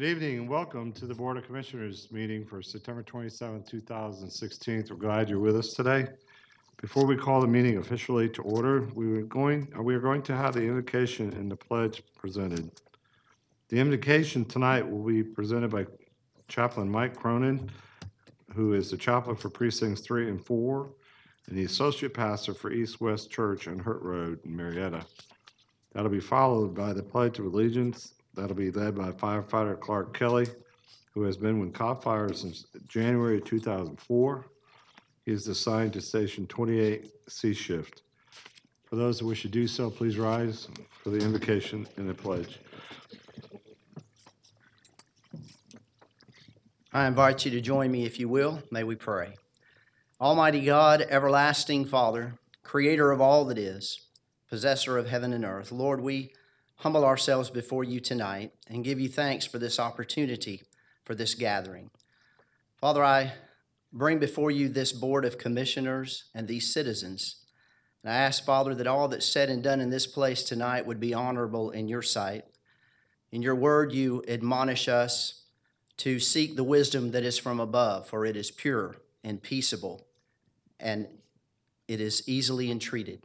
Good evening and welcome to the Board of Commissioners meeting for September 27, 2016. We're glad you're with us today. Before we call the meeting officially to order, we going, uh, we are going to have the invocation and the pledge presented. The invocation tonight will be presented by Chaplain Mike Cronin, who is the chaplain for precincts three and four, and the associate pastor for East West Church on Hurt Road in Marietta. That'll be followed by the Pledge of Allegiance. That'll be led by firefighter Clark Kelly, who has been with Cobb Fire since January of 2004. He is assigned to Station 28 C Shift. For those who wish to do so, please rise for the invocation and the pledge. I invite you to join me if you will. May we pray. Almighty God, everlasting Father, creator of all that is, possessor of heaven and earth, Lord, we humble ourselves before you tonight and give you thanks for this opportunity, for this gathering. Father, I bring before you this board of commissioners and these citizens. And I ask, Father, that all that's said and done in this place tonight would be honorable in your sight. In your word, you admonish us to seek the wisdom that is from above, for it is pure and peaceable, and it is easily entreated.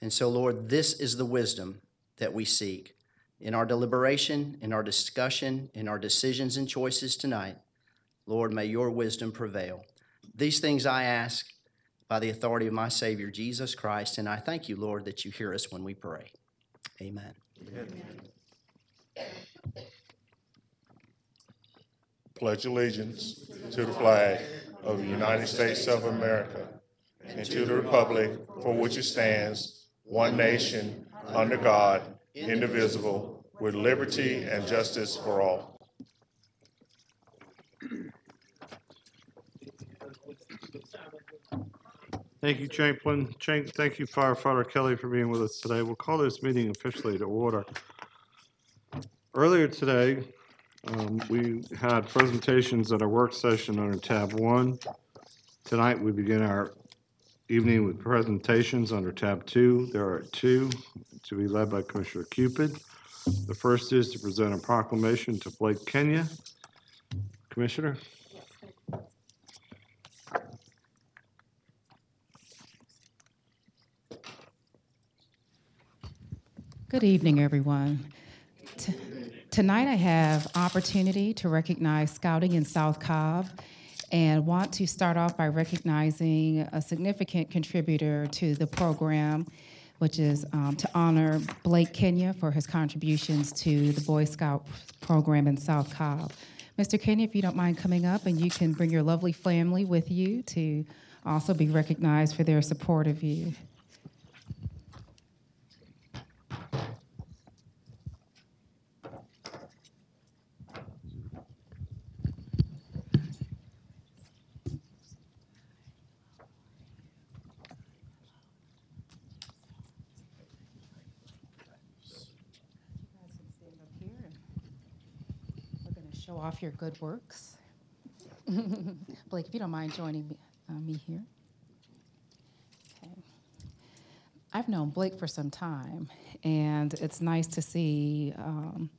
And so, Lord, this is the wisdom that we seek in our deliberation, in our discussion, in our decisions and choices tonight. Lord, may your wisdom prevail. These things I ask by the authority of my Savior, Jesus Christ, and I thank you, Lord, that you hear us when we pray. Amen. pledge allegiance to the flag of the United States of America and to the republic for which it stands, one nation, under God, indivisible, with liberty and justice for all. Thank you, Chaplain. Cha- Thank you firefighter Kelly for being with us today. We'll call this meeting officially to order. Earlier today, um, we had presentations at our work session under tab one. Tonight, we begin our evening with presentations under tab two. There are two to be led by Commissioner Cupid. The first is to present a proclamation to Blake Kenya. Commissioner? Good evening, everyone. T- Tonight, I have opportunity to recognize Scouting in South Cobb and want to start off by recognizing a significant contributor to the program, which is um, to honor Blake Kenya for his contributions to the Boy Scout program in South Cobb. Mr. Kenya, if you don't mind coming up, and you can bring your lovely family with you to also be recognized for their support of you. stand up here and we're going to show off your good works. Blake, if you don't mind joining me, uh, me here. Okay. I've known Blake for some time, and it's nice to see um,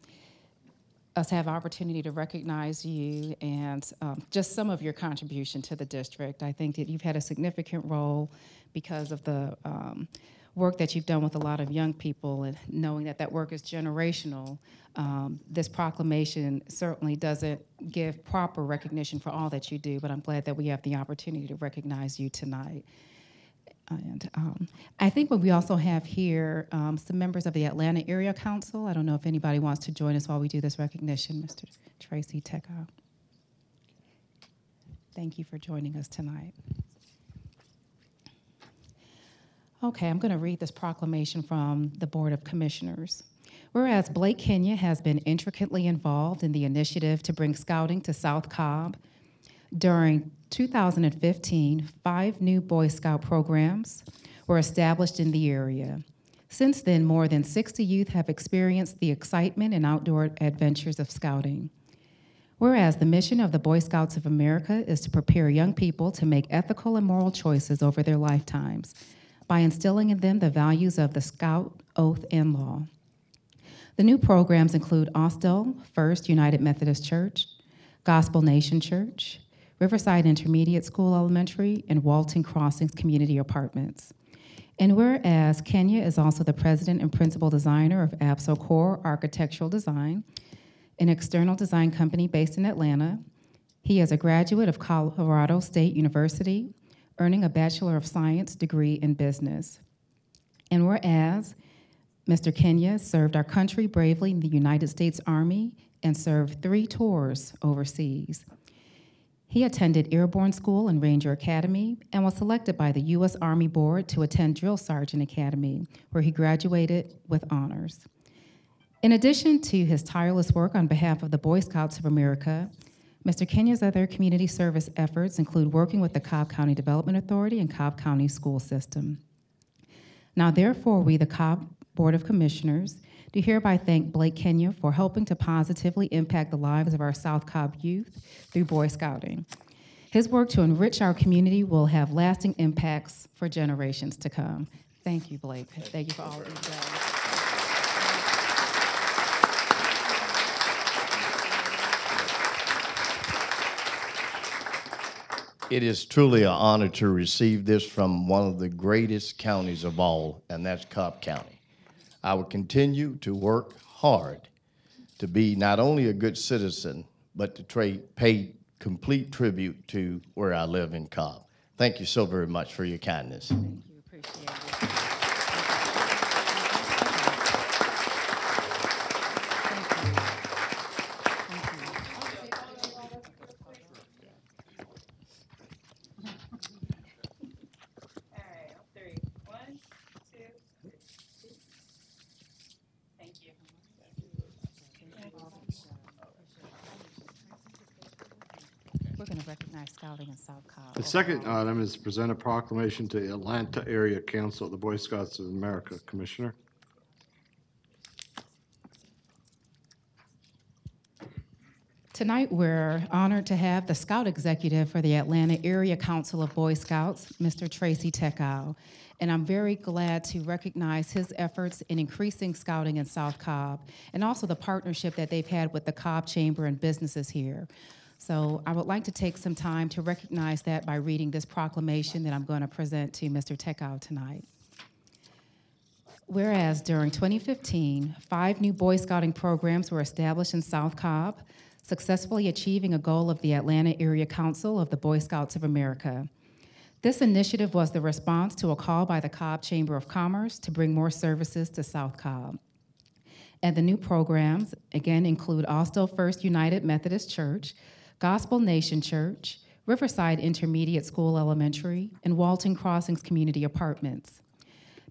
us have opportunity to recognize you and um, just some of your contribution to the district. I think that you've had a significant role because of the um, work that you've done with a lot of young people and knowing that that work is generational. Um, this proclamation certainly doesn't give proper recognition for all that you do, but I'm glad that we have the opportunity to recognize you tonight. And um, I think what we also have here um, some members of the Atlanta Area Council. I don't know if anybody wants to join us while we do this recognition, Mr. Tracy Techau. Thank you for joining us tonight. Okay, I'm going to read this proclamation from the Board of Commissioners. Whereas Blake Kenya has been intricately involved in the initiative to bring scouting to South Cobb, during 2015, five new Boy Scout programs were established in the area. Since then, more than 60 youth have experienced the excitement and outdoor adventures of scouting. Whereas the mission of the Boy Scouts of America is to prepare young people to make ethical and moral choices over their lifetimes by instilling in them the values of the Scout, Oath, and Law. The new programs include Austell First United Methodist Church, Gospel Nation Church, Riverside Intermediate School Elementary, and Walton Crossings Community Apartments. And whereas Kenya is also the president and principal designer of Abso Core Architectural Design, an external design company based in Atlanta, he is a graduate of Colorado State University, earning a Bachelor of Science degree in business. And whereas Mr. Kenya served our country bravely in the United States Army and served three tours overseas. He attended Airborne School and Ranger Academy and was selected by the U.S. Army Board to attend Drill Sergeant Academy, where he graduated with honors. In addition to his tireless work on behalf of the Boy Scouts of America, Mr. Kenya's other community service efforts include working with the Cobb County Development Authority and Cobb County School System. Now, therefore, we, the Cobb Board of Commissioners, do hereby thank Blake Kenya for helping to positively impact the lives of our South Cobb youth through Boy Scouting. His work to enrich our community will have lasting impacts for generations to come. Thank you, Blake. Thank you for all that you've done. It is truly an honor to receive this from one of the greatest counties of all, and that's Cobb County. I will continue to work hard to be not only a good citizen, but to tra- pay complete tribute to where I live in Cobb. Thank you so very much for your kindness. Thank you, appreciate it. All right, on three. One, two, three. Thank you. We're going to recognize Scouting in South Cobb. The second item is to present a proclamation to Atlanta Area Council of the Boy Scouts of America. Commissioner? Tonight, we're honored to have the Scout Executive for the Atlanta Area Council of Boy Scouts, Mr. Tracy Techau. And I'm very glad to recognize his efforts in increasing scouting in South Cobb and also the partnership that they've had with the Cobb Chamber and businesses here. So I would like to take some time to recognize that by reading this proclamation that I'm going to present to Mr. Techau tonight. Whereas during 2015, five new Boy Scouting programs were established in South Cobb, successfully achieving a goal of the Atlanta Area Council of the Boy Scouts of America. This initiative was the response to a call by the Cobb Chamber of Commerce to bring more services to South Cobb. And the new programs, again, include Austell First United Methodist Church, Gospel Nation Church, Riverside Intermediate School Elementary, and Walton Crossings Community Apartments.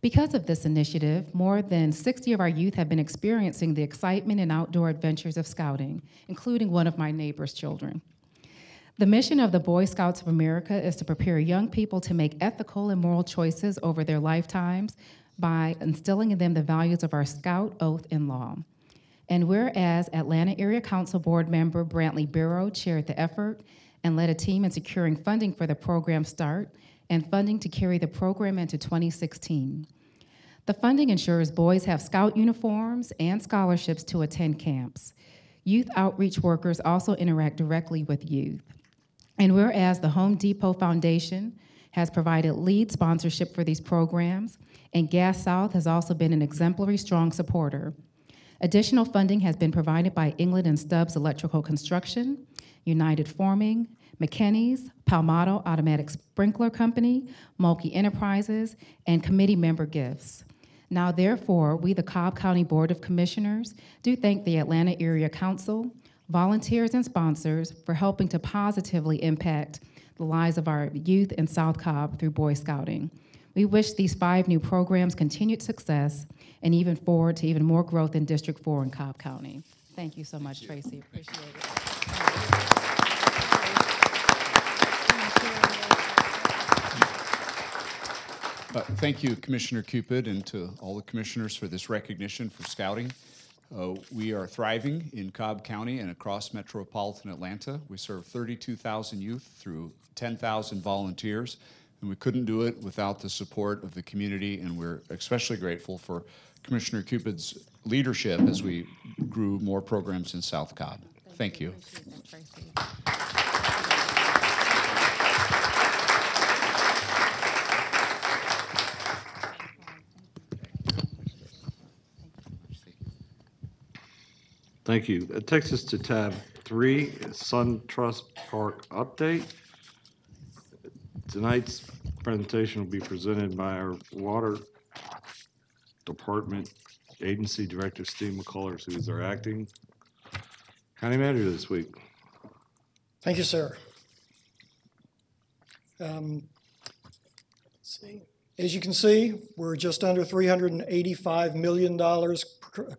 Because of this initiative, more than 60 of our youth have been experiencing the excitement and outdoor adventures of scouting, including one of my neighbor's children. The mission of the Boy Scouts of America is to prepare young people to make ethical and moral choices over their lifetimes by instilling in them the values of our Scout oath and law. And whereas Atlanta Area Council Board member Brantley Barrow chaired the effort and led a team in securing funding for the program start and funding to carry the program into 2016. The funding ensures boys have scout uniforms and scholarships to attend camps. Youth outreach workers also interact directly with youth. And whereas the Home Depot Foundation has provided lead sponsorship for these programs, and Gas South has also been an exemplary strong supporter. Additional funding has been provided by Inglett and Stubbs Electrical Construction, United Forming, McKinney's, Palmetto Automatic Sprinkler Company, Mulkey Enterprises, and committee member gifts. Now, therefore, we, the Cobb County Board of Commissioners, do thank the Atlanta Area Council, volunteers, and sponsors for helping to positively impact the lives of our youth in South Cobb through Boy Scouting. We wish these five new programs continued success and even forward to even more growth in District 4 in Cobb County. Thank you so much, Tracy. Appreciate it. Uh, Thank you, Commissioner Cupid, and to all the commissioners for this recognition for scouting. Uh, We are thriving in Cobb County and across metropolitan Atlanta. We serve 32,000 youth through 10,000 volunteers. And we couldn't do it without the support of the community, and we're especially grateful for Commissioner Cupid's leadership as we grew more programs in South Cobb. Thank you. That, Tracy. Thank you. That takes us to tab three, Sun Trust Park update. Tonight's presentation will be presented by our Water Department Agency Director Steve McCullers, who is our acting county manager this week. Thank you, sir. Um, see. As you can see, we're just under $385 million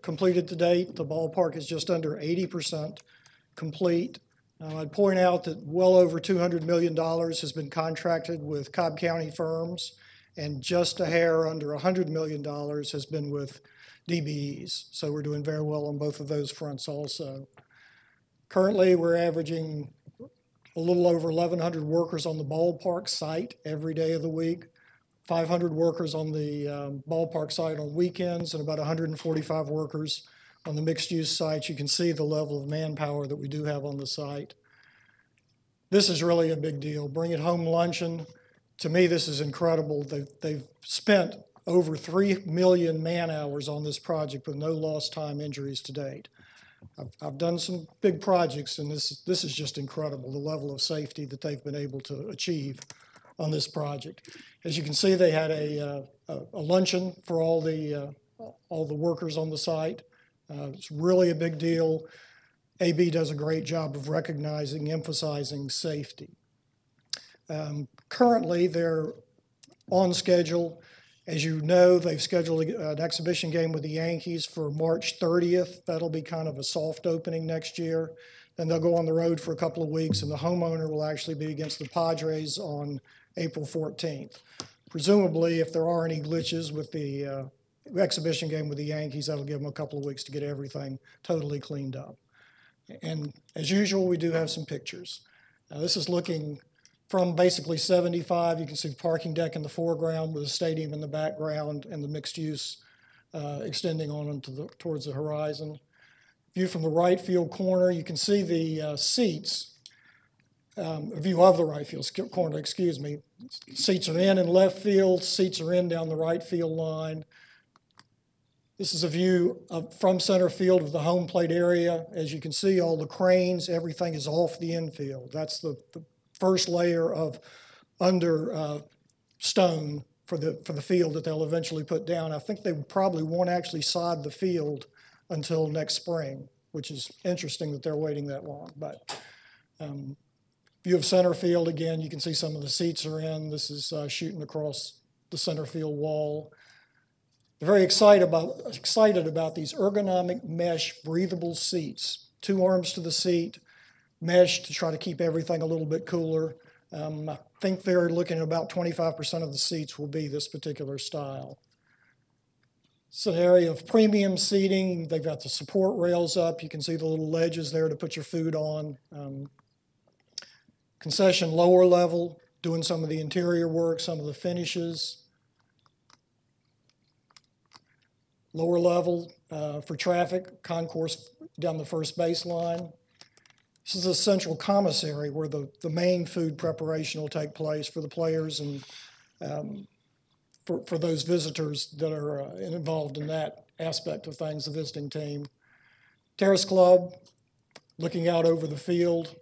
completed to date. The ballpark is just under 80% complete. Uh, I'd point out that well over $200 million has been contracted with Cobb County firms, and just a hair under $100 million has been with DBEs. So we're doing very well on both of those fronts also. Currently, we're averaging a little over 1,100 workers on the ballpark site every day of the week, 500 workers on the um, ballpark site on weekends, and about 145 workers on the mixed-use sites. You can see the level of manpower that we do have on the site. This is really a big deal. Bring It Home Luncheon, to me, this is incredible. They've, they've spent over 3 million man-hours on this project with no lost time injuries to date. I've, I've done some big projects, and this, this is just incredible, the level of safety that they've been able to achieve on this project. As you can see, they had a, uh, a- luncheon for all the, uh, all the workers on the site. Uh, It's really a big deal. AB does a great job of recognizing, emphasizing safety. Um, Currently, they're on schedule. As you know, they've scheduled an exhibition game with the Yankees for March 30th. That'll be kind of a soft opening next year. Then they'll go on the road for a couple of weeks, and the homeowner will actually be against the Padres on April 14th. Presumably, if there are any glitches with the uh, exhibition game with the Yankees, that'll give them a couple of weeks to get everything totally cleaned up. And as usual, we do have some pictures. Now, this is looking from basically 75. You can see the parking deck in the foreground with the stadium in the background and the mixed use uh, extending on into the, towards the horizon. View from the right field corner, you can see the uh, seats. Um, view of the right field corner, excuse me. Seats are in in left field, seats are in down the right field line. This is a view of, from center field of the home plate area. As you can see, all the cranes, everything is off the infield. That's the, the first layer of under uh, stone for the for the field that they'll eventually put down. I think they probably won't actually sod the field until next spring, which is interesting that they're waiting that long. But um, view of center field again, you can see some of the seats are in. This is uh, shooting across the center field wall. Very excited about excited about these ergonomic mesh breathable seats. Two arms to the seat, mesh to try to keep everything a little bit cooler. Um, I think they're looking at about 25% of the seats will be this particular style. It's an area of premium seating. They've got the support rails up. You can see the little ledges there to put your food on. Um, concession lower level, doing some of the interior work, some of the finishes. Lower level uh, for traffic, concourse down the first baseline. This is a central commissary where the, the main food preparation will take place for the players and um, for, for those visitors that are uh, involved in that aspect of things, the visiting team. Terrace Club, looking out over the field.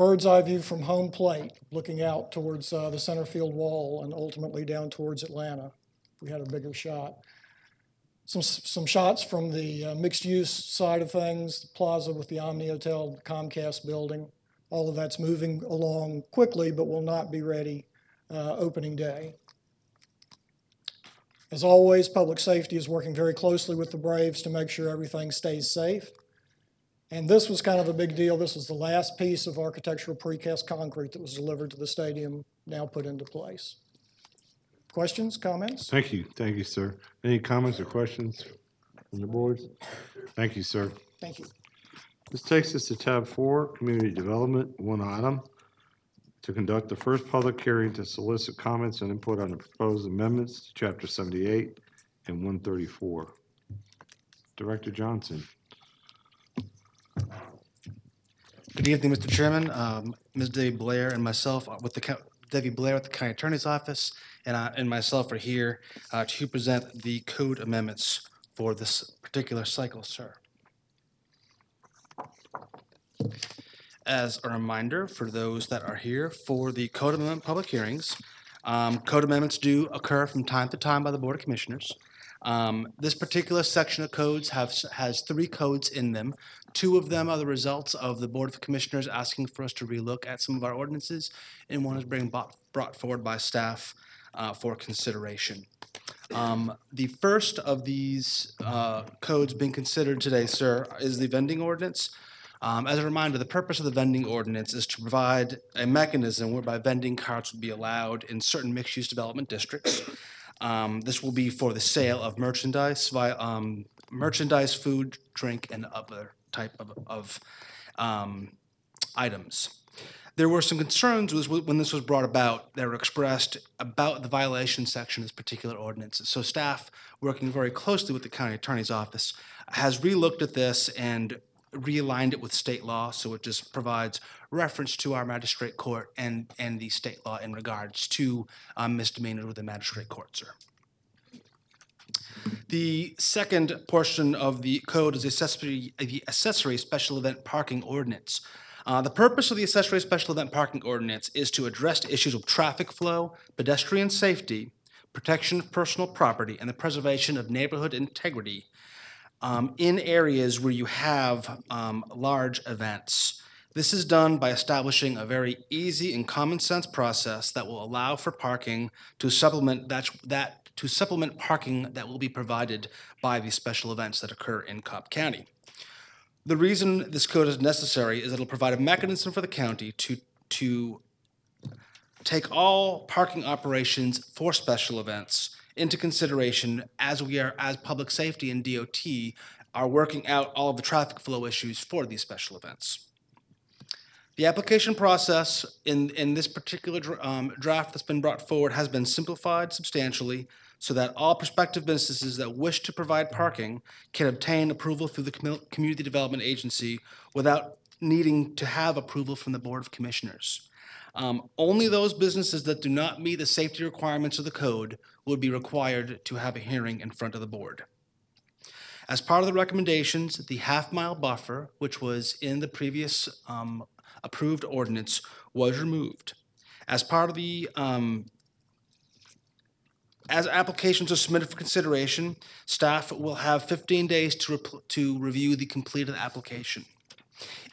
Bird's eye view from home plate, looking out towards uh, the center field wall and ultimately down towards Atlanta. If we had a bigger shot some some shots from the uh, mixed use side of things, the plaza with the Omni Hotel, the Comcast building. All of that's moving along quickly, but will not be ready uh, opening day. As always, public safety is working very closely with the Braves to make sure everything stays safe. And this was kind of a big deal. This was the last piece of architectural precast concrete that was delivered to the stadium, now put into place. Questions, comments? Thank you, thank you, sir. Any comments or questions from the board? Thank you, sir. Thank you. This takes us to tab four, community development, one item. to conduct the first public hearing to solicit comments and input on the proposed amendments to Chapter 78 and 134. Director Johnson. Good evening, Mr. Chairman, um, Ms. Debbie Blair and myself uh, with the, Debbie Blair with the County Attorney's Office, and I, and myself are here uh, to present the code amendments for this particular cycle, sir. As a reminder for those that are here for the code amendment public hearings, um, code amendments do occur from time to time by the Board of Commissioners. Um, This particular section of codes have, has three codes in them. Two of them are the results of the Board of Commissioners asking for us to relook at some of our ordinances, and one is being brought, brought forward by staff uh, for consideration. Um, The first of these uh, codes being considered today, sir, is the vending ordinance. Um, As a reminder, the purpose of the vending ordinance is to provide a mechanism whereby vending carts would be allowed in certain mixed-use development districts. Um, This will be for the sale of merchandise, vi- um, merchandise, food, drink, and other type of, of um, items. There were some concerns when this was brought about that were expressed about the violation section of this particular ordinance. So staff, working very closely with the county attorney's office, has relooked at this and realigned it with state law, so it just provides reference to our magistrate court and, and the state law in regards to um, misdemeanors with the magistrate court, sir. The second portion of the code is the accessory, the accessory special event parking ordinance. Uh, the purpose of the accessory special event parking ordinance is to address issues of traffic flow, pedestrian safety, protection of personal property, and the preservation of neighborhood integrity um, in areas where you have um, large events. This is done by establishing a very easy and common sense process that will allow for parking to supplement that, that to supplement parking that will be provided by the special events that occur in Cobb County. The reason this code is necessary is it'll provide a mechanism for the county to, to take all parking operations for special events into consideration as we are, as public safety and DOT are working out all of the traffic flow issues for these special events. The application process in, in this particular um, draft that's been brought forward has been simplified substantially so that all prospective businesses that wish to provide parking can obtain approval through the commu- Community Development Agency without needing to have approval from the Board of Commissioners. Um, Only those businesses that do not meet the safety requirements of the code would be required to have a hearing in front of the board. As part of the recommendations, the half-mile buffer, which was in the previous um, approved ordinance, was removed. As part of the, um, as applications are submitted for consideration, staff will have 15 days to, to review the completed application.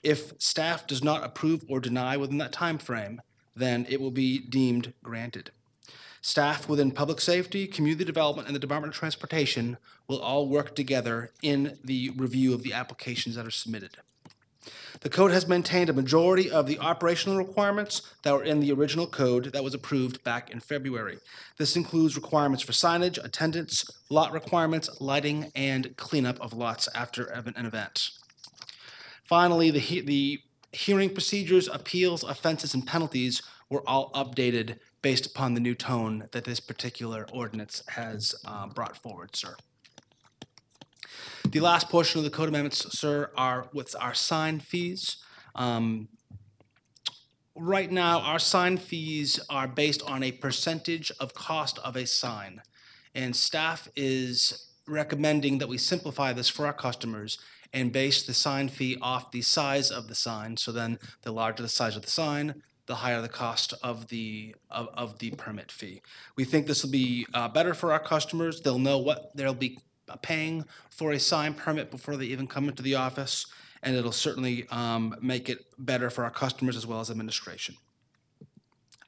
If staff does not approve or deny within that time frame, then it will be deemed granted. Staff within public safety, community development, and the Department of Transportation will all work together in the review of the applications that are submitted. The code has maintained a majority of the operational requirements that were in the original code that was approved back in February. This includes requirements for signage, attendance, lot requirements, lighting, and cleanup of lots after an event. Finally, the, he- the hearing procedures, appeals, offenses, and penalties were all updated based upon the new tone that this particular ordinance has uh, brought forward, sir. The last portion of the code amendments, sir, are with our sign fees. Um, Right now, our sign fees are based on a percentage of cost of a sign. And staff is recommending that we simplify this for our customers and base the sign fee off the size of the sign. So then the larger the size of the sign, the higher the cost of the, of, of the permit fee. We think this will be uh, better for our customers. They'll know what they'll be paying for a sign permit before they even come into the office. And it'll certainly um, make it better for our customers as well as administration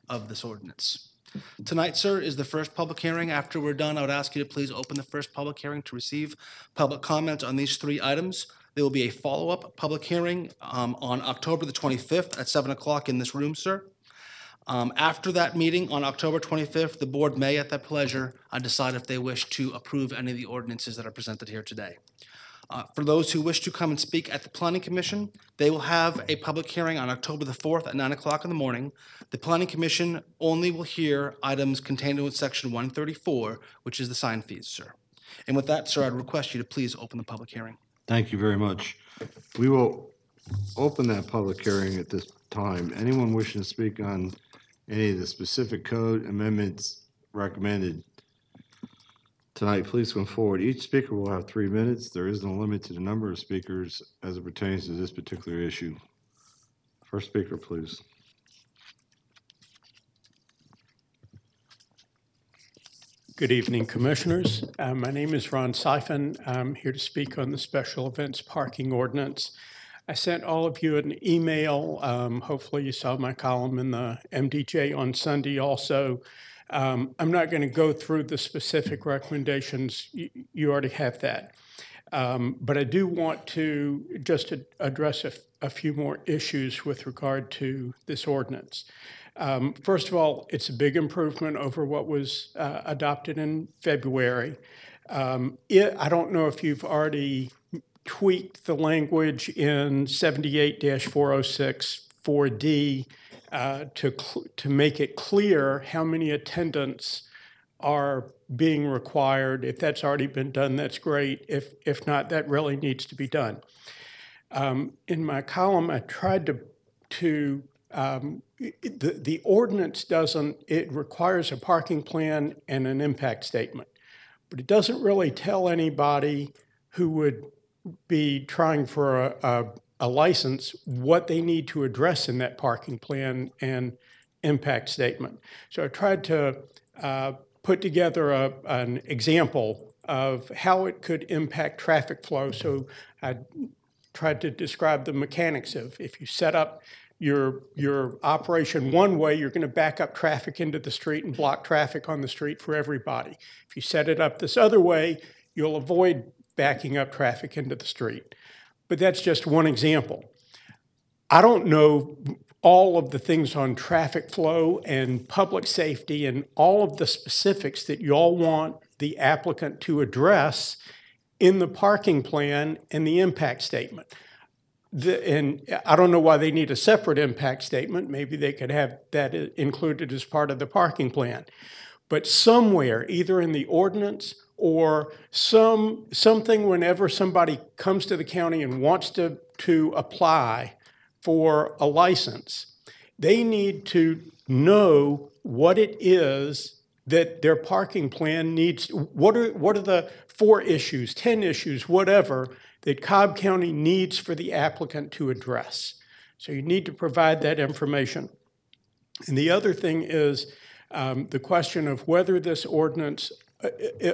of this ordinance. Tonight, sir, is the first public hearing. After we're done, I would ask you to please open the first public hearing to receive public comment on these three items. There will be a follow-up public hearing um, on October the 25th at 7 o'clock in this room, sir. Um, After that meeting on October 25th, the board may, at their pleasure, uh, decide if they wish to approve any of the ordinances that are presented here today. Uh, For those who wish to come and speak at the Planning Commission, they will have a public hearing on October the 4th at 9 o'clock in the morning. The Planning Commission only will hear items contained in Section 134, which is the sign fees, sir. And with that, sir, I'd request you to please open the public hearing. Thank you very much. We will open that public hearing at this time. Anyone wishing to speak on any of the specific code amendments recommended tonight, please come forward. Each speaker will have three minutes. There is no limit to the number of speakers as it pertains to this particular issue. First speaker, please. Good evening, Commissioners. Uh, My name is Ron Sifen. I'm here to speak on the Special Events Parking Ordinance. I sent all of you an email. um, Hopefully, you saw my column in the MDJ on Sunday also. Um, I'm not going to go through the specific recommendations. You you already have that. Um, But I do want to just address a few more issues with regard to this ordinance. Um, First of all, it's a big improvement over what was uh, adopted in February. Um, it- I don't know if you've already tweaked the language in 78-406 4D uh, to, to make it clear how many attendants are being required. If that's already been done, that's great. If, if not, that really needs to be done. Um, In my column, I tried to, to, um, the, the ordinance doesn't, it requires a parking plan and an impact statement. But it doesn't really tell anybody who would be trying for a, a, a license what they need to address in that parking plan and impact statement. So I tried to uh, put together a, an example of how it could impact traffic flow. So I tried to describe the mechanics of if you set up your, your operation one way, you're going to back up traffic into the street and block traffic on the street for everybody. If you set it up this other way, you'll avoid backing up traffic into the street. But that's just one example. I don't know all of the things on traffic flow and public safety and all of the specifics that y'all want the applicant to address in the parking plan and the impact statement. The, and I don't know why they need a separate impact statement. Maybe they could have that included as part of the parking plan. But somewhere, either in the ordinance or some, something whenever somebody comes to the county and wants to, to apply for a license, they need to know what it is that their parking plan needs, what are, what are the four issues, 10 issues, whatever, that Cobb County needs for the applicant to address. So you need to provide that information. And the other thing is um, the question of whether this ordinance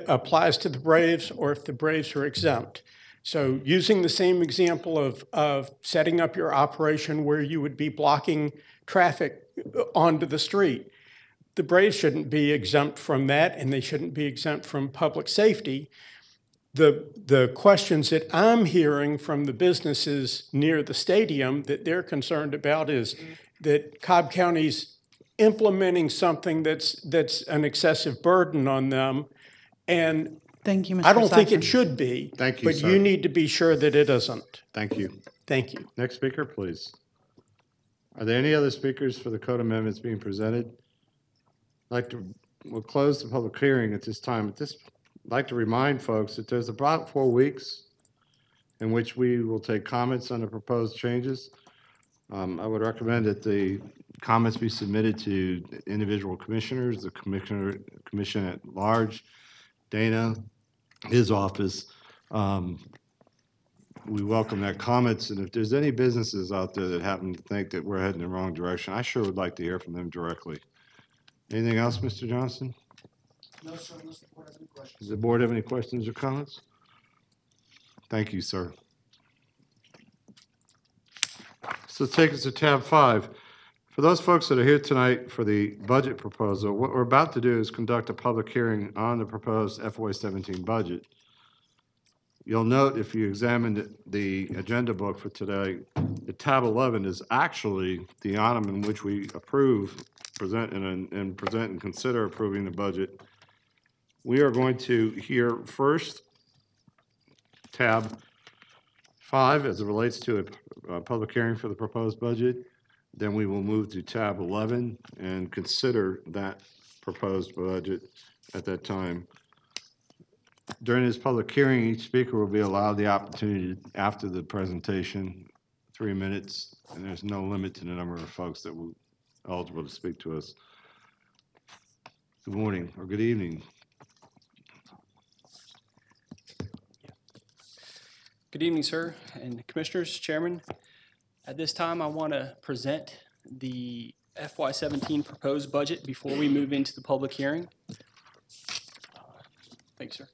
applies to the Braves or if the Braves are exempt. So using the same example of, of setting up your operation where you would be blocking traffic uh, onto the street, the Braves shouldn't be exempt from that, and they shouldn't be exempt from public safety. The, the questions that I'm hearing from the businesses near the stadium that they're concerned about is that Cobb County's implementing something that's, that's an excessive burden on them. And Thank you, Mr. I don't think Sifen. it should be. Thank you, But sir. you need to be sure that it isn't. Thank you. Thank you. Next speaker, please. Are there any other speakers for the code amendments being presented? I'd Like to, we'll close the public hearing at this time. At this, I'd like to remind folks that there's about four weeks in which we will take comments on the proposed changes. Um, I would recommend that the comments be submitted to individual commissioners, the commissioner, commission at large, Dana, his office. Um, we welcome that comments, and if there's any businesses out there that happen to think that we're heading in the wrong direction, I sure would like to hear from them directly. Anything else, Mr. Johnson? No, sir, unless the board has any questions. Does the board have any questions or comments? Thank you, sir. So take us to tab five. For those folks that are here tonight for the budget proposal, what we're about to do is conduct a public hearing on the proposed FY seventeen budget. You'll note if you examine the- the agenda book for today, the tab 11 is actually the item in which we approve, present, and, and present and consider approving the budget. We are going to hear first tab five, as it relates to a, a public hearing for the proposed budget. Then we will move to tab eleven and consider that proposed budget at that time. During this public hearing, each speaker will be allowed the opportunity after the presentation, three minutes, and there's no limit to the number of folks that will eligible to speak to us. Good morning, or good evening. Good evening, sir, and Commissioners, Chairman. At this time, I want to present the FY17 proposed budget before we move into the public hearing. Thanks, sir.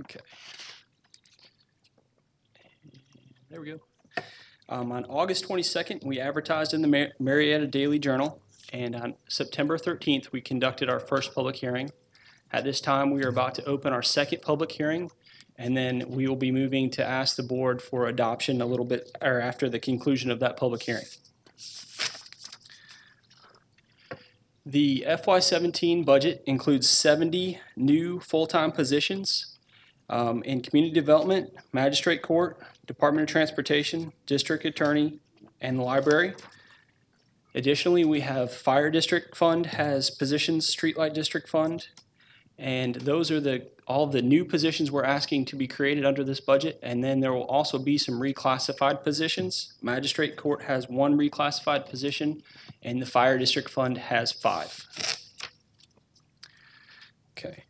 Okay. There we go. Um, On August 22nd, we advertised in the Mar- Marietta Daily Journal, and on September 13th, we conducted our first public hearing. At this time, we are about to open our second public hearing, and then we will be moving to ask the board for adoption a little bit, or after the conclusion of that public hearing. The FY17 budget includes 70 new full-time positions um, in community development, magistrate court, Department of Transportation, district attorney, and the library. Additionally, we have fire district fund has positions, streetlight district fund, and those are the, all the new positions we're asking to be created under this budget. And then there will also be some reclassified positions. Magistrate Court has one reclassified position, and the Fire District Fund has five. Okay.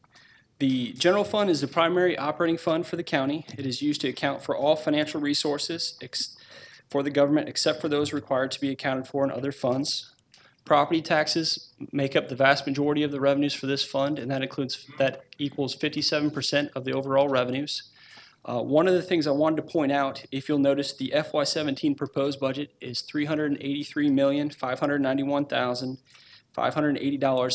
The general fund is the primary operating fund for the county. It is used to account for all financial resources for the government except for those required to be accounted for in other funds. Property taxes make up the vast majority of the revenues for this fund, and that includes, that equals fifty-seven percent of the overall revenues. Uh, one of the things I wanted to point out, if you'll notice, the FY seventeen proposed budget is three hundred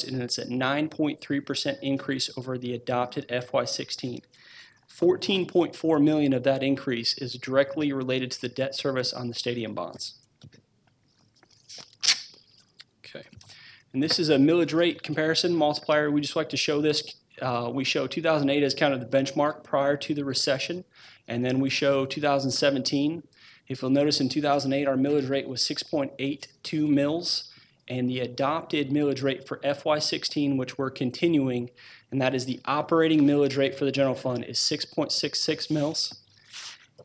and it's a nine point three percent increase over the adopted FY sixteen. Fourteen point four million of that increase is directly related to the debt service on the stadium bonds. Okay. And this is a millage rate comparison multiplier. We just like to show this. Uh, we show 2008 as kind of the benchmark prior to the recession, and then we show 2017. If you'll notice, in 2008, our millage rate was 6.82 mils, and the adopted millage rate for FY16, which we're continuing, and that is the operating millage rate for the general fund, is 6.66 mils.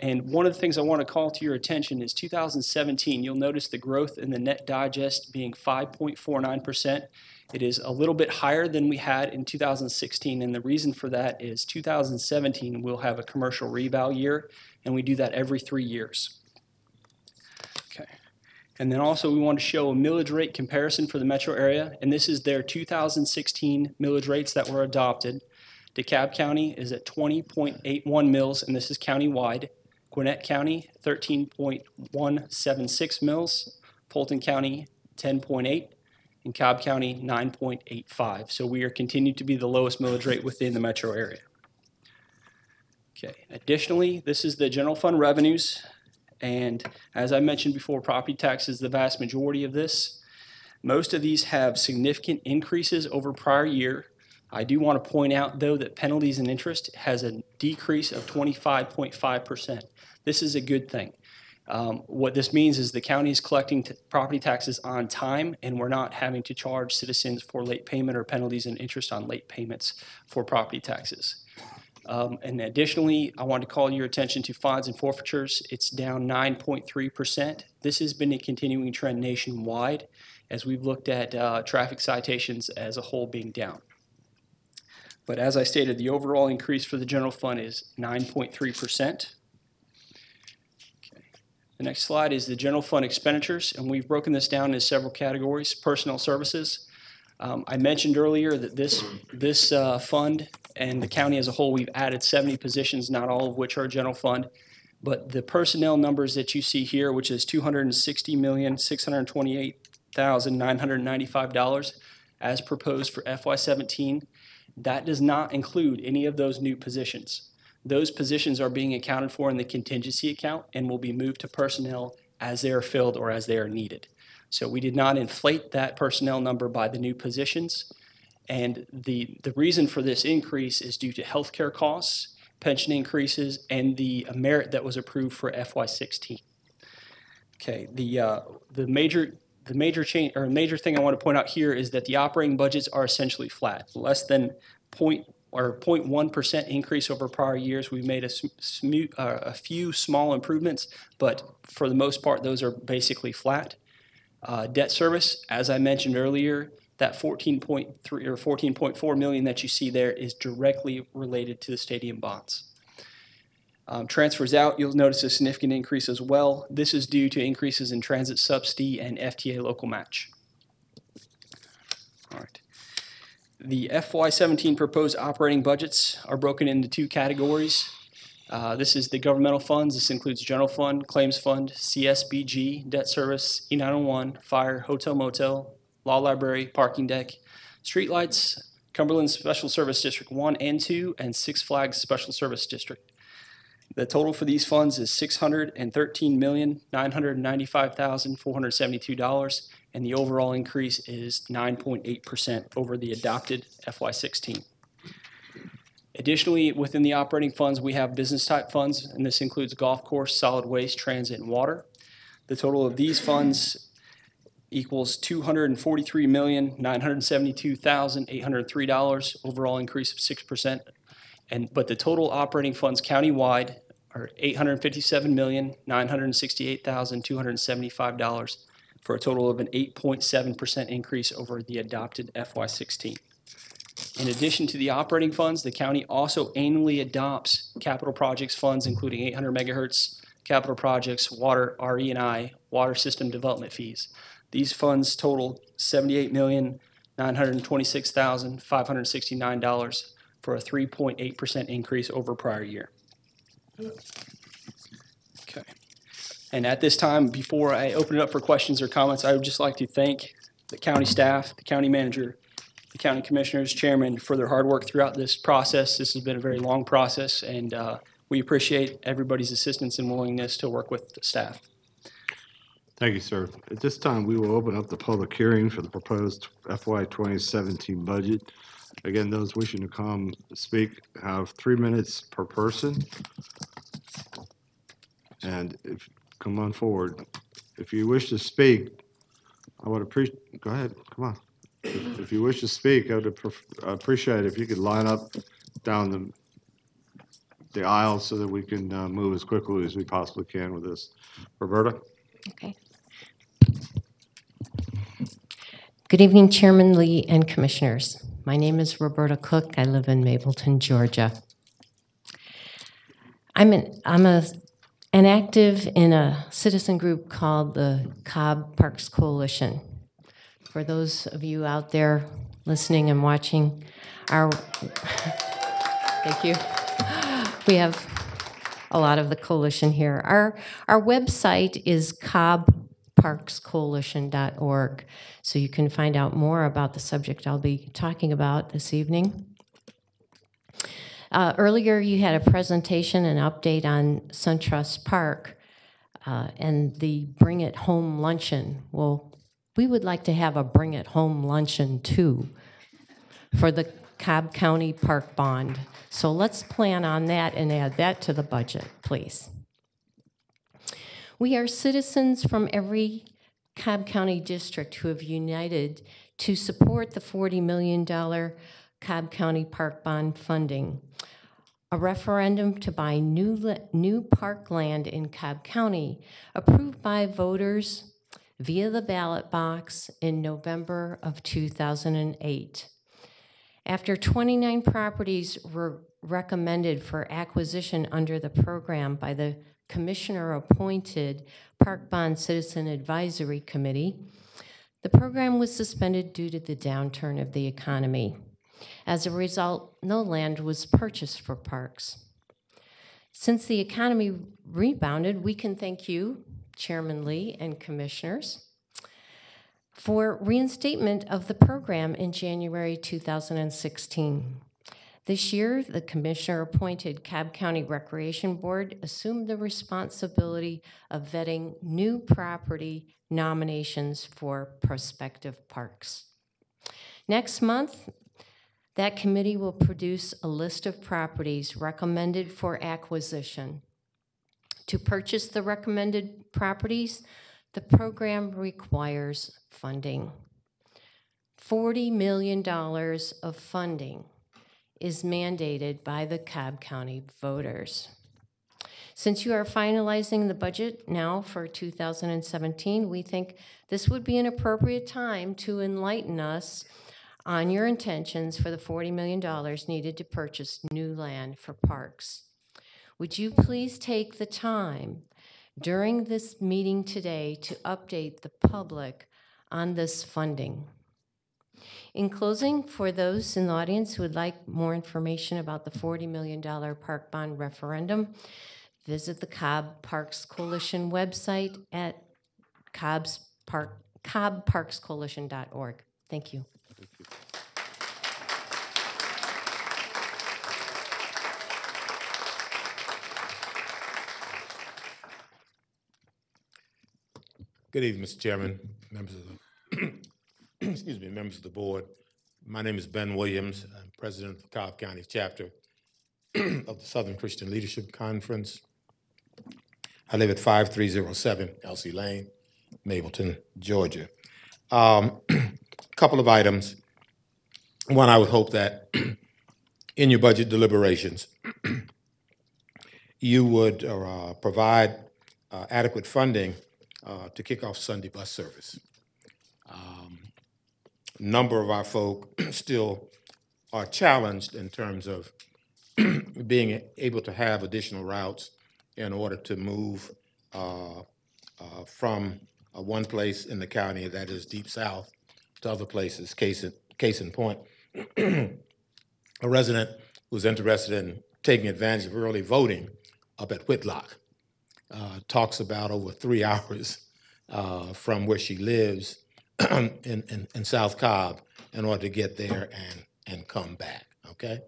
And one of the things I want to call to your attention is 2017. You'll notice the growth in the net digest being 5.49%. It is a little bit higher than we had in 2016, and the reason for that is 2017 we'll have a commercial reval year, and we do that every three years. Okay. And then also we want to show a millage rate comparison for the metro area, and this is their 2016 millage rates that were adopted. DeKalb County is at 20.81 mills, and this is countywide. Gwinnett County, 13.176 mills, Fulton County, 10.8. And Cobb County, 9.85. So we are continued to be the lowest millage rate within the metro area. Okay, additionally, this is the general fund revenues. And as I mentioned before, property tax is the vast majority of this. Most of these have significant increases over prior year. I do want to point out, though, that penalties and interest has a decrease of 25.5%. This is a good thing. Um, What this means is the county is collecting t- property taxes on time, and we're not having to charge citizens for late payment or penalties and interest on late payments for property taxes. Um, And additionally, I want to call your attention to fines and forfeitures. It's down 9.3%. This has been a continuing trend nationwide as we've looked at uh, traffic citations as a whole being down. But as I stated, the overall increase for the general fund is 9.3%. The next slide is the general fund expenditures, and we've broken this down into several categories. Personnel services. Um, I mentioned earlier that this, this uh, fund and the county as a whole, we've added 70 positions, not all of which are general fund. But the personnel numbers that you see here, which is $260,628,995 as proposed for FY17, that does not include any of those new positions. Those positions are being accounted for in the contingency account and will be moved to personnel as they are filled or as they are needed. So we did not inflate that personnel number by the new positions. And the, the reason for this increase is due to healthcare costs, pension increases, and the merit that was approved for FY16. Okay, the, uh, the major, the major change, or major thing I want to point out here is that the operating budgets are essentially flat, less than point, or 0.1% increase over prior years. We've made a, uh, a few small improvements, but for the most part, those are basically flat. Uh, Debt service, as I mentioned earlier, that 14.3 or 14.4 million that you see there is directly related to the stadium bonds. Um, Transfers out, you'll notice a significant increase as well. This is due to increases in transit subsidy and FTA local match. All right. The FY17 proposed operating budgets are broken into two categories. Uh, This is the governmental funds. This includes general fund, claims fund, CSBG, debt service, E901, fire, hotel motel, law library, parking deck, streetlights, Cumberland Special Service District 1 and 2, and Six Flags Special Service District. The total for these funds is $613,995,472, and the overall increase is 9.8% over the adopted FY16. Additionally, within the operating funds, we have business-type funds, and this includes golf course, solid waste, transit, and water. The total of these funds equals $243,972,803, overall increase of 6%. And, but the total operating funds countywide are $857,968,275 for a total of an 8.7% increase over the adopted FY16. In addition to the operating funds, the county also annually adopts capital projects funds, including 800 megahertz capital projects, water, RE and I, water system development fees. These funds total $78,926,569 for a 3.8% increase over prior year. And at this time, before I open it up for questions or comments, I would just like to thank the county staff, the county manager, the county commissioners, chairman, for their hard work throughout this process. This has been a very long process, and uh, we appreciate everybody's assistance and willingness to work with the staff. Thank you, sir. At this time, we will open up the public hearing for the proposed FY 2017 budget. Again, those wishing to come speak have three minutes per person. And if, come on forward. If you wish to speak, I would appreciate, go ahead, come on. If if you wish to speak, I would appre- appreciate if you could line up down the, the aisle so that we can uh, move as quickly as we possibly can with this. Roberta? Okay. Good evening, Chairman Lee and Commissioners. My name is Roberta Cook. I live in Mableton, Georgia. I'm an, I'm a, an active in a citizen group called the Cobb Parks Coalition. For those of you out there listening and watching, our, thank you. We have a lot of the coalition here. Our, our website is cobbparkscoalition.org, so you can find out more about the subject I'll be talking about this evening. Uh, earlier, you had a presentation and update on SunTrust Park uh, and the Bring It Home luncheon. Well, we would like to have a Bring It Home luncheon too for the Cobb County Park Bond. So let's plan on that and add that to the budget, please. We are citizens from every Cobb County district who have united to support the $40 million Cobb County Park Bond funding. A referendum to buy new, new parkland in Cobb County, approved by voters via the ballot box in November of 2008. After 29 properties were recommended for acquisition under the program by the commissioner-appointed Park Bond Citizen Advisory Committee, the program was suspended due to the downturn of the economy. As a result, no land was purchased for parks. Since the economy rebounded, we can thank you, Chairman Lee and commissioners, for reinstatement of the program in January 2016. This year, the commissioner-appointed Cobb County Recreation Board assumed the responsibility of vetting new property nominations for prospective parks. Next month, That committee will produce a list of properties recommended for acquisition. To purchase the recommended properties, the program requires funding. $40 million of funding is mandated by the Cobb County voters. Since you are finalizing the budget now for 2017, we think this would be an appropriate time to enlighten us on your intentions for the $40 million needed to purchase new land for parks. Would you please take the time during this meeting today to update the public on this funding? In closing, for those in the audience who would like more information about the $40 million park bond referendum, visit the Cobb Parks Coalition website at Cobb's Park, cobbparkscoalition.org. Thank you. Good evening, Mr. Chairman, members of the, excuse me, members of the board. My name is Ben Williams. I'm president of the Cobb County chapter of the Southern Christian Leadership Conference. I live at 5307 Elsie Lane, Mableton, Georgia. Um, Couple of items. One, I would hope that in your budget deliberations, you would uh, provide uh, adequate funding uh, to kick off Sunday bus service. Um, Number of our folk still are challenged in terms of being able to have additional routes in order to move uh, uh, from uh, one place in the county that is deep south to other places. Case in, case in point, a resident who's interested in taking advantage of early voting up at Whitlock uh, talks about over three hours uh, from where she lives in, in, in South Cobb in order to get there and, and come back, okay?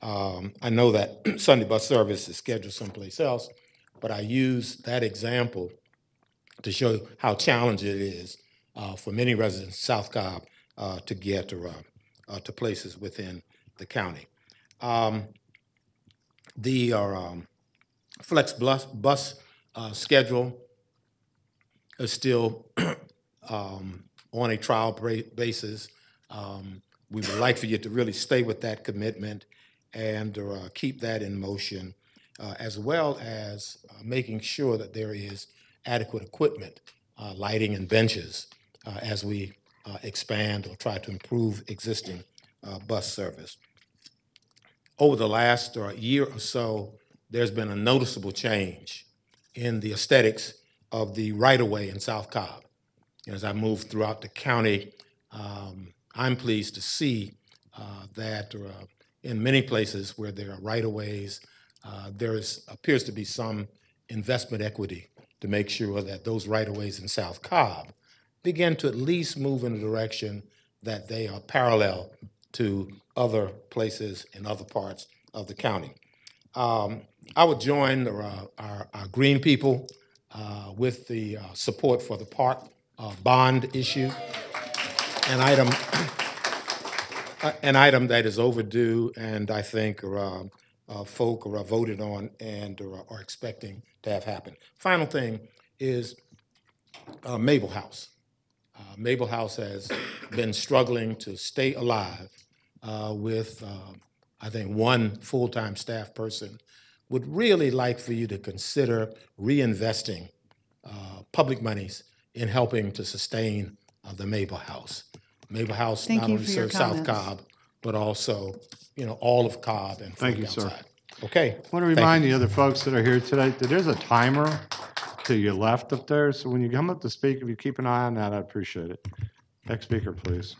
Um, I know that Sunday bus service is scheduled someplace else, but I use that example to show how challenging it is uh, for many residents South Cobb uh, to get to, uh, uh, to places within the county. Um, the uh, um, flex bus, bus uh, schedule is still um, on a trial ba- basis. Um, we would like for you to really stay with that commitment and uh, keep that in motion, uh, as well as uh, making sure that there is adequate equipment, uh, lighting and benches, uh, as we uh, expand or try to improve existing uh, bus service. Over the last uh, year or so, there's been a noticeable change in the aesthetics of the right-of-way in South Cobb. As I move throughout the county, um, I'm pleased to see uh, that uh, in many places where there are right-of-ways, uh, there is, appears to be some investment equity to make sure that those right-of-ways in South Cobb begin to at least move in a direction that they are parallel to other places in other parts of the county. Um, I would join uh, our, our green people uh, with the uh, support for the park uh, bond issue, an item, uh, an item that is overdue and I think folk are voted on and are, expecting to have happen. Final thing is Mable House. Mable House has been struggling to stay alive with, I think, one full-time staff person. Would really like for you to consider reinvesting uh, public monies in helping to sustain uh, the Mable House. Mable House Thank not you only for your serves South comments. Cobb, but also, you know, all of Cobb and Thank folk you, sir. outside. Okay? I want to remind the other folks that are here today that there's a timer to your left up there, so when you come up to speak, if you keep an eye on that, I appreciate it. Next speaker, please.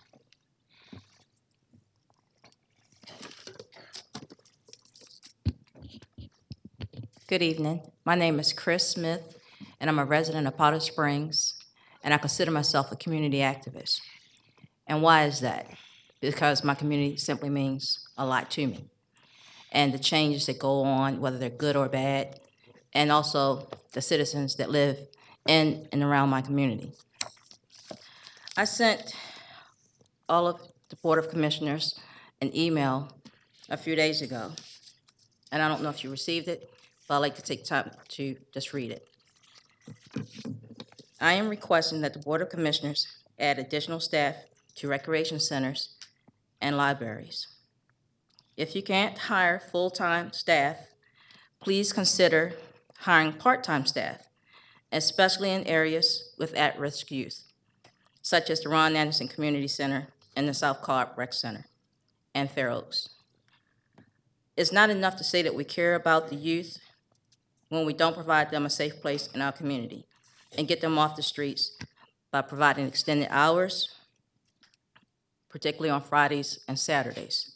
Good evening. My name is Chris Smith, and I'm a resident of Powder Springs, and I consider myself a community activist. And why is that? Because my community simply means a lot to me. And the changes that go on, whether they're good or bad, and also the citizens that live in and around my community. I sent all of the Board of Commissioners an email a few days ago, and I don't know if you received it, but I'd like to take time to just read it. I am requesting that the Board of Commissioners add additional staff to recreation centers and libraries. If you can't hire full-time staff, please consider hiring part-time staff, especially in areas with at-risk youth, such as the Ron Anderson Community Center and the South Cobb Rec Center and Fair Oaks. It's not enough to say that we care about the youth when we don't provide them a safe place in our community and get them off the streets by providing extended hours, particularly on Fridays and Saturdays.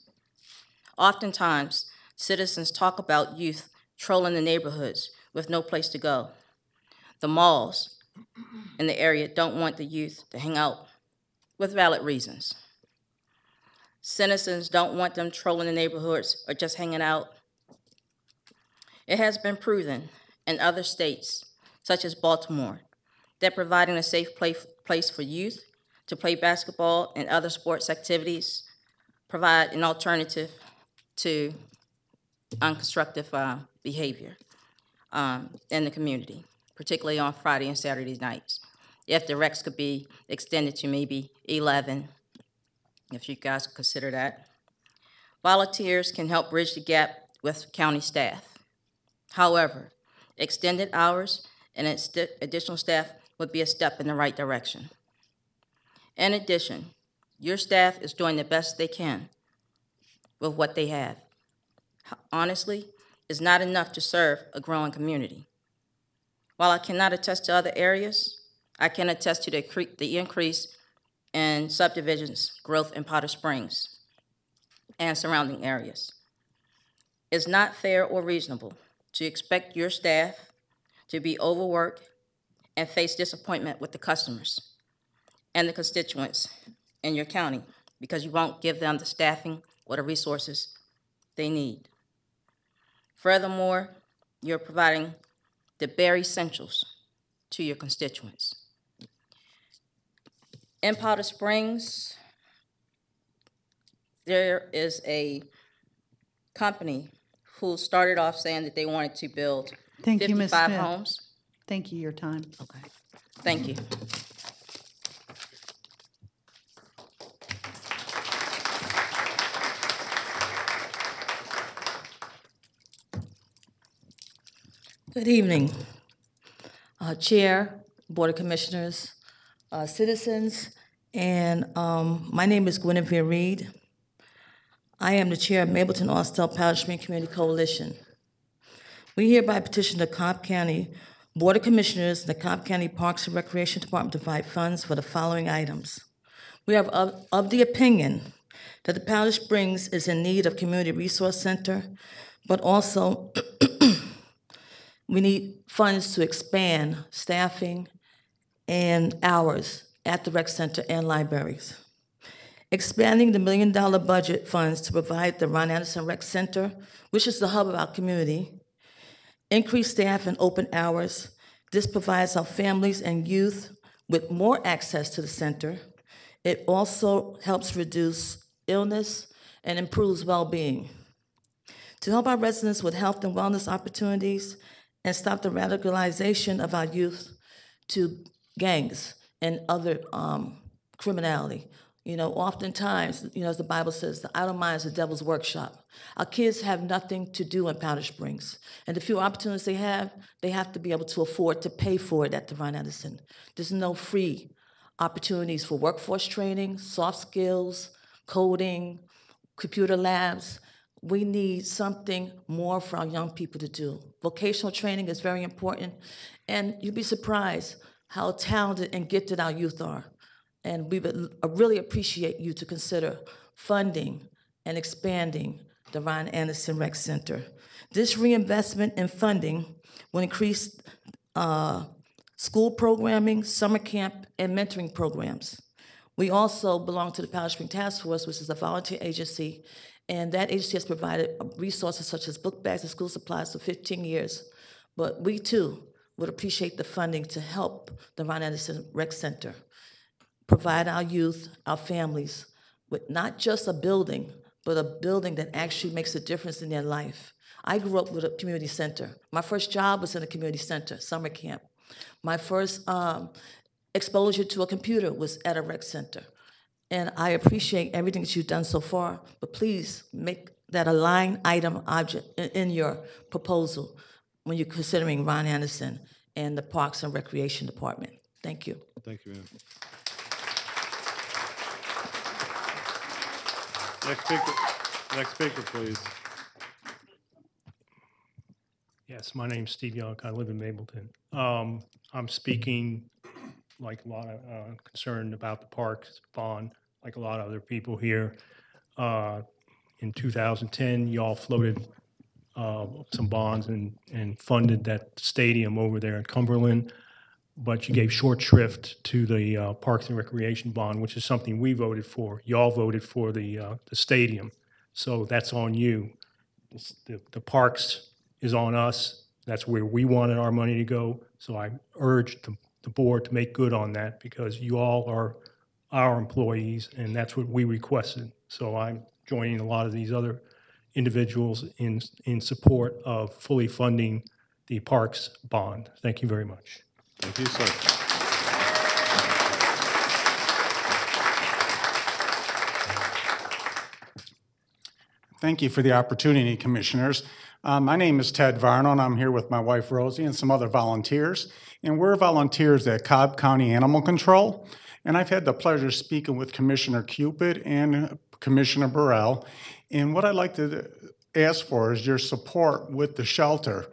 Oftentimes, citizens talk about youth trolling the neighborhoods with no place to go. The malls in the area don't want the youth to hang out with valid reasons. Citizens don't want them trolling the neighborhoods or just hanging out. It has been proven in other states, such as Baltimore, that providing a safe place, for youth to play basketball and other sports activities provide an alternative to unconstructive uh, behavior um, in the community, particularly on Friday and Saturday nights. If the recs could be extended to maybe 11, if you guys consider that. Volunteers can help bridge the gap with county staff. However, extended hours and addi- additional staff would be a step in the right direction. In addition, your staff is doing the best they can with what they have. Honestly, it's not enough to serve a growing community. While I cannot attest to other areas, I can attest to the, the increase in subdivisions growth in Powder Springs and surrounding areas. It's not fair or reasonable to expect your staff to be overworked and face disappointment with the customers and the constituents in your county because you won't give them the staffing or the resources they need. Furthermore, you're providing the bare essentials to your constituents. In Powder Springs, there is a company who started off saying that they wanted to build Thank you, Ms. 55 Smith. homes. Thank you, your time. Okay. Thank you. Good evening, uh, Chair, Board of Commissioners, uh, citizens, and um, my name is Guinevere Reed. I am the Chair of Mableton Austell Powder Community Coalition. We hereby petition the Cobb County Board of Commissioners and the Cobb County Parks and Recreation Department to provide funds for the following items. We are of, of the opinion that the Powder Springs is in need of community resource center, but also we need funds to expand staffing and hours at the rec center and libraries. Expanding the million dollar budget funds to provide the Ron Anderson Rec Center, which is the hub of our community. Increase staff and open hours. This provides our families and youth with more access to the center. It also helps reduce illness and improves well being. To help our residents with health and wellness opportunities and stop the radicalization of our youth to gangs and other um, criminality. You know, oftentimes, you know, as the Bible says, the idle mind is the devil's workshop. Our kids have nothing to do in Powder Springs. And the few opportunities they have, they have to be able to afford to pay for it at Ron Anderson. There's no free opportunities for workforce training, soft skills, coding, computer labs. We need something more for our young people to do. Vocational training is very important, and you'd be surprised how talented and gifted our youth are. And we would really appreciate you to consider funding and expanding the Ron Anderson Rec Center. This reinvestment in funding will increase uh, school programming, summer camp, and mentoring programs. We also belong to the Powder Spring Task Force, which is a volunteer agency, and that agency has provided resources such as book bags and school supplies for 15 years. But we too would appreciate the funding to help the Ron Anderson Rec Center provide our youth, our families, with not just a building, but a building that actually makes a difference in their life. I grew up with a community center. My first job was in a community center, summer camp. My first um, exposure to a computer was at a rec center. And I appreciate everything that you've done so far, but please make that a line item object in, your proposal when you're considering Ron Anderson and the Parks and Recreation Department. Thank you. Thank you, ma'am. Next speaker, next speaker, please. Yes, my name's Steve Young. I live in Mableton. Um, I'm speaking like a lot of, uh, concerned about the parks bond, like a lot of other people here. Uh, in 2010, y'all floated, uh, some bonds and, and funded that stadium over there in Cumberland. But you gave short shrift to the, uh, Parks and Recreation bond, which is something we voted for. Y'all voted for the, uh, the stadium. So that's on you. The, the parks is on us. That's where we wanted our money to go. So I urge the, the board to make good on that because you all are our employees and that's what we requested. So I'm joining a lot of these other individuals in, in support of fully funding the parks bond. Thank you very much. Thank you, sir. Thank you for the opportunity, Commissioners. Uh, My name is Ted Varno, and I'm here with my wife Rosie and some other volunteers. And we're volunteers at Cobb County Animal Control. And I've had the pleasure of speaking with Commissioner Cupid and Commissioner Birrell. And what I'd like to ask for is your support with the shelter.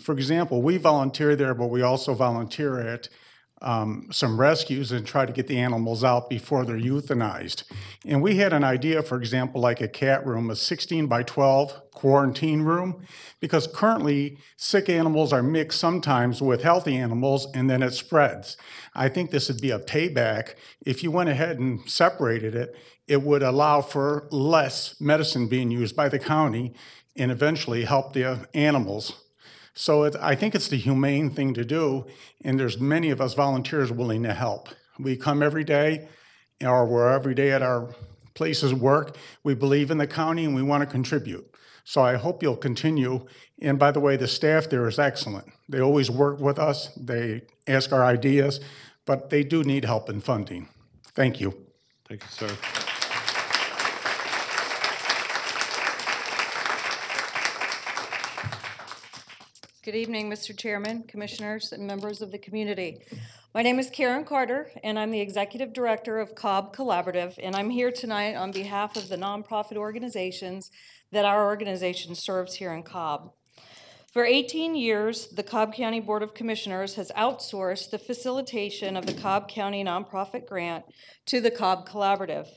For example, we volunteer there, but we also volunteer at um, some rescues and try to get the animals out before they're euthanized. And we had an idea, for example, like a cat room, a 16 by 12 quarantine room, because currently sick animals are mixed sometimes with healthy animals and then it spreads. I think this would be a payback. If you went ahead and separated it, it would allow for less medicine being used by the county and eventually help the animals. So it, I think it's the humane thing to do, and there's many of us volunteers willing to help. We come every day, or we're every day at our places of work. We believe in the county and we want to contribute. So I hope you'll continue. And by the way, the staff there is excellent. They always work with us, they ask our ideas, but they do need help in funding. Thank you. Thank you, sir. Good evening, Mr. Chairman, Commissioners, and members of the community. My name is Karen Carter, and I'm the Executive Director of Cobb Collaborative, and I'm here tonight on behalf of the nonprofit organizations that our organization serves here in Cobb. For 18 years, the Cobb County Board of Commissioners has outsourced the facilitation of the Cobb County nonprofit grant to the Cobb Collaborative,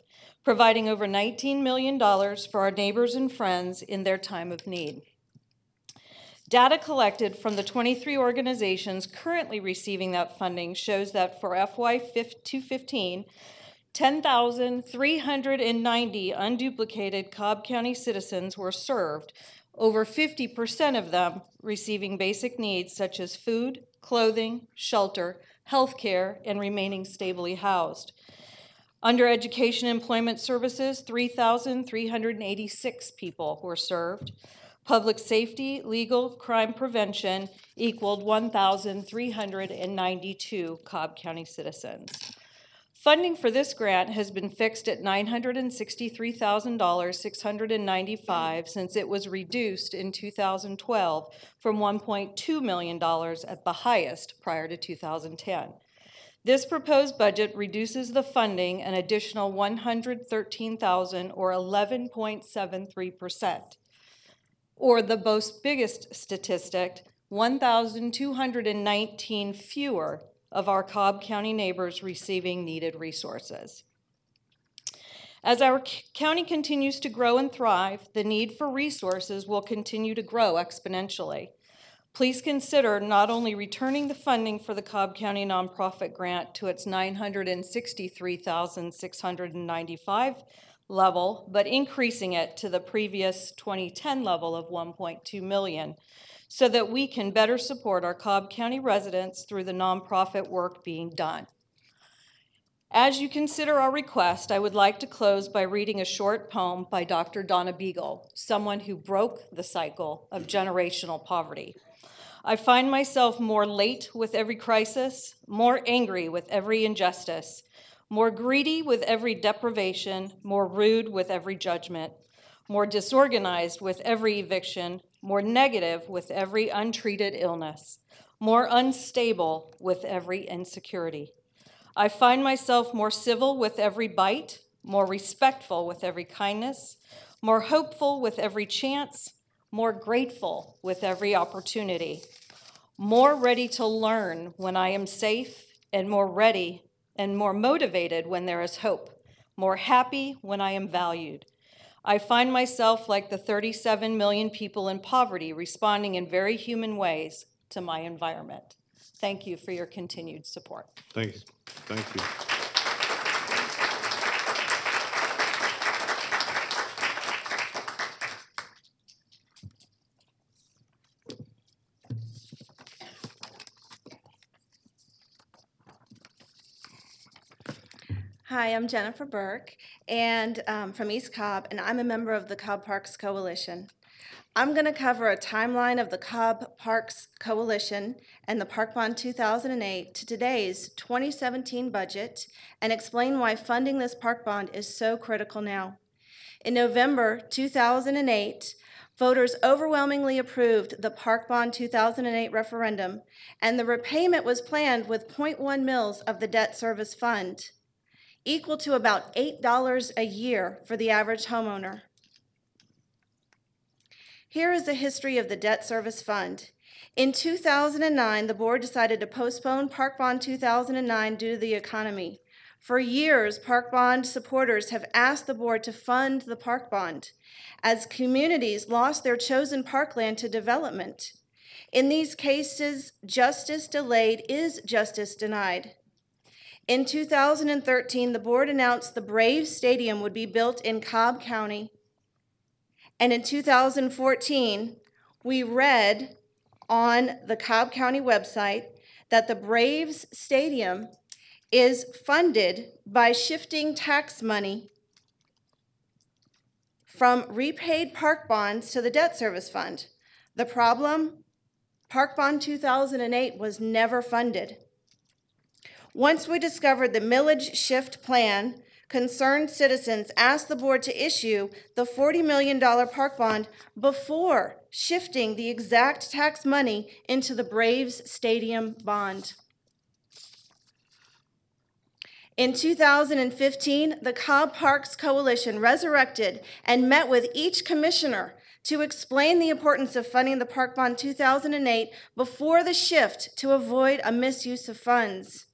providing over $19 million for our neighbors and friends in their time of need. Data collected from the 23 organizations currently receiving that funding shows that for FY 215, 10,390 unduplicated Cobb County citizens were served, over 50% of them receiving basic needs such as food, clothing, shelter, health care, and remaining stably housed. Under Education Employment Services, 3,386 people were served. Public safety, legal, crime prevention equaled 1,392 Cobb County citizens. Funding for this grant has been fixed at $963,695 since it was reduced in 2012 from $1.2 million at the highest prior to 2010. This proposed budget reduces the funding an additional 113,000 or 11.73% or the most biggest statistic, 1,219 fewer of our Cobb County neighbors receiving needed resources. As our county continues to grow and thrive, the need for resources will continue to grow exponentially. Please consider not only returning the funding for the Cobb County nonprofit grant to its 963,695 level, but increasing it to the previous 2010 level of 1.2 million so that we can better support our Cobb County residents through the nonprofit work being done. As you consider our request, I would like to close by reading a short poem by Dr. Donna Beegle, someone who broke the cycle of generational poverty. I find myself more late with every crisis, more angry with every injustice, more greedy with every deprivation, more rude with every judgment, more disorganized with every eviction, more negative with every untreated illness, more unstable with every insecurity. I find myself more civil with every bite, more respectful with every kindness, more hopeful with every chance, more grateful with every opportunity, more ready to learn when I am safe, and more ready and more motivated when there is hope, more happy when I am valued. I find myself like the 37 million people in poverty responding in very human ways to my environment. Thank you for your continued support. Thank you. Thank you. Hi, I'm Jennifer Burke, and um, from East Cobb, and I'm a member of the Cobb Parks Coalition. I'm going to cover a timeline of the Cobb Parks Coalition and the Park Bond 2008 to today's 2017 budget and explain why funding this park bond is so critical now. In November 2008, voters overwhelmingly approved the Park Bond 2008 referendum, and the repayment was planned with 0.1 mils of the debt service fund equal to about $8 a year for the average homeowner. Here is a history of the debt service fund. In 2009, the board decided to postpone Park Bond 2009 due to the economy. For years, Park Bond supporters have asked the board to fund the Park Bond as communities lost their chosen parkland to development. In these cases, justice delayed is justice denied. In 2013, the board announced the Braves Stadium would be built in Cobb County. And in 2014, we read on the Cobb County website that the Braves Stadium is funded by shifting tax money from repaid park bonds to the debt service fund. The problem? Park Bond 2008 was never funded. Once we discovered the millage shift plan, concerned citizens asked the board to issue the $40 million park bond before shifting the exact tax money into the Braves Stadium bond. In 2015, the Cobb Parks Coalition resurrected and met with each commissioner to explain the importance of funding the Park Bond 2008 before the shift to avoid a misuse of funds.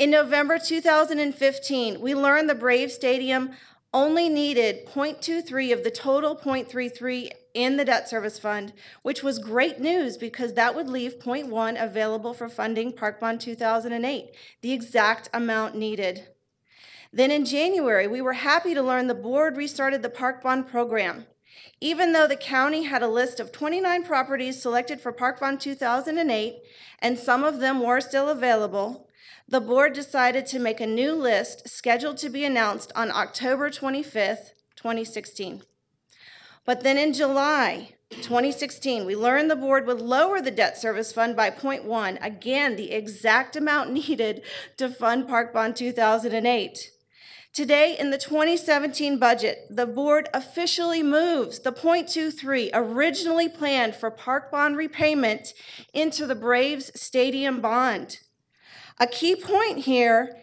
In November 2015, we learned the Brave Stadium only needed 0.23 of the total 0.33 in the debt service fund, which was great news because that would leave 0.1 available for funding Park Bond 2008, the exact amount needed. Then in January, we were happy to learn the board restarted the Park Bond program. Even though the county had a list of 29 properties selected for Park Bond 2008, and some of them were still available, the board decided to make a new list scheduled to be announced on October 25th, 2016. But then in July 2016, we learned the board would lower the debt service fund by 0.1, again, the exact amount needed to fund Park Bond 2008. Today, in the 2017 budget, the board officially moves the 0.23 originally planned for Park Bond repayment into the Braves Stadium bond. A key point here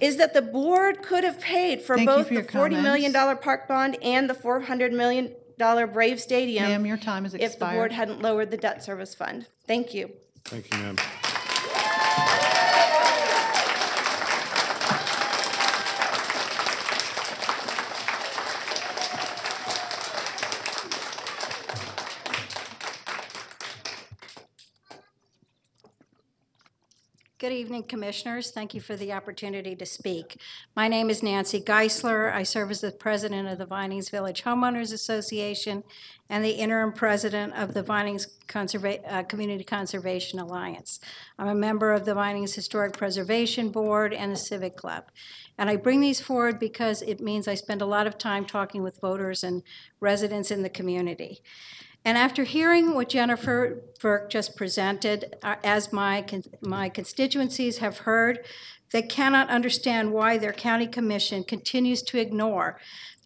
is that the board could have paid for Thank both for the your $40 million comments. park bond and the $400 million Brave Stadium. Ma'am, your time has If the board hadn't lowered the debt service fund. Thank you. Thank you, ma'am. Good evening, Commissioners. Thank you for the opportunity to speak. My name is Nancy Geisler. I serve as the president of the Vinings Village Homeowners Association and the interim president of the Vinings Conserva- uh, Community Conservation Alliance. I'm a member of the Vinings Historic Preservation Board and the Civic Club. And I bring these forward because it means I spend a lot of time talking with voters and residents in the community. And after hearing what Jennifer Burke just presented, uh, as my, my constituencies have heard, they cannot understand why their county commission continues to ignore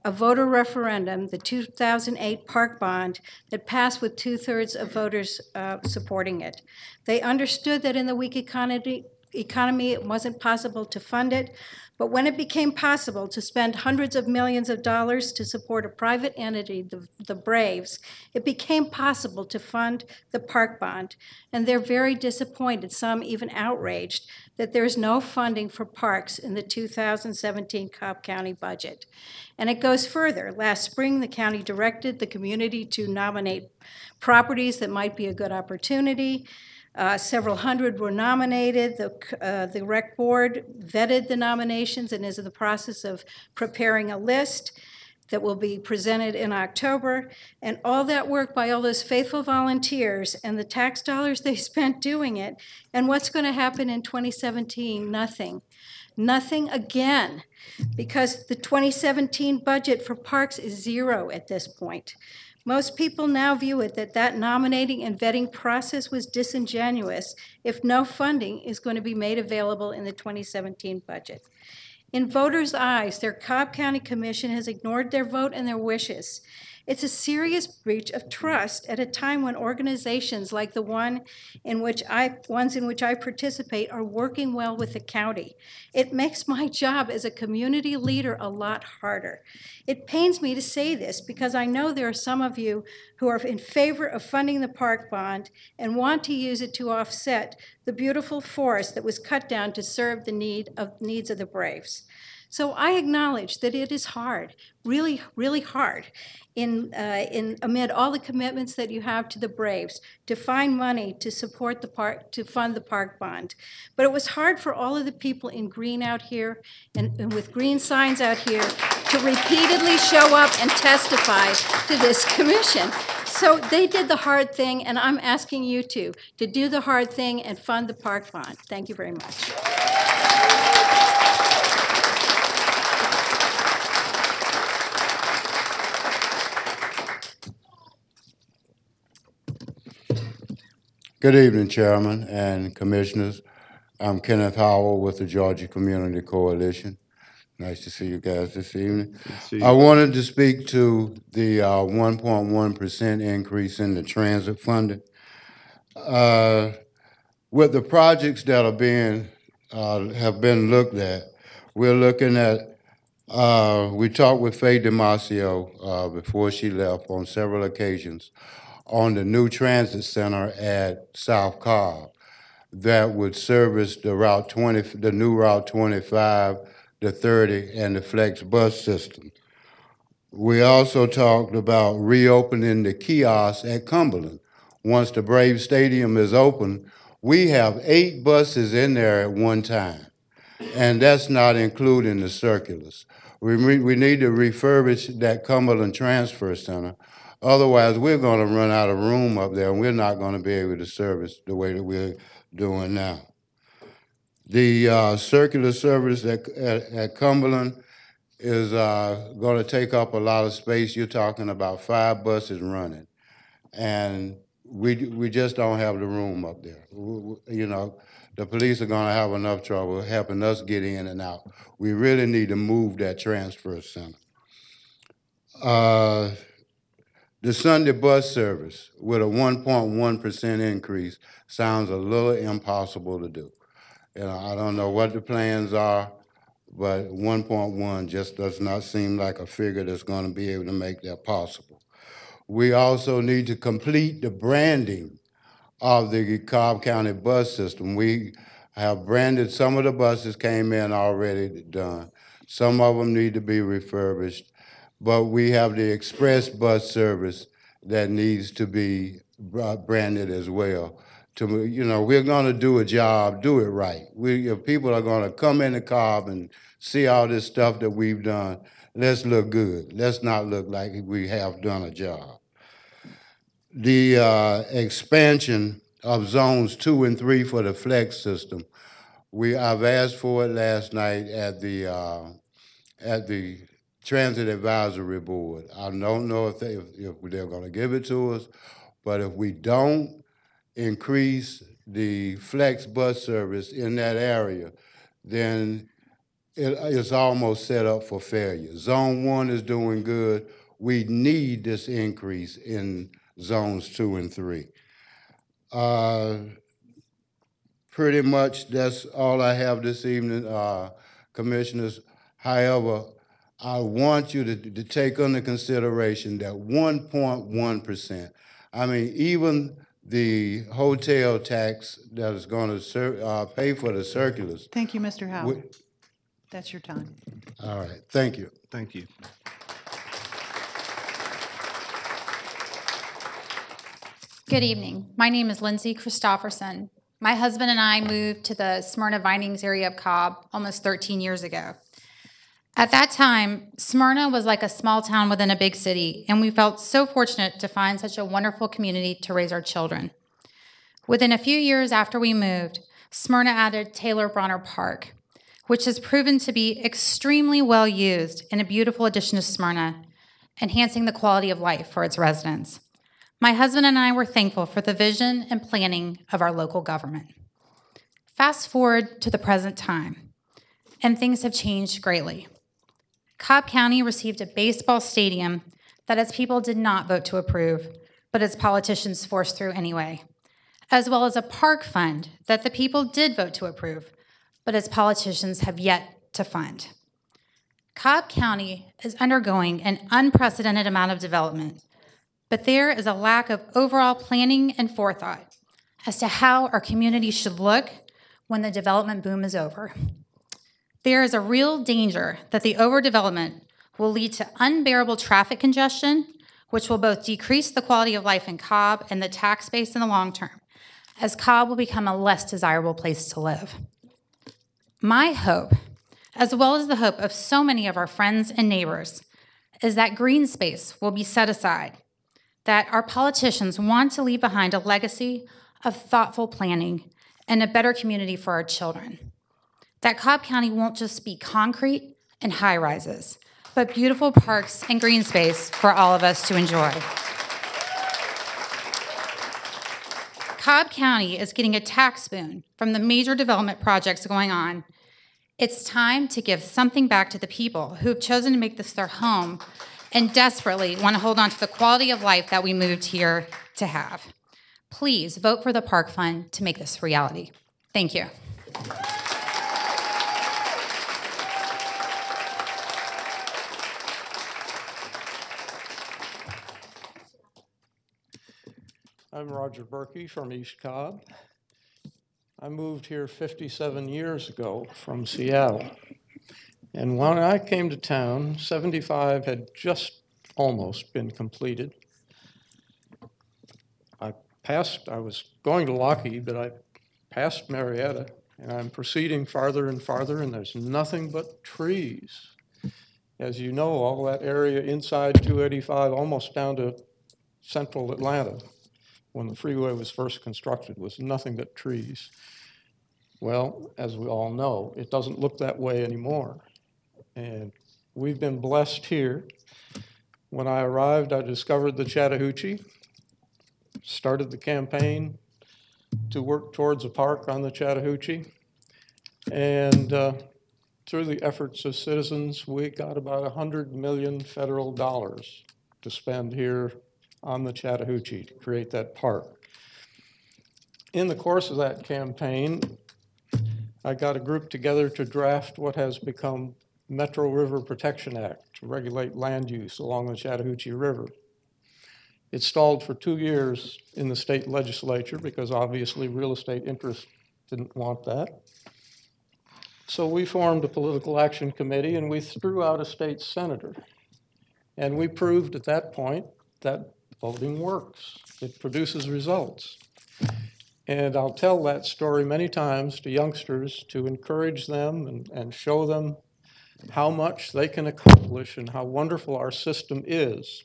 a voter referendum, the 2008 park bond, that passed with two-thirds of voters uh, supporting it. They understood that in the weak economy, economy, it wasn't possible to fund it, but when it became possible to spend hundreds of millions of dollars to support a private entity, the, the Braves, it became possible to fund the park bond. And they're very disappointed, some even outraged, that there is no funding for parks in the 2017 Cobb County budget. And it goes further. Last spring, the county directed the community to nominate properties that might be a good opportunity. Uh, Several hundred were nominated. The, uh, the rec board vetted the nominations and is in the process of preparing a list that will be presented in October. And all that work by all those faithful volunteers and the tax dollars they spent doing it. And what's going to happen in 2017? Nothing. Nothing again, because the 2017 budget for parks is zero at this point. Most people now view it that that nominating and vetting process was disingenuous if no funding is going to be made available in the 2017 budget. In voters' eyes, their Cobb County Commission has ignored their vote and their wishes. It's a serious breach of trust at a time when organizations like the one in which I, ones in which I participate are working well with the county. It makes my job as a community leader a lot harder. It pains me to say this because I know there are some of you who are in favor of funding the park bond and want to use it to offset the beautiful forest that was cut down to serve the need of needs of the Braves. So I acknowledge that it is hard, really, really hard, in, uh, in amid all the commitments that you have to the Braves to find money to support the park, to fund the park bond. But it was hard for all of the people in green out here and, and with green signs out here to repeatedly show up and testify to this commission. So they did the hard thing, and I'm asking you to to do the hard thing and fund the park bond. Thank you very much. Good evening, Chairman and Commissioners. I'm Kenneth Howell with the Georgia Community Coalition. Nice to see you guys this evening. I wanted to speak to the uh, 1.1% increase in the transit funding. Uh, With the projects that are being, uh, have been looked at, we're looking at, uh, we talked with Faye DiMassimo uh, before she left on several occasions on the new transit center at South Cobb that would service the Route 20, the new Route 25, the 30, and the Flex bus system. We also talked about reopening the kiosk at Cumberland. Once the Brave Stadium is open, we have eight buses in there at one time, and that's not including the circulars. We, we need to refurbish that Cumberland Transfer Center. Otherwise, we're going to run out of room up there, and we're not going to be able to service the way that we're doing now. The uh, circular service at, at, at Cumberland is uh, going to take up a lot of space. You're talking about five buses running, and we we just don't have the room up there. W- w- You know, the police are going to have enough trouble helping us get in and out. We really need to move that transfer center. Uh, the Sunday bus service with a 1.1% increase sounds a little impossible to do. I don't know what the plans are, but 1.1 just does not seem like a figure that's going to be able to make that possible. We also need to complete the branding of the Cobb County bus system. We have branded, some of the buses came in already done. Some of them need to be refurbished, but we have the express bus service that needs to be branded as well. to, you know, we're gonna do a job, do it right. We, if people are gonna come in the Cobb and see all this stuff that we've done, let's look good. Let's not look like we have done a job. The uh, expansion of zones two and three for the flex system, we, I've asked for it last night at the, uh, at the Transit Advisory Board. I don't know if they, if they're gonna give it to us, but if we don't increase the flex bus service in that area, then it, it's almost set up for failure. Zone one is doing good. We need this increase in zones two and three. Uh, pretty much that's all I have this evening, uh, commissioners. However, I want you to, to take under consideration that one point one percent. I mean, even the hotel tax that is gonna ser, uh, pay for the circulars. Thank you, Mr. we- Howard. That's your time. All right, thank you. Thank you. Good evening. My name is Lindsay Christofferson. My husband and I moved to the Smyrna Vinings area of Cobb almost 13 years ago. At that time, Smyrna was like a small town within a big city, and we felt so fortunate to find such a wonderful community to raise our children. Within a few years after we moved, Smyrna added Taylor Brawner Park, which has proven to be extremely well used and a beautiful addition to Smyrna, enhancing the quality of life for its residents. My husband and I were thankful for the vision and planning of our local government. Fast forward to the present time, and things have changed greatly. Cobb County received a baseball stadium that its people did not vote to approve, but its politicians forced through anyway, as well as a park fund that the people did vote to approve, but its politicians have yet to fund. Cobb County is undergoing an unprecedented amount of development, but there is a lack of overall planning and forethought as to how our community should look when the development boom is over. There is a real danger that the overdevelopment will lead to unbearable traffic congestion, which will both decrease the quality of life in Cobb and the tax base in the long term, as Cobb will become a less desirable place to live. My hope, as well as the hope of so many of our friends and neighbors, is that green space will be set aside, that our politicians want to leave behind a legacy of thoughtful planning and a better community for our children. That Cobb County won't just be concrete and high rises, but beautiful parks and green space for all of us to enjoy. Cobb County is getting a tax boon from the major development projects going on. It's time to give something back to the people who have chosen to make this their home and desperately want to hold on to the quality of life that we moved here to have. Please vote for the Park Fund to make this a reality. Thank you. I'm Roger Berkey from East Cobb. I moved here 57 years ago from Seattle. And when I came to town, 75 had just almost been completed. I passed, I was going to Lockheed, but I passed Marietta, and I'm proceeding farther and farther, and there's nothing but trees. As you know, all that area inside 285, almost down to central Atlanta, when the freeway was first constructed, was nothing but trees. Well, as we all know, it doesn't look that way anymore. And we've been blessed here. When I arrived, I discovered the Chattahoochee, started the campaign to work towards a park on the Chattahoochee. And uh, through the efforts of citizens, we got about 100 million federal dollars to spend here on the Chattahoochee to create that park. In the course of that campaign, I got a group together to draft what has become Metro River Protection Act to regulate land use along the Chattahoochee River. It stalled for two years in the state legislature because obviously real estate interests didn't want that. So we formed a political action committee and we threw out a state senator. And we proved at that point that voting works. It produces results. And I'll tell that story many times to youngsters to encourage them and, and show them how much they can accomplish and how wonderful our system is.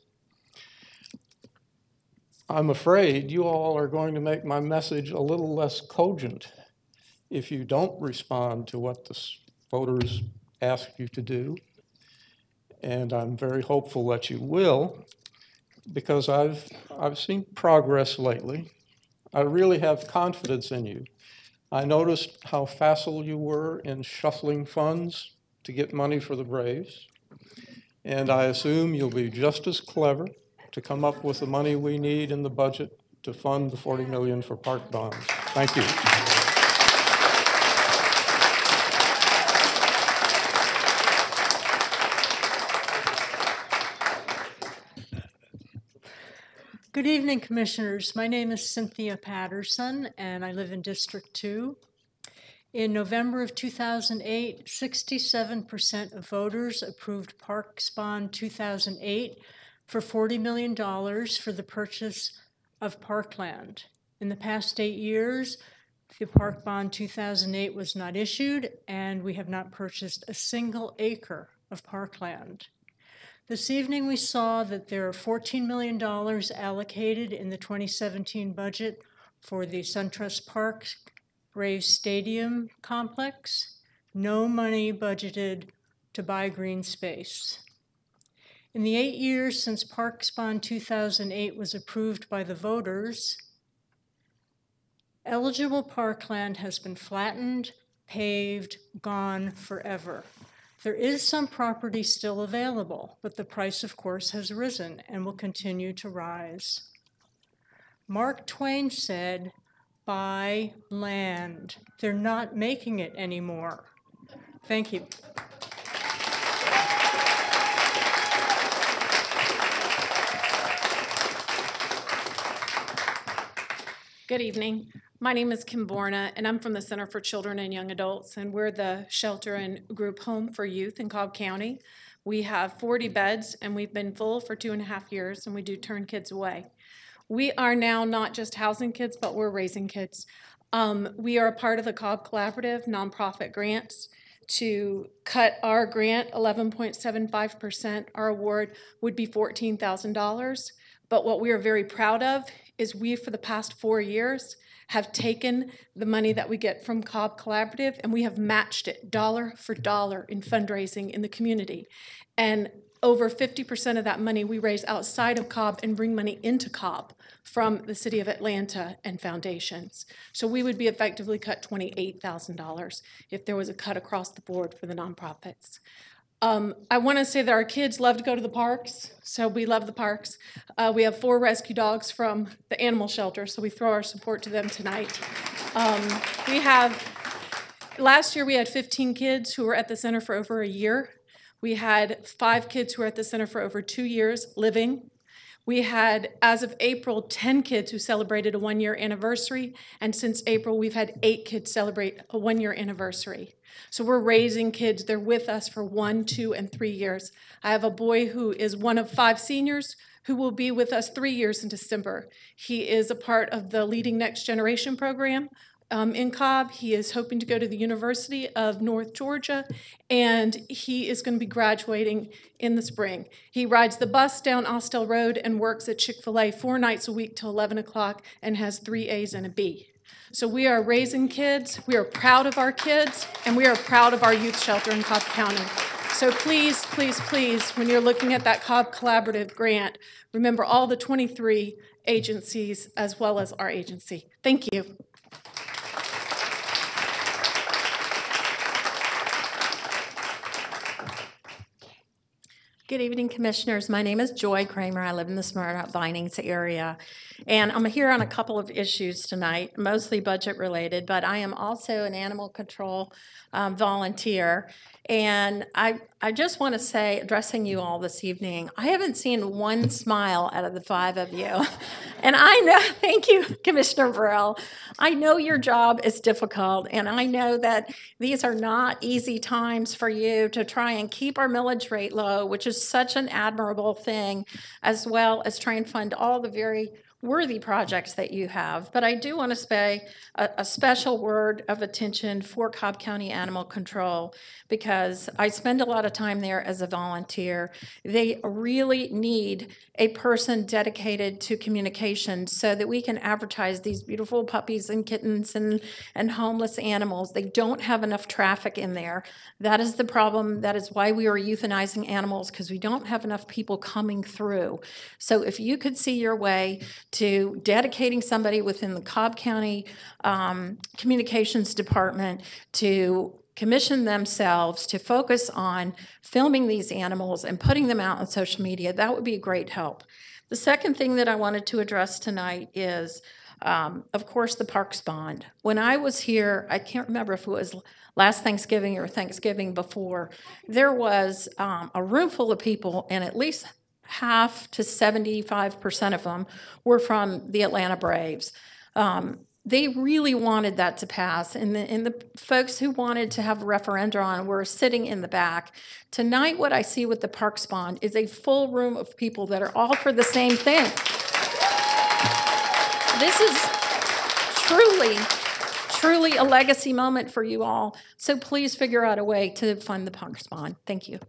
I'm afraid you all are going to make my message a little less cogent if you don't respond to what the voters ask you to do. And I'm very hopeful that you will, because I've, I've seen progress lately. I really have confidence in you. I noticed how facile you were in shuffling funds to get money for the Braves. And I assume you'll be just as clever to come up with the money we need in the budget to fund the 40 million for park bonds. Thank you. Good evening, Commissioners. My name is Cynthia Patterson, and I live in District 2. In November of 2008, 67% of voters approved Parks Bond 2008 for $40 million for the purchase of parkland. In the past eight years, the Park Bond 2008 was not issued, and we have not purchased a single acre of parkland. This evening, we saw that there are $14 million allocated in the 2017 budget for the SunTrust Park Braves Stadium complex. No money budgeted to buy green space. In the eight years since Parks Bond 2008 was approved by the voters, eligible parkland has been flattened, paved, gone forever. There is some property still available, but the price, of course, has risen and will continue to rise. Mark Twain said, buy land. They're not making it anymore. Thank you. Good evening. My name is Kim Borna, and I'm from the Center for Children and Young Adults, and we're the shelter and group home for youth in Cobb County. We have 40 beds, and we've been full for two and a half years, and we do turn kids away. We are now not just housing kids, but we're raising kids. Um, we are a part of the Cobb Collaborative nonprofit grants. To cut our grant 11.75%, our award would be $14,000. But what we are very proud of is we, for the past four years, have taken the money that we get from Cobb Collaborative and we have matched it dollar for dollar in fundraising in the community. And over 50% of that money we raise outside of Cobb and bring money into Cobb from the city of Atlanta and foundations. So we would be effectively cut $28,000 if there was a cut across the board for the nonprofits. Um, I want to say that our kids love to go to the parks, so we love the parks. Uh, we have four rescue dogs from the animal shelter, so we throw our support to them tonight. Um, we have, last year we had 15 kids who were at the center for over a year. We had five kids who were at the center for over two years living. We had, as of April, 10 kids who celebrated a one year anniversary, and since April, we've had eight kids celebrate a one year anniversary. So we're raising kids, they're with us for one, two, and three years. I have a boy who is one of five seniors who will be with us three years in December. He is a part of the Leading Next Generation program, um, in Cobb. He is hoping to go to the University of North Georgia, and he is going to be graduating in the spring. He rides the bus down Austell Road and works at Chick fil A four nights a week till 11 o'clock and has three A's and a B. So we are raising kids, we are proud of our kids, and we are proud of our youth shelter in Cobb County. So please, please, please, when you're looking at that Cobb Collaborative grant, remember all the 23 agencies as well as our agency. Thank you. Good evening, Commissioners. My name is Joy Kramer. I live in the Smyrna Vinings area. And I'm here on a couple of issues tonight, mostly budget related, but I am also an animal control um, volunteer. And I, I just want to say, addressing you all this evening, I haven't seen one smile out of the five of you. And I know, thank you, Commissioner Birrell. I know your job is difficult, and I know that these are not easy times for you to try and keep our millage rate low, which is such an admirable thing, as well as try and fund all the very worthy projects that you have. But I do want to say a, a special word of attention for Cobb County Animal Control because I spend a lot of time there as a volunteer. They really need a person dedicated to communication so that we can advertise these beautiful puppies and kittens and, and homeless animals. They don't have enough traffic in there. That is the problem. That is why we are euthanizing animals because we don't have enough people coming through. So if you could see your way to dedicating somebody within the Cobb County um, Communications Department to commission themselves to focus on filming these animals and putting them out on social media, that would be a great help. The second thing that I wanted to address tonight is, um, of course, the Parks Bond. When I was here, I can't remember if it was last Thanksgiving or Thanksgiving before, there was um, a room full of people, and at least half to 75% of them were from the Atlanta Braves. Um, they really wanted that to pass, and the, and the folks who wanted to have a referendum on were sitting in the back. Tonight, what I see with the Parks Bond is a full room of people that are all for the same thing. This is truly, truly a legacy moment for you all. So please figure out a way to fund the Parks Bond. Thank you.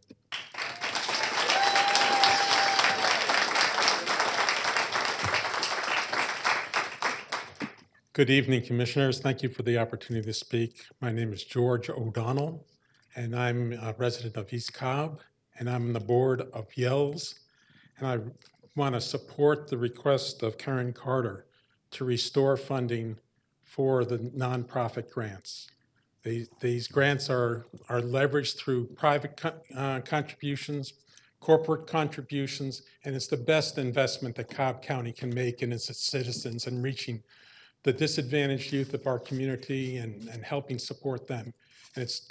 Good evening, Commissioners. Thank you for the opportunity to speak. My name is George O'Donnell, and I'm a resident of East Cobb, and I'm on the board of Yells. And I want to support the request of Karen Carter to restore funding for the nonprofit grants. These, these grants are, are leveraged through private co- uh, contributions, corporate contributions, and it's the best investment that Cobb County can make in its citizens and reaching the disadvantaged youth of our community and, and helping support them. And it's,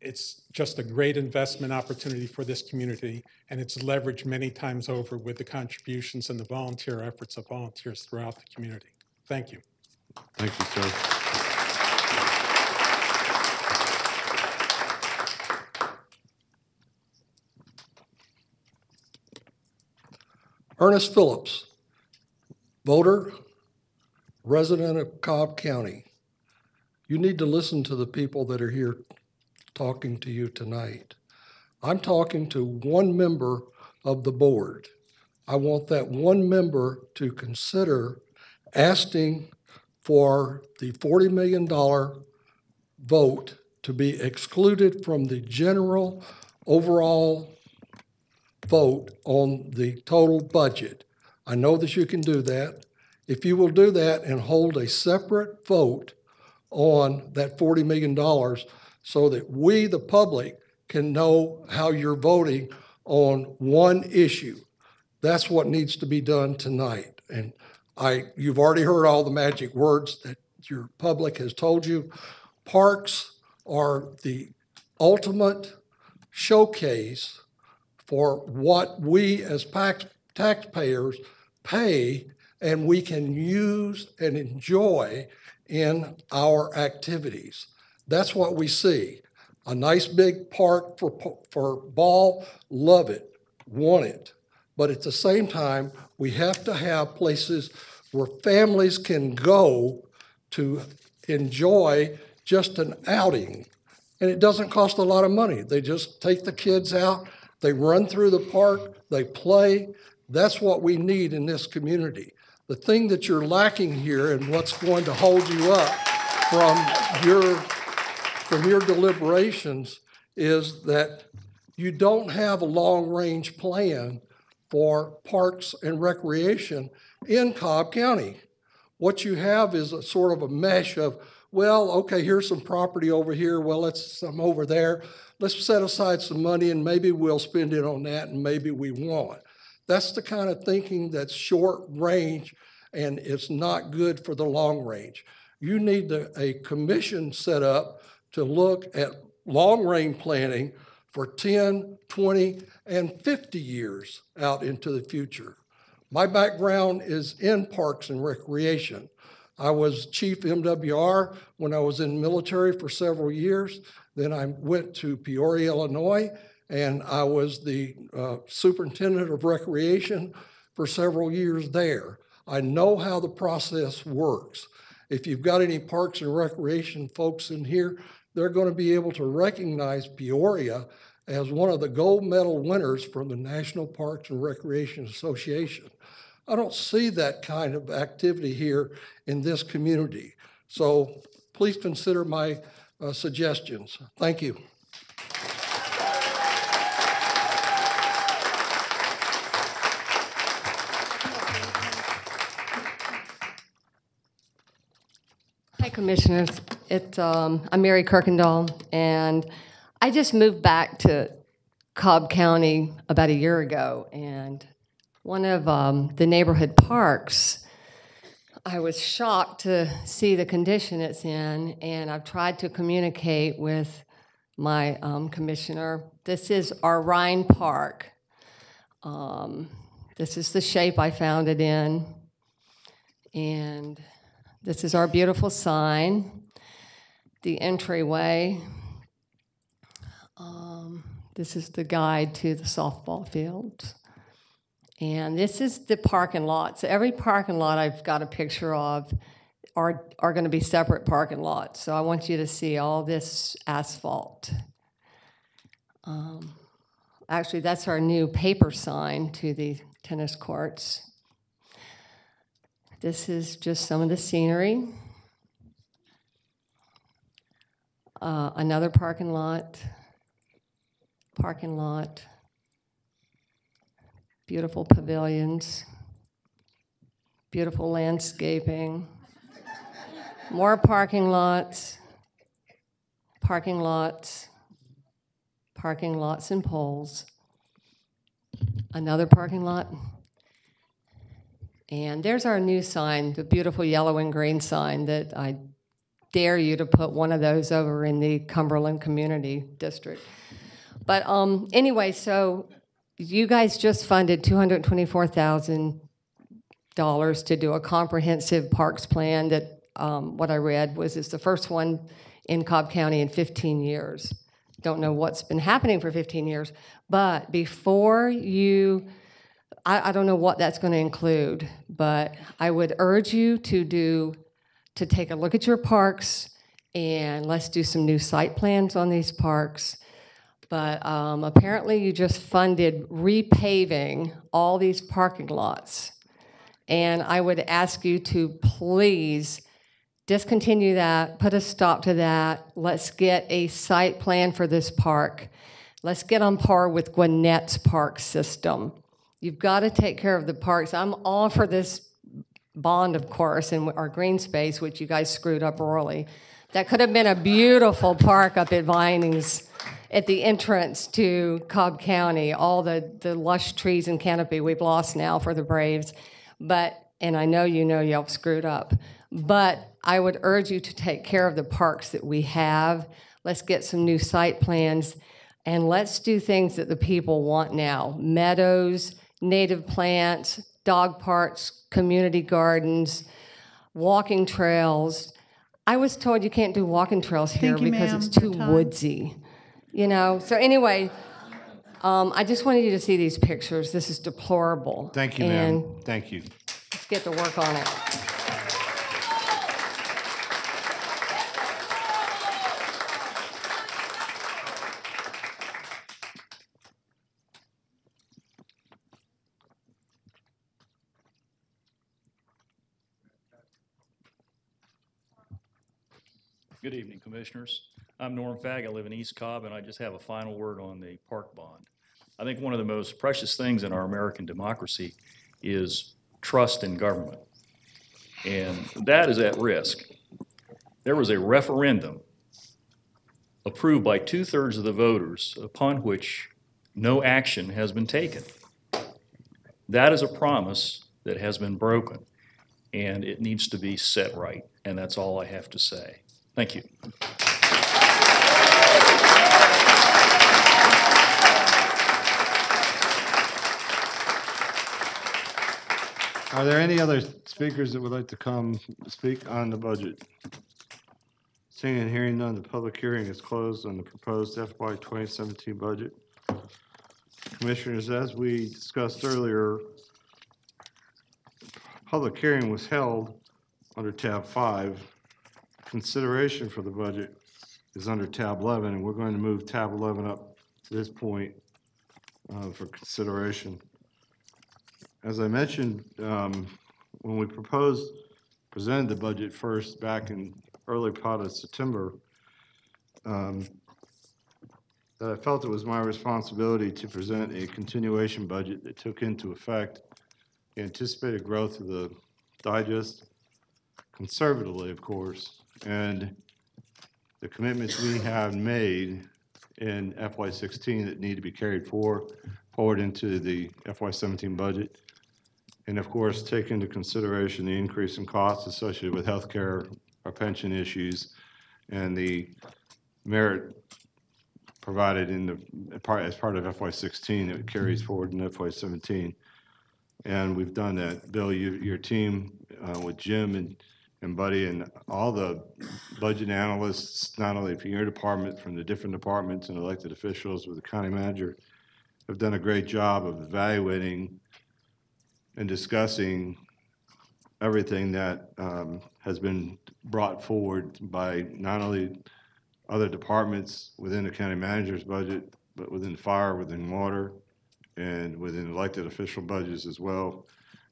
it's just a great investment opportunity for this community, and it's leveraged many times over with the contributions and the volunteer efforts of volunteers throughout the community. Thank you. Thank you, sir. Ernest Phillips, voter, resident of Cobb County. You need to listen to the people that are here talking to you tonight. I'm talking to one member of the board. I want that one member to consider asking for the $40 million vote to be excluded from the general overall vote on the total budget. I know that you can do that. If you will do that and hold a separate vote on that $40 million so that we, the public, can know how you're voting on one issue. That's what needs to be done tonight. And I, you've already heard all the magic words that your public has told you. Parks are the ultimate showcase for what we as tax, taxpayers pay and we can use and enjoy in our activities. That's what we see. A nice big park for, for ball, love it, want it. But at the same time, we have to have places where families can go to enjoy just an outing. And it doesn't cost a lot of money. They just take the kids out, they run through the park, they play. That's what we need in this community. The thing that you're lacking here and what's going to hold you up from your from your deliberations is that you don't have a long-range plan for parks and recreation in Cobb County. What you have is a sort of a mesh of, well, okay, here's some property over here, well, let's some over there. Let's set aside some money and maybe we'll spend it on that and maybe we won't. That's the kind of thinking that's short range and it's not good for the long range. You need a, a commission set up to look at long range planning for 10, 20, and 50 years out into the future. My background is in parks and recreation. I was chief MWR when I was in military for several years. Then I went to Peoria, Illinois, and I was the uh, superintendent of recreation for several years there. I know how the process works. If you've got any Parks and Recreation folks in here, they're going to be able to recognize Peoria as one of the gold medal winners from the National Parks and Recreation Association. I don't see that kind of activity here in this community. So please consider my uh, suggestions. Thank you. Commissioners. It's, um, I'm Mary Kirkendall, and I just moved back to Cobb County about a year ago, and one of um, the neighborhood parks, I was shocked to see the condition it's in, and I've tried to communicate with my um, commissioner. This is our Rhyne Park. Um, This is the shape I found it in, and this is our beautiful sign, the entryway. Um, This is the guide to the softball fields. And this is the parking lot. So every parking lot I've got a picture of are, are going to be separate parking lots. So I want you to see all this asphalt. Um, Actually, that's our new paper sign to the tennis courts. This is just some of the scenery. Uh, Another parking lot, parking lot, beautiful pavilions, beautiful landscaping, more parking lots, parking lots, parking lots and poles, another parking lot. And there's our new sign, the beautiful yellow and green sign that I dare you to put one of those over in the Cumberland Community District. But um, anyway, so you guys just funded $224,000 to do a comprehensive parks plan that, um, what I read was, is the first one in Cobb County in 15 years. Don't know what's been happening for 15 years, but before you, I, I don't know what that's going to include, but I would urge you to do, to take a look at your parks and let's do some new site plans on these parks. But um, apparently, you just funded repaving all these parking lots. And I would ask you to please discontinue that, put a stop to that. Let's get a site plan for this park. Let's get on par with Gwinnett's park system. You've got to take care of the parks. I'm all for this bond, of course, and our green space, which you guys screwed up royally. That could have been a beautiful park up at Vinings at the entrance to Cobb County, all the, the lush trees and canopy we've lost now for the Braves. But, and I know you know y'all screwed up, but I would urge you to take care of the parks that we have. Let's get some new site plans and let's do things that the people want now meadows, native plants, dog parks, community gardens, walking trails. I was told you can't do walking trails here you, because it's too woodsy. You know, so anyway, um, I just wanted you to see these pictures. This is deplorable. Thank you, And ma'am. Thank you. let's get to work on it. Good evening, Commissioners. I'm Norm Fagg. I live in East Cobb, and I just have a final word on the park bond. I think one of the most precious things in our American democracy is trust in government. And that is at risk. There was a referendum approved by two-thirds of the voters upon which no action has been taken. That is a promise that has been broken, and it needs to be set right, and that's all I have to say. Thank you. Are there any other speakers that would like to come speak on the budget? Seeing and hearing none, the public hearing is closed on the proposed FY 2017 budget. Commissioners, as we discussed earlier, public hearing was held under tab five. Consideration for the budget is under tab 11, and we're going to move tab 11 up to this point uh, for consideration. As I mentioned, um, when we proposed, presented the budget first back in early part of September, um, that I felt it was my responsibility to present a continuation budget that took into effect the anticipated growth of the digest conservatively, of course, and the commitments we have made in FY sixteen that need to be carried forward, forward into the FY seventeen budget. And of course, take into consideration the increase in costs associated with healthcare, our pension issues, and the merit provided in the, part, as part of FY sixteen that carries forward in FY seventeen. And we've done that. Bill, you, your team, uh, with Jim and, and Buddy and all the budget analysts, not only from your department, from the different departments and elected officials with the county manager, have done a great job of evaluating and discussing everything that um, has been brought forward by not only other departments within the county manager's budget, but within fire, within water, and within elected official budgets as well.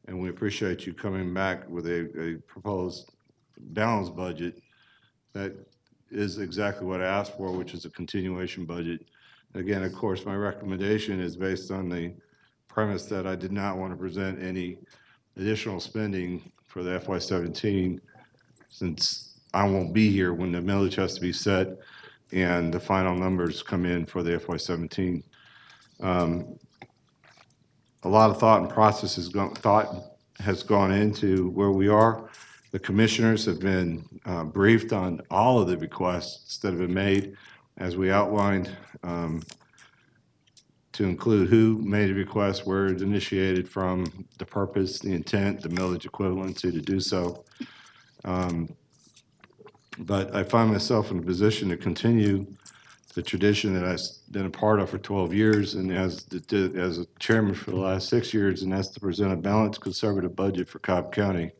And we appreciate you coming back with a, a proposed balanced budget that is exactly what I asked for, which is a continuation budget. Again, of course, my recommendation is based on the premise that I did not want to present any additional spending for the FY seventeen, since I won't be here when the millage has to be set and the final numbers come in for the FY seventeen. Um, A lot of thought and process has gone, thought has gone into where we are. The commissioners have been uh, briefed on all of the requests that have been made, as we outlined, um, to include who made a request, where it initiated from, the purpose, the intent, the millage equivalency to do so. Um, But I find myself in a position to continue the tradition that I've been a part of for 12 years and as, the- as a chairman for the last six years, and that's to present a balanced conservative budget for Cobb County.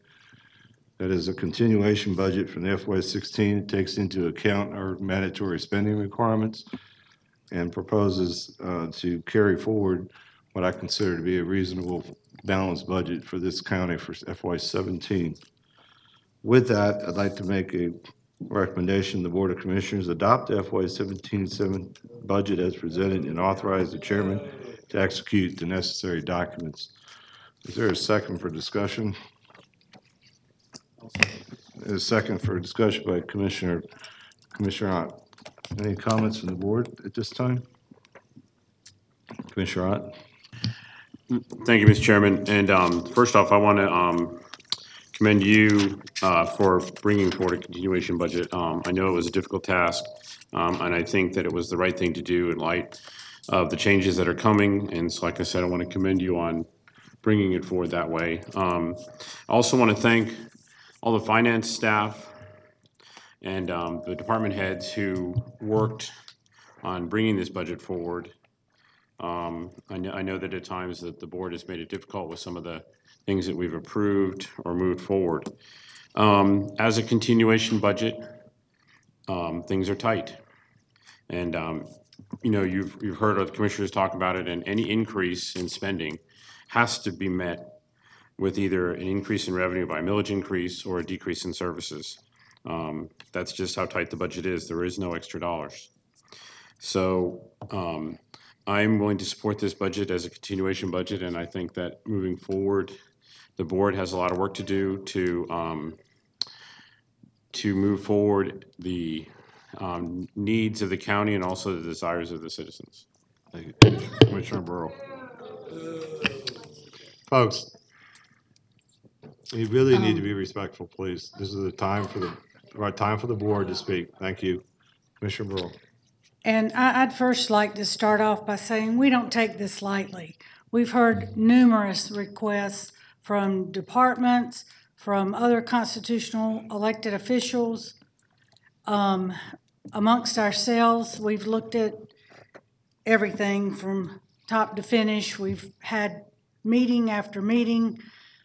That is a continuation budget from the FY sixteen. It takes into account our mandatory spending requirements and proposes uh, to carry forward what I consider to be a reasonable balanced budget for this county for FY seventeen. With that, I'd like to make a recommendation, the Board of Commissioners adopt the FY seventeen seven budget as presented and authorize the chairman to execute the necessary documents. Is there a second for discussion? A second for discussion by Commissioner, Commissioner Ott. Any comments from the board at this time? Commissioner Ott? Thank you, Mr. Chairman. And um, first off, I want to commend you uh, for bringing forward a continuation budget. Um, I know it was a difficult task, um, and I think that it was the right thing to do in light of the changes that are coming. And so, like I said, I want to commend you on bringing it forward that way. Um, I also want to thank all the finance staff and um, the department heads who worked on bringing this budget forward. Um, I know, I know that at times that the board has made it difficult with some of the things that we've approved or moved forward. Um, As a continuation budget, um, things are tight. And, um, you know, you've, you've heard the commissioners talk about it, and any increase in spending has to be met with either an increase in revenue by millage increase or a decrease in services. Um, That's just how tight the budget is. There is no extra dollars. So um, I'm willing to support this budget as a continuation budget, and I think that moving forward, the board has a lot of work to do to, um, to move forward the um, needs of the county and also the desires of the citizens. Thank you. Commissioner Birrell. Folks, you really need to be respectful, please. This is the time for the, right time for the board to speak. Thank you. Commissioner Birrell. And I, I'd first like to start off by saying we don't take this lightly. We've heard numerous requests from departments, from other constitutional elected officials. Um, amongst ourselves, we've looked at everything from top to finish. We've had meeting after meeting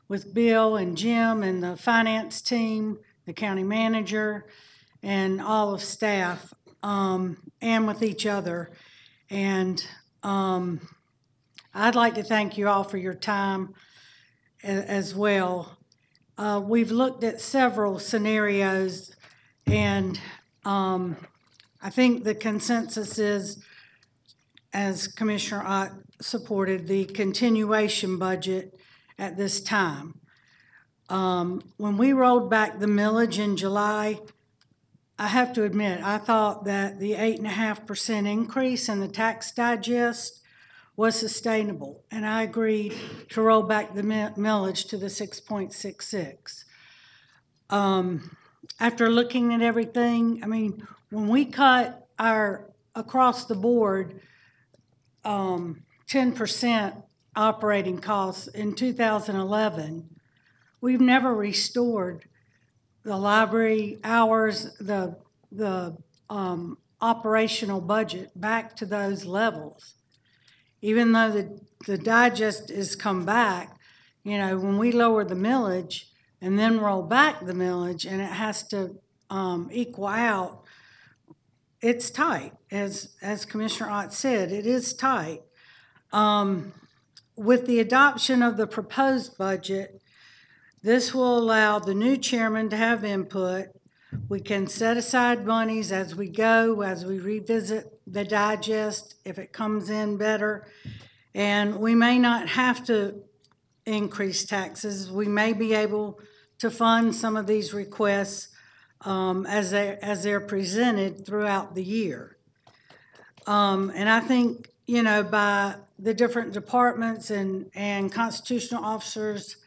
with Bill and Jim and the finance team, the county manager, and all of staff, um, and with each other. And, um, I'd like to thank you all for your time as well. Uh, we've looked at several scenarios and, um, I think the consensus is, as Commissioner Ott supported, the continuation budget at this time. Um, when we rolled back the millage in July, I have to admit, I thought that the eight and a half percent increase in the tax digest was sustainable, and I agreed to roll back the millage to the six point six six. Um, after looking at everything, I mean, when we cut our, across the board, um, ten percent operating costs in two thousand eleven, we've never restored the library hours, the, the, um, operational budget back to those levels. Even though the, the digest has come back, you know, when we lower the millage and then roll back the millage and it has to, um, equal out, it's tight, as, as Commissioner Ott said, it is tight. Um, with the adoption of the proposed budget, this will allow the new chairman to have input. We can set aside monies as we go, as we revisit the digest, if it comes in better. And we may not have to increase taxes. We may be able to fund some of these requests um, as they, as they're presented throughout the year. Um, and I think, you know, by the different departments and, and constitutional officers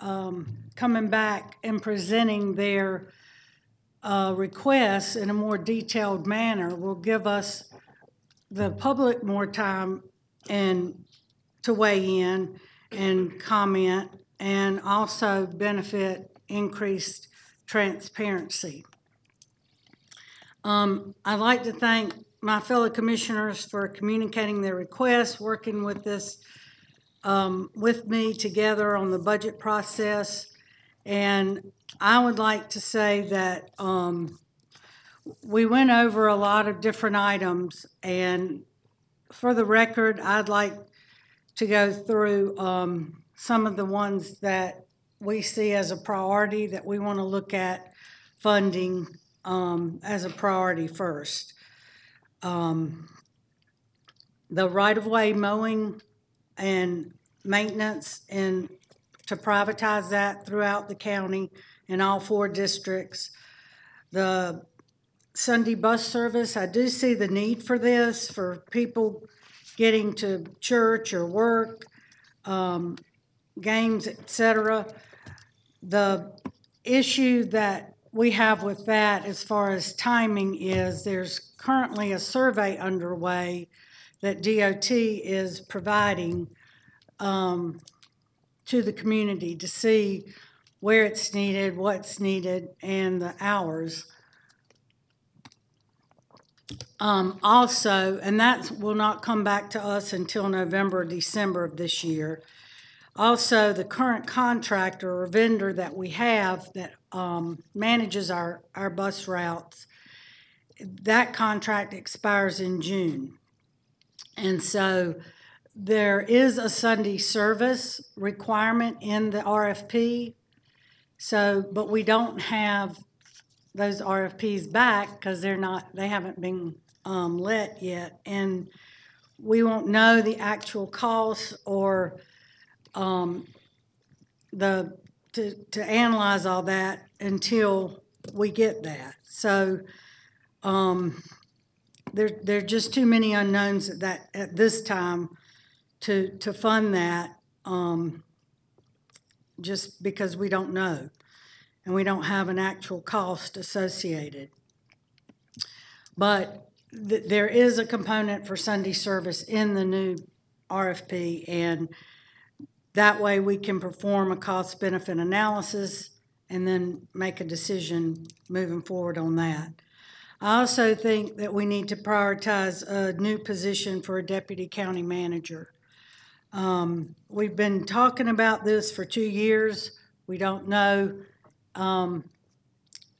um, coming back and presenting their uh, requests in a more detailed manner will give us, the public, more time and to weigh in and comment, and also benefit increased transparency. Um, I'd like to thank my fellow commissioners for communicating their requests, working with this, um, with me together on the budget process. And I would like to say that, um, we went over a lot of different items, and for the record, I'd like to go through, um, some of the ones that we see as a priority that we want to look at funding, um, as a priority first. Um, the right-of-way mowing and maintenance and to privatize that throughout the county in all four districts. The Sunday bus service, I do see the need for this, for people getting to church or work, um, games, et cetera. The issue that we have with that as far as timing is there's currently a survey underway that DOT is providing um, to the community to see where it's needed, what's needed, and the hours. Um, also, and that will not come back to us until November, December of this year. Also, the current contractor or vendor that we have that um, manages our, our bus routes, that contract expires in June. And so there is a Sunday service requirement in the RFP. So, but we don't have those RFPs back because they're not, they haven't been um, let yet. And we won't know the actual costs or um, the, to, to analyze all that until we get that. So, um, there, there are just too many unknowns at that, at this time to, to fund that, um, just because we don't know. And we don't have an actual cost associated. But th- there is a component for Sunday service in the new RFP, and that way we can perform a cost-benefit analysis and then make a decision moving forward on that. I also think that we need to prioritize a new position for a deputy county manager. Um, we've been talking about this for two years. We don't know, um,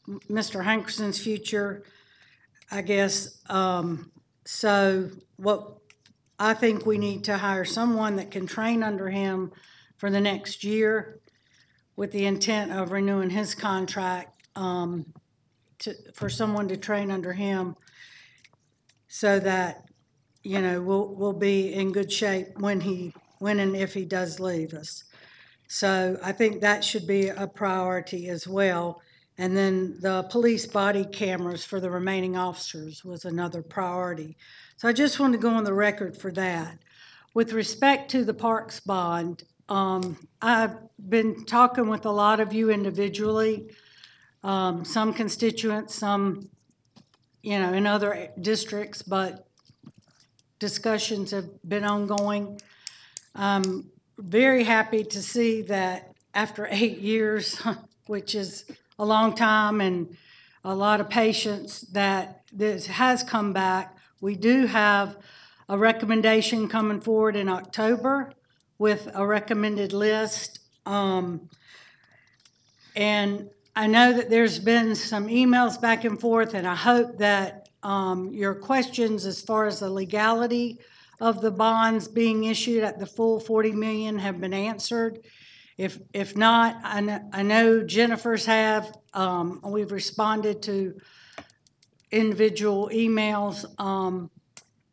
Mr. Hankerson's future, I guess. Um, so what I think we need to hire someone that can train under him for the next year with the intent of renewing his contract, um, to, for someone to train under him so that, you know, we'll, we'll be in good shape when he, when and if he does leave us. So I think that should be a priority as well. And then the police body cameras for the remaining officers was another priority. So I just want to go on the record for that. With respect to the parks bond, um, I've been talking with a lot of you individually, um, some constituents, some, you know, in other districts, but discussions have been ongoing. I'm very happy to see that after eight years, which is a long time and a lot of patience, that this has come back. We do have a recommendation coming forward in October with a recommended list. Um, and I know that there's been some emails back and forth, and I hope that um, your questions as far as the legality of the bonds being issued at the full 40 million have been answered. If, if not, I know, I know Jennifer's have, um, we've responded to individual emails, um,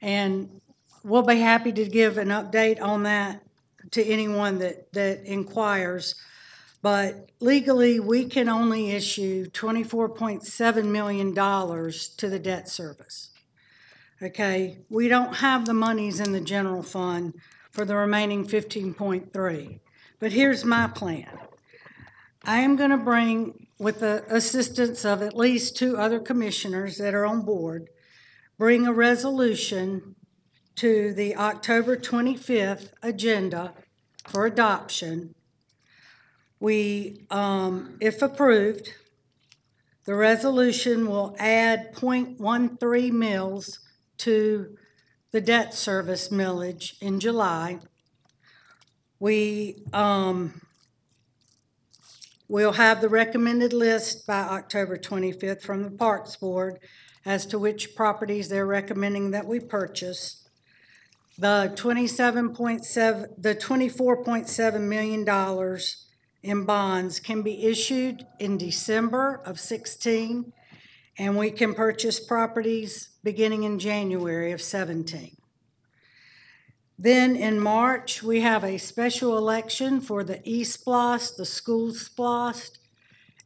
and we'll be happy to give an update on that to anyone that, that inquires. But legally, we can only issue $24.7 million to the debt service. Okay, we don't have the monies in the general fund for the remaining 15.3. But here's my plan. I am going to bring, with the assistance of at least two other commissioners that are on board, bring a resolution to the October 25th agenda for adoption. We, um, if approved, the resolution will add .13 mills to the debt service millage in July. We, um, will have the recommended list by October 25th from the Parks Board as to which properties they're recommending that we purchase. The 27.7, the 24.7 million dollars in bonds can be issued in December of 16, and we can purchase properties beginning in January of 17. Then in March, we have a special election for the E-Splost, the school Splost.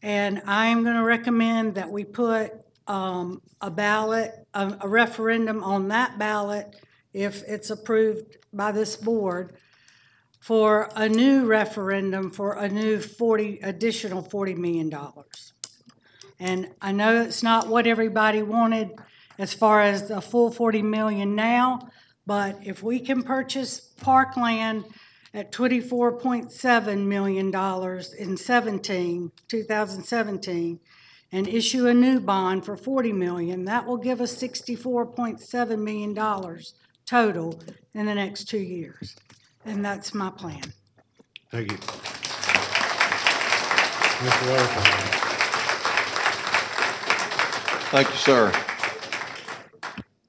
And I am going to recommend that we put um, a ballot, a a referendum on that ballot, if it's approved by this board, for a new referendum for a new 40, additional $40 million. And I know it's not what everybody wanted as far as the full 40 million now, but if we can purchase parkland at $24.7 million in 17, 2017, and issue a new bond for 40 million, that will give us $64.7 million total in the next two years. And that's my plan. Thank you. Mr. Weatherford. Thank you, sir.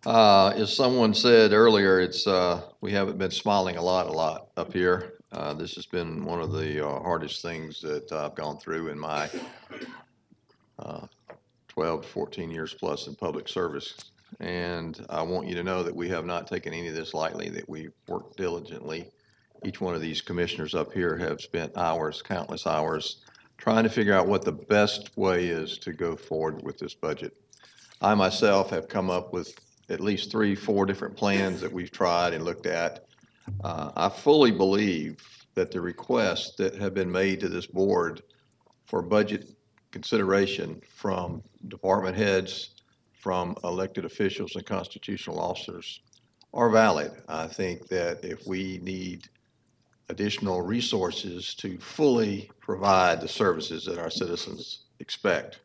Uh, As someone said earlier, it's, uh, we haven't been smiling a lot, a lot up here. Uh, This has been one of the uh, hardest things that I've gone through in my uh, 12, 14 years plus in public service. And I want you to know that we have not taken any of this lightly, that we've worked diligently. Each one of these commissioners up here have spent hours, countless hours, trying to figure out what the best way is to go forward with this budget. I myself have come up with at least three, four different plans that we've tried and looked at. Uh, I fully believe that the requests that have been made to this board for budget consideration from department heads, from elected officials and constitutional officers are valid. I think that if we need additional resources to fully provide the services that our citizens expect.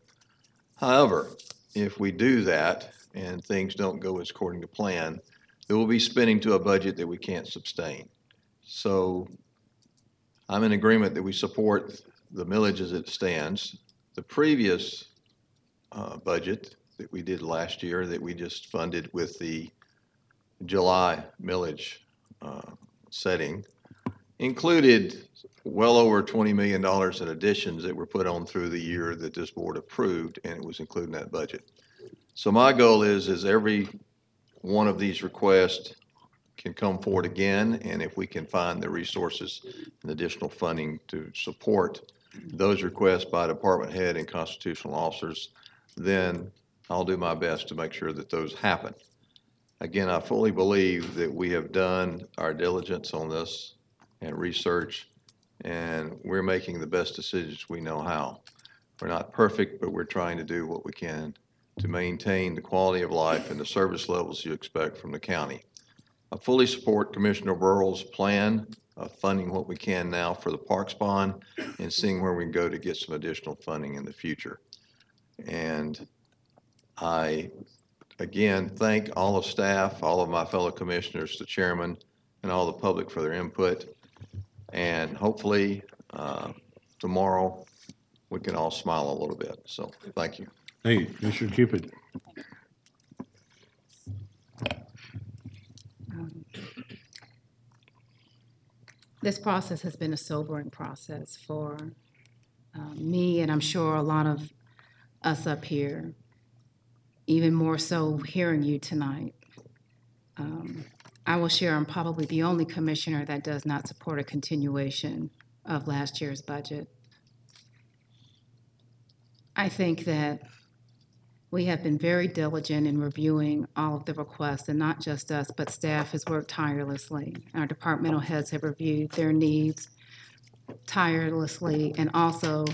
However, if we do that and things don't go as according to plan, there will be spending to a budget that we can't sustain. So I'm in agreement that we support the millage as it stands. The previous uh, budget that we did last year, that we just funded with the July millage uh, setting, included well over $20 million in additions that were put on through the year that this board approved, and it was included in that budget. So my goal is, is every one of these requests can come forward again, and if we can find the resources and additional funding to support those requests by department head and constitutional officers, then I'll do my best to make sure that those happen. Again, I fully believe that we have done our diligence on this and research, and we're making the best decisions we know how. We're not perfect, but we're trying to do what we can to maintain the quality of life and the service levels you expect from the county. I fully support Commissioner Birrell's plan of funding what we can now for the Parks Bond and seeing where we can go to get some additional funding in the future. And I, again, thank all of staff, all of my fellow commissioners, the chairman, and all the public for their input. And hopefully, uh, tomorrow, we can all smile a little bit. So, thank you. Thank you, Commissioner Cupid. This process has been a sobering process for um, me, and I'm sure a lot of us up here, even more so hearing you tonight. Um, I will share, I'm probably the only commissioner that does not support a continuation of last year's budget. I think that we have been very diligent in reviewing all of the requests, and not just us, but staff has worked tirelessly. Our departmental heads have reviewed their needs tirelessly and also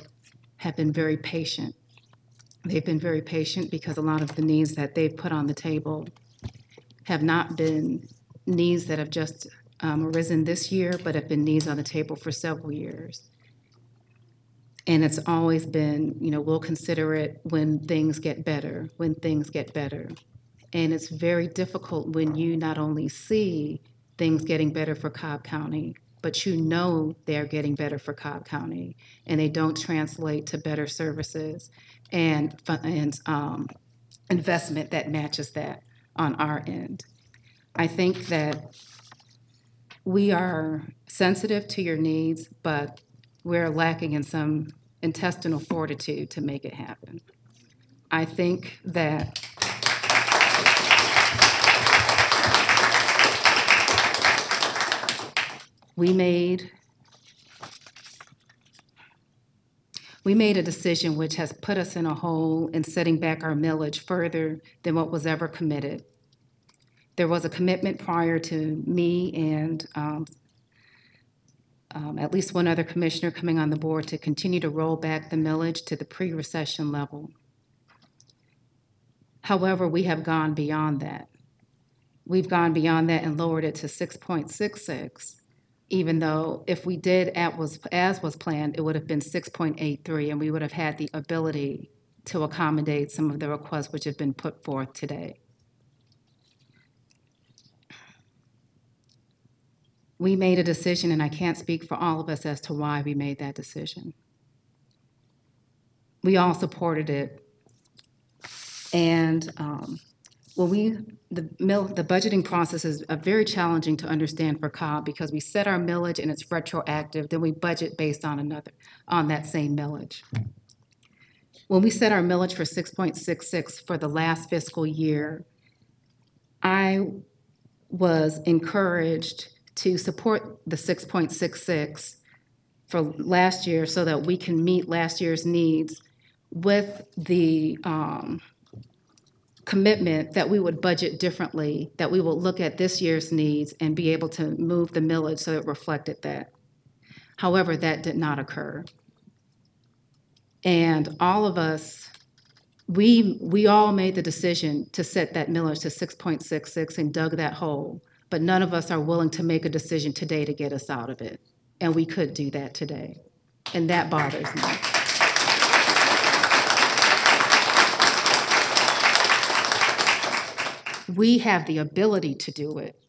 have been very patient. They've been very patient because a lot of the needs that they've put on the table have not been needs that have just um, arisen this year, but have been needs on the table for several years. And it's always been, you know, we'll consider it when things get better, when things get better. And it's very difficult when you not only see things getting better for Cobb County, but you know they're getting better for Cobb County and they don't translate to better services and, and um, investment that matches that on our end. I think that we are sensitive to your needs, but we're lacking in some intestinal fortitude to make it happen. I think that we made we made a decision which has put us in a hole in setting back our millage further than what was ever committed. There was a commitment prior to me and um, um, at least one other commissioner coming on the board to continue to roll back the millage to the pre-recession level. However, we have gone beyond that. We've gone beyond that and lowered it to 6.66, even though if we did at was, as was planned, it would have been 6.83, and we would have had the ability to accommodate some of the requests which have been put forth today. We made a decision, and I can't speak for all of us as to why we made that decision. We all supported it. And um, when we, the mill, the budgeting process is uh, very challenging to understand for Cobb because we set our millage and it's retroactive, then we budget based on another, on that same millage. When we set our millage for 6.66 for the last fiscal year, I was encouraged to support the 6.66 for last year so that we can meet last year's needs with the um, commitment that we would budget differently, that we will look at this year's needs and be able to move the millage so it reflected that. However, that did not occur. And all of us, we, we all made the decision to set that millage to 6.66 and dug that hole but none of us are willing to make a decision today to get us out of it. And we could do that today. And that bothers me. We have the ability to do it.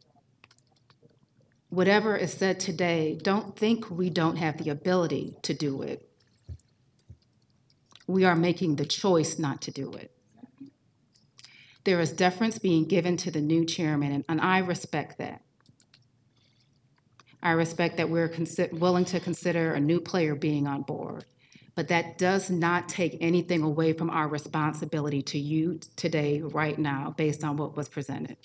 whatever is said today, don't think we don't have the ability to do it. We are making the choice not to do it. There is deference being given to the new chairman, and, and I respect that. I respect that we're consi- willing to consider a new player being on board. But that does not take anything away from our responsibility to you today, right now, based on what was presented.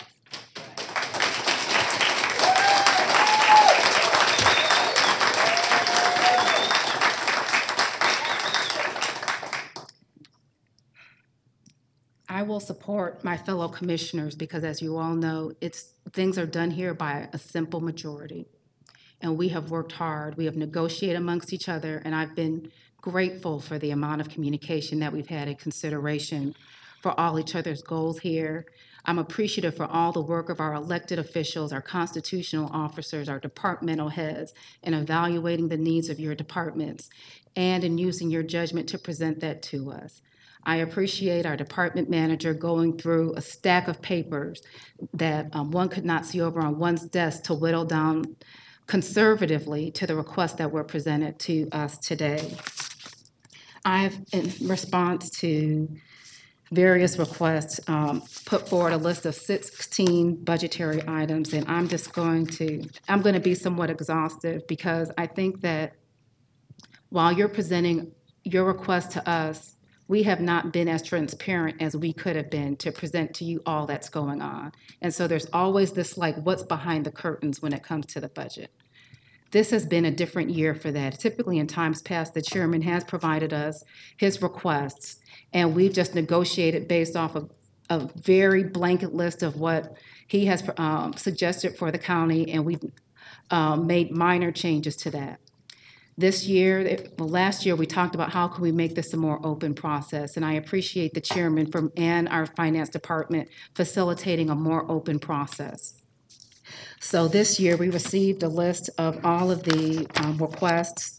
I will support my fellow commissioners because as you all know, it's, things are done here by a simple majority. And we have worked hard. We have negotiated amongst each other, and I've been grateful for the amount of communication that we've had in consideration for all each other's goals here. I'm appreciative for all the work of our elected officials, our constitutional officers, our departmental heads, in evaluating the needs of your departments and in using your judgment to present that to us. I appreciate our department manager going through a stack of papers that um, one could not see over on one's desk to whittle down conservatively to the requests that were presented to us today. I've, in response to various requests, um, put forward a list of 16 budgetary items, and I'm just going to, I'm going to be somewhat exhaustive because I think that while you're presenting your request to us, we have not been as transparent as we could have been to present to you all that's going on. And so there's always this like, what's behind the curtains when it comes to the budget. This has been a different year for that. Typically, in times past, the chairman has provided us his requests, and we've just negotiated based off of a very blanket list of what he has um, suggested for the county, and we've um, made minor changes to that. This year, well, last year, we talked about how can we make this a more open process, and I appreciate the chairman from and our finance department facilitating a more open process. So this year, we received a list of all of the um, requests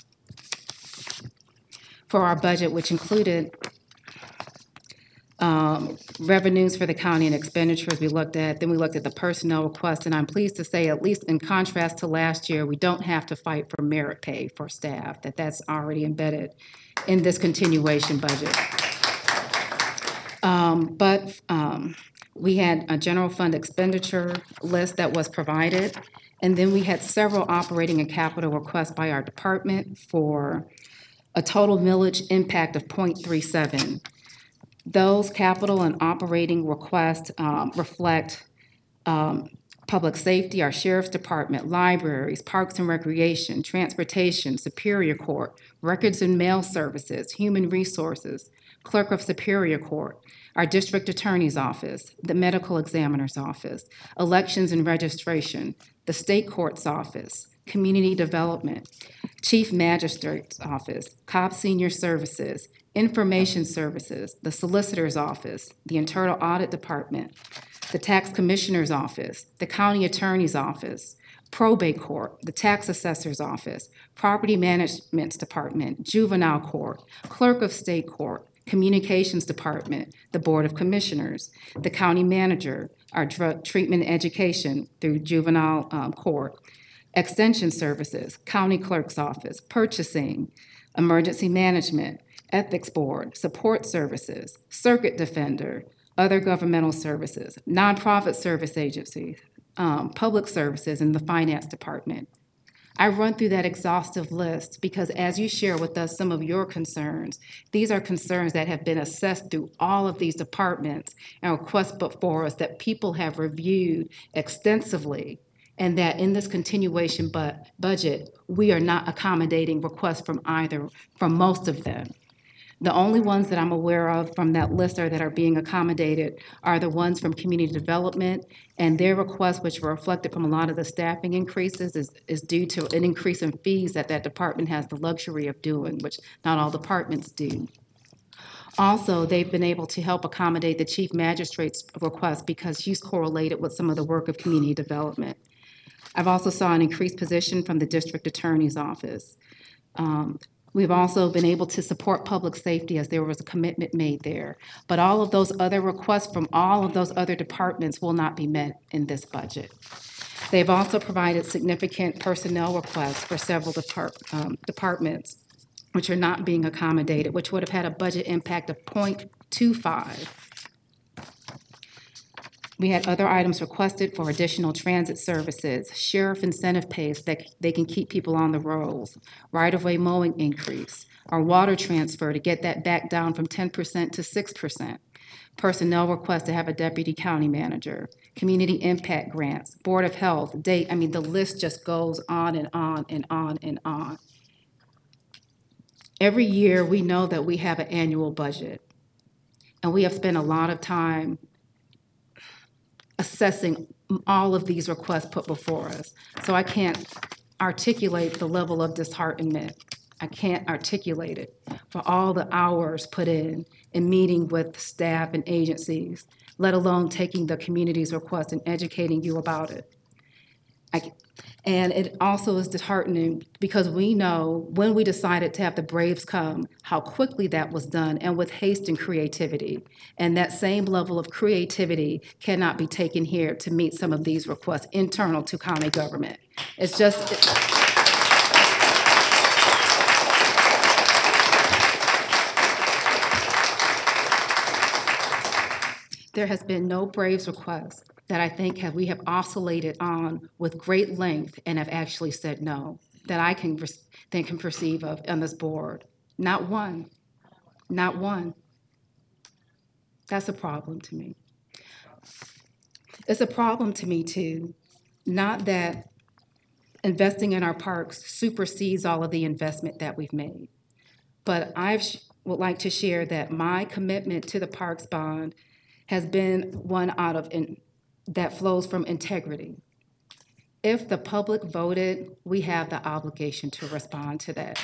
for our budget, which included um, revenues for the county and expenditures we looked at. Then we looked at the personnel requests, and I'm pleased to say, at least in contrast to last year, we don't have to fight for merit pay for staff, that that's already embedded in this continuation budget. Um, But um, we had a general fund expenditure list that was provided, and then we had several operating and capital requests by our department for a total millage impact of 0.37. Those capital and operating requests um, reflect um, public safety, our sheriff's department, libraries, parks and recreation, transportation, superior court, records and mail services, human resources, clerk of superior court, our district attorney's office, the medical examiner's office, elections and registration, the state court's office, community development, chief magistrate's office, Cobb Senior Services, information services, the solicitor's office, the internal audit department, the tax commissioner's office, the county attorney's office, probate court, the tax assessor's office, property management's department, juvenile court, clerk of state court, communications department, the board of commissioners, the county manager, our drug treatment education through juvenile um, court, extension services, county clerk's office, purchasing, emergency management, ethics board, support services, circuit defender, other governmental services, nonprofit service agencies, um, public services, and the finance department. I run through that exhaustive list because as you share with us some of your concerns, these are concerns that have been assessed through all of these departments and requests before us that people have reviewed extensively and that in this continuation but budget, we are not accommodating requests from either, from most of them. The only ones that I'm aware of from that list are that are being accommodated are the ones from community development, and their requests, which were reflected from a lot of the staffing increases, is, is due to an increase in fees that that department has the luxury of doing, which not all departments do. Also, they've been able to help accommodate the chief magistrate's request because she's correlated with some of the work of community development. I've also saw an increased position from the district attorney's office. Um, We've also been able to support public safety as there was a commitment made there. But all of those other requests from all of those other departments will not be met in this budget. They've also provided significant personnel requests for several depart, um, departments, which are not being accommodated, which would have had a budget impact of 0.25. We had other items requested for additional transit services, sheriff incentive pays that they can keep people on the rolls, right-of-way mowing increase, our water transfer to get that back down from ten percent to six percent, personnel request to have a deputy county manager, community impact grants, Board of Health, date, I mean, the list just goes on and on and on and on. Every year, we know that we have an annual budget, and we have spent a lot of time assessing all of these requests put before us. So I can't articulate the level of disheartenment. I can't articulate it for all the hours put in in meeting with staff and agencies, let alone taking the community's request and educating you about it. I, and it also is disheartening because we know when we decided to have the Braves come, how quickly that was done and with haste and creativity. And that same level of creativity cannot be taken here to meet some of these requests internal to county government. It's just. There has been no Braves request that I think have, we have oscillated on with great length and have actually said no, that I can, think can perceive of on this board. Not one, not one. That's a problem to me. It's a problem to me too, not that investing in our parks supersedes all of the investment that we've made. But I would like to share that my commitment to the parks bond has been one out of in, that flows from integrity. If the public voted, we have the obligation to respond to that.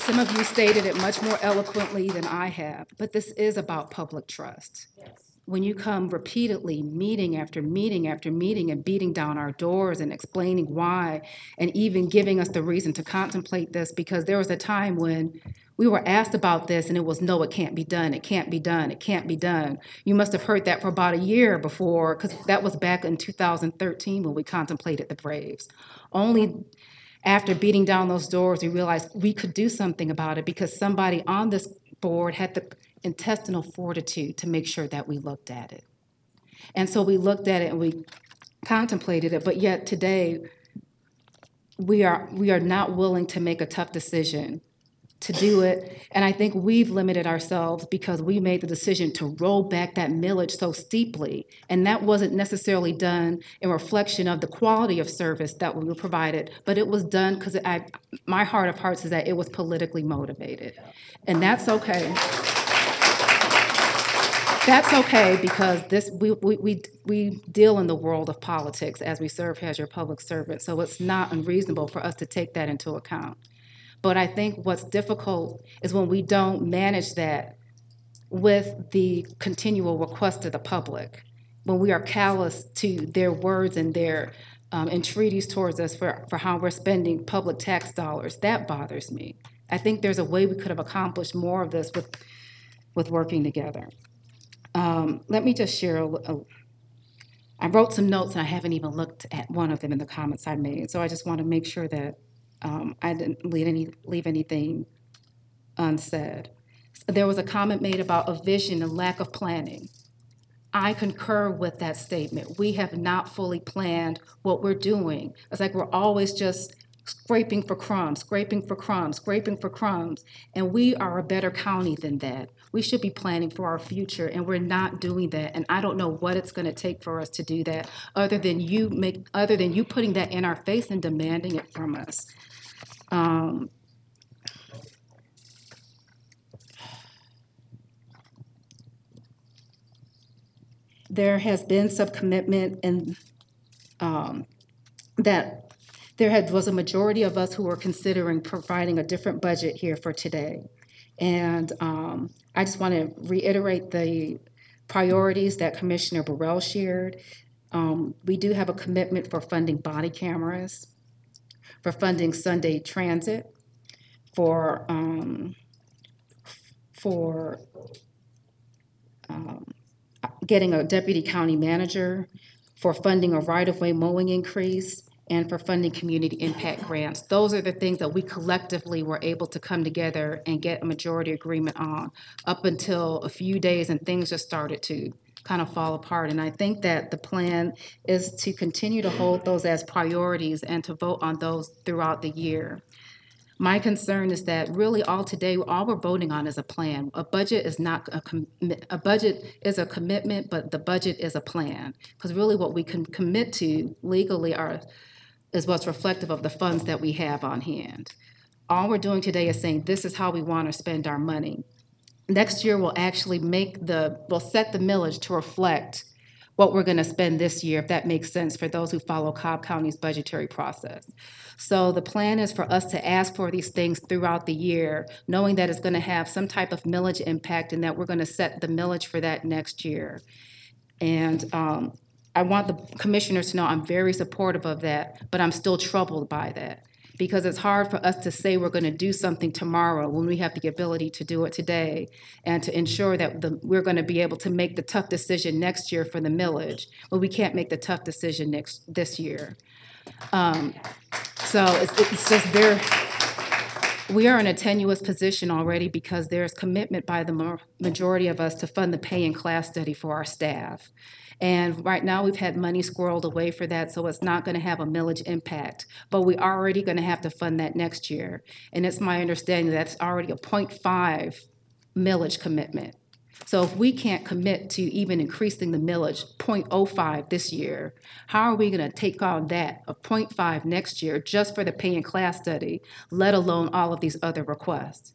Some of you stated it much more eloquently than I have, but this is about public trust. Yes when you come repeatedly, meeting after meeting after meeting, and beating down our doors and explaining why, and even giving us the reason to contemplate this, because there was a time when we were asked about this and it was no, it can't be done, it can't be done, it can't be done. You must have heard that for about a year before, because that was back in 2013 when we contemplated the Braves. Only after beating down those doors, we realized we could do something about it because somebody on this board had the intestinal fortitude to make sure that we looked at it. And so we looked at it and we contemplated it, but yet today we are we are not willing to make a tough decision to do it. And I think we've limited ourselves because we made the decision to roll back that millage so steeply. And that wasn't necessarily done in reflection of the quality of service that we were provided, but it was done because my heart of hearts is that it was politically motivated. And that's okay. That's okay because this we, we, we, we deal in the world of politics as we serve as your public servant. So it's not unreasonable for us to take that into account. But I think what's difficult is when we don't manage that with the continual request of the public, when we are callous to their words and their um, entreaties towards us for, for how we're spending public tax dollars, that bothers me. I think there's a way we could have accomplished more of this with, with working together. Um, let me just share a, a, I wrote some notes and I haven't even looked at one of them in the comments I made. So I just want to make sure that um, I didn't leave, any, leave anything unsaid. There was a comment made about a vision and lack of planning. I concur with that statement. We have not fully planned what we're doing. It's like we're always just scraping for crumbs, scraping for crumbs, scraping for crumbs. And we are a better county than that. We should be planning for our future, and we're not doing that. And I don't know what it's going to take for us to do that, other than you make, other than you putting that in our face and demanding it from us. Um, there has been some commitment and um, that there had, was a majority of us who were considering providing a different budget here for today. And um, I just want to reiterate the priorities that Commissioner Birrell shared. Um, we do have a commitment for funding body cameras. for funding Sunday transit, for, um, for, um, getting a deputy county manager, for funding a right-of-way mowing increase, and for funding community impact grants. Those are the things that we collectively were able to come together and get a majority agreement on up until a few days and things just started to kind of fall apart. And I think that the plan is to continue to hold those as priorities and to vote on those throughout the year. My concern is that really all today, all we're voting on is a plan. A budget is not a commit, a budget is a commitment, but the budget is a plan. Because really what we can commit to legally are, is what's reflective of the funds that we have on hand. All we're doing today is saying, this is how we want to spend our money. Next year, we'll actually make the, we'll set the millage to reflect what we're going to spend this year, if that makes sense for those who follow Cobb County's budgetary process. So the plan is for us to ask for these things throughout the year, knowing that it's going to have some type of millage impact and that we're going to set the millage for that next year. And um, I want the commissioners to know I'm very supportive of that, but I'm still troubled by that. Because it's hard for us to say we're going to do something tomorrow when we have the ability to do it today and to ensure that the, we're going to be able to make the tough decision next year for the millage, but we can't make the tough decision next, this year. Um, so it's, it's just very, we are in a tenuous position already because there's commitment by the majority of us to fund the pay and class study for our staff. And right now, we've had money squirreled away for that, so it's not going to have a millage impact. But we're already going to have to fund that next year. And it's my understanding that's already a 0.5 millage commitment. So if we can't commit to even increasing the millage 0.05 this year, how are we going to take on that of 0.5 next year just for the pay and class study, let alone all of these other requests?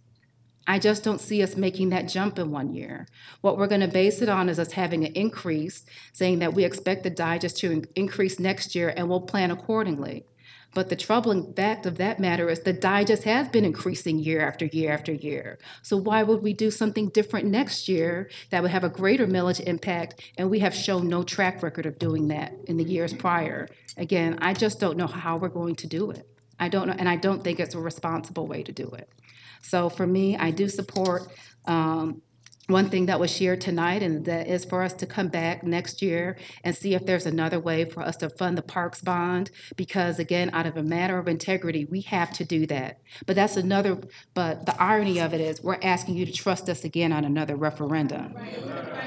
I just don't see us making that jump in one year. What we're going to base it on is us having an increase, saying that we expect the digest to in- increase next year and we'll plan accordingly. But the troubling fact of that matter is the digest has been increasing year after year after year. So why would we do something different next year that would have a greater millage impact? And we have shown no track record of doing that in the years prior. Again, I just don't know how we're going to do it. I don't know, and I don't think it's a responsible way to do it. So for me, I do support um, one thing that was shared tonight, and that is for us to come back next year and see if there's another way for us to fund the parks bond. Because again, out of a matter of integrity, we have to do that. But that's another, but the irony of it is we're asking you to trust us again on another referendum.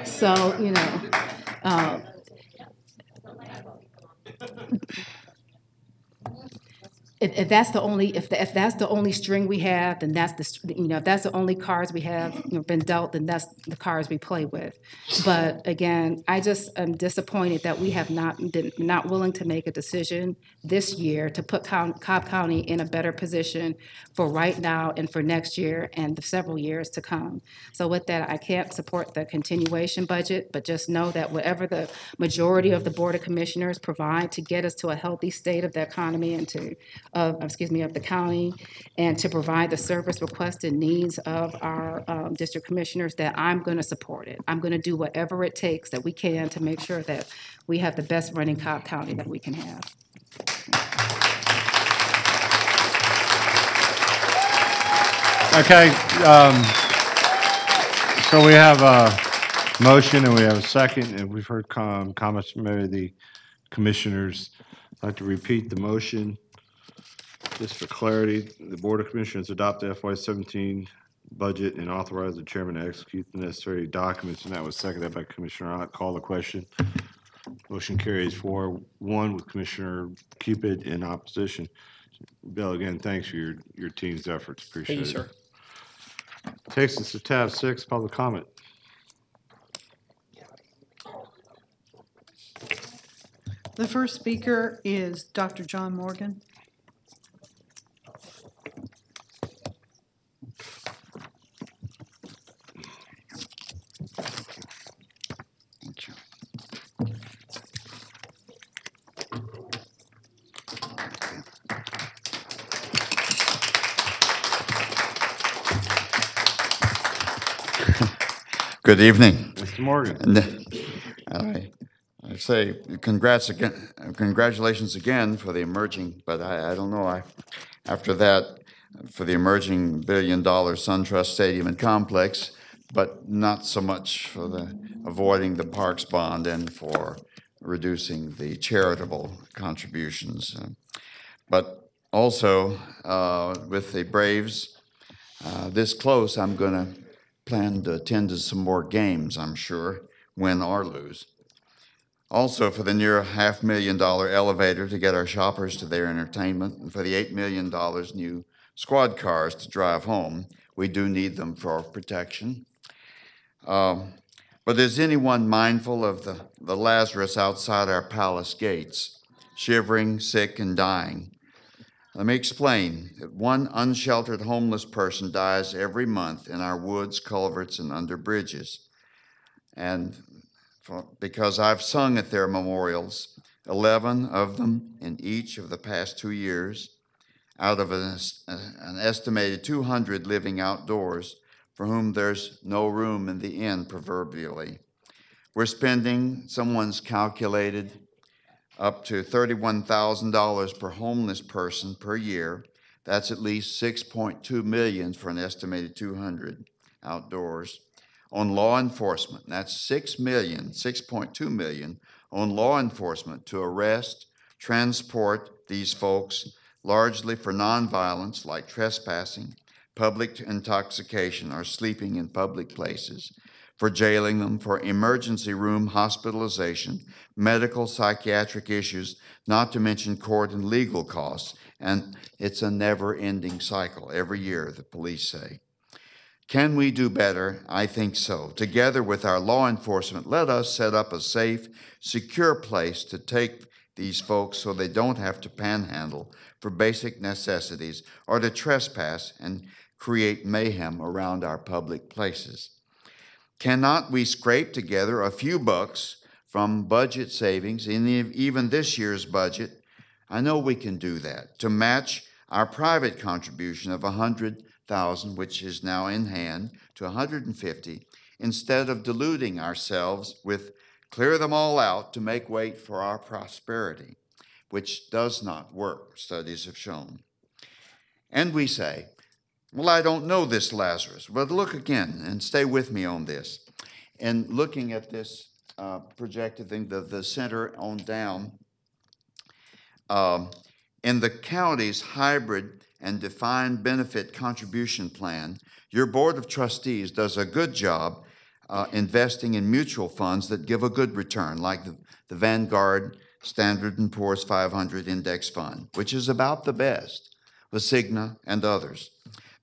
So, you know, uh, if, if that's the only, if, if that's the only string we have, then that's the, you know, if that's the only cards we have, you know, been dealt, then that's the cards we play with. But again, I just am disappointed that we have not, been not willing to make a decision this year to put Cobb County in a better position for right now and for next year and the several years to come. So with that, I can't support the continuation budget, but just know that whatever the majority of the Board of Commissioners provide to get us to a healthy state of the economy and to, excuse me, of the county, and to provide the service requests and needs of our um, district commissioners, that I'm going to support it. I'm going to do whatever it takes that we can to make sure that we have the best running Cobb County that we can have. Okay, um, so we have a motion and we have a second, and we've heard com- comments from maybe the commissioners. I'd like to repeat the motion, just for clarity. The Board of Commissioners adopt the FY seventeen budget and authorize the chairman to execute the necessary documents, and that was seconded by Commissioner Ott. Call the question. Motion carries four one with Commissioner Cupid in opposition. Bill, again, thanks for your, your team's efforts. Appreciate it. Thank you, sir. Takes us to tab six, public comment. The first speaker is Dr. John Morgan. Good evening. Mr. Morgan. And, right. I say congrats again, congratulations again for the emerging, but I, I don't know, I, after that, for the emerging billion-dollar SunTrust Stadium and Complex, but not so much for the, avoiding the Parks bond and for reducing the charitable contributions. But also, uh, with the Braves uh, this close, I'm going to plan to attend to some more games, I'm sure, win or lose. Also, for the near half million dollar elevator to get our shoppers to their entertainment, and for the $8 million new squad cars to drive home, we do need them for protection. Um, but is anyone mindful of the, the Lazarus outside our palace gates, shivering, sick, and dying? Let me explain that one unsheltered homeless person dies every month in our woods, culverts, and under bridges. And because I've sung at their memorials, 11 of them in each of the past two years, out of an, uh, an estimated 200 living outdoors for whom there's no room in the inn, proverbially. We're spending, someone's calculated, up to $31,000 per homeless person per year. That's at least 6.2 million for an estimated 200 outdoors on law enforcement. That's 6 million, 6.2 million on law enforcement to arrest, transport these folks largely for nonviolence like trespassing, public intoxication, or sleeping in public places, for jailing them, for emergency room hospitalization, medical psychiatric issues, not to mention court and legal costs. And it's a never ending cycle every year, the police say. Can we do better? I think so. Together with our law enforcement, let us set up a safe, secure place to take these folks so they don't have to panhandle for basic necessities or to trespass and create mayhem around our public places. Cannot we scrape together a few bucks from budget savings in even this year's budget? I know we can do that to match our private contribution of 100 thousand, which is now in hand, to 150, instead of deluding ourselves with clear them all out to make way for our prosperity, which does not work, studies have shown. And we say, well, I don't know this Lazarus, but look again and stay with me on this. And looking at this uh, projected thing, the, the center on down, um, in the county's hybrid and defined benefit contribution plan, your Board of Trustees does a good job uh, investing in mutual funds that give a good return, like the, the Vanguard Standard & Poor's 500 Index Fund, which is about the best, with Cigna and others,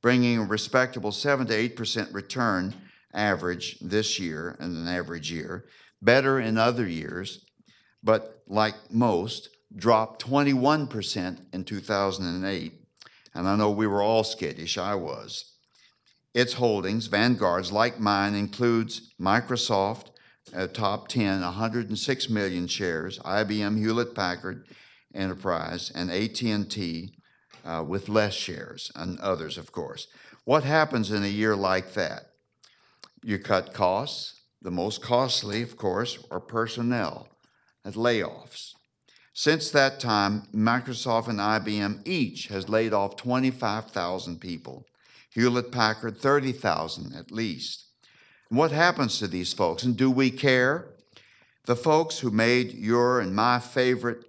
bringing a respectable 7 to 8% return average this year in an average year, better in other years, but like most, dropped 21% in 2008 and I know we were all skittish, I was. Its holdings, Vanguard's like mine, includes Microsoft, uh, top 10, 106 million shares, IBM Hewlett Packard Enterprise, and AT&T uh, with less shares, and others, of course. What happens in a year like that? You cut costs. The most costly, of course, are personnel and layoffs. Since that time, Microsoft and IBM each has laid off 25,000 people. Hewlett Packard, 30,000 at least. And what happens to these folks? And do we care? The folks who made your and my favorite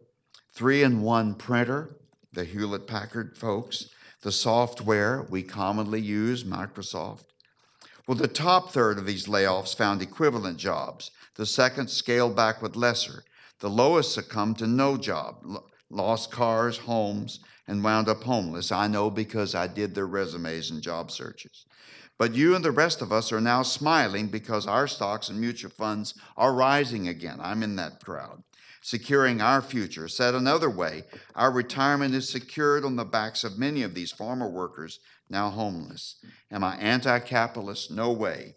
three in one printer, the Hewlett Packard folks, the software we commonly use, Microsoft. Well, the top third of these layoffs found equivalent jobs. The second scaled back with lesser. The lowest succumbed to no job, lost cars, homes, and wound up homeless. I know because I did their resumes and job searches. But you and the rest of us are now smiling because our stocks and mutual funds are rising again. I'm in that crowd. Securing our future. Said another way, our retirement is secured on the backs of many of these former workers now homeless. Am I anti capitalist? No way.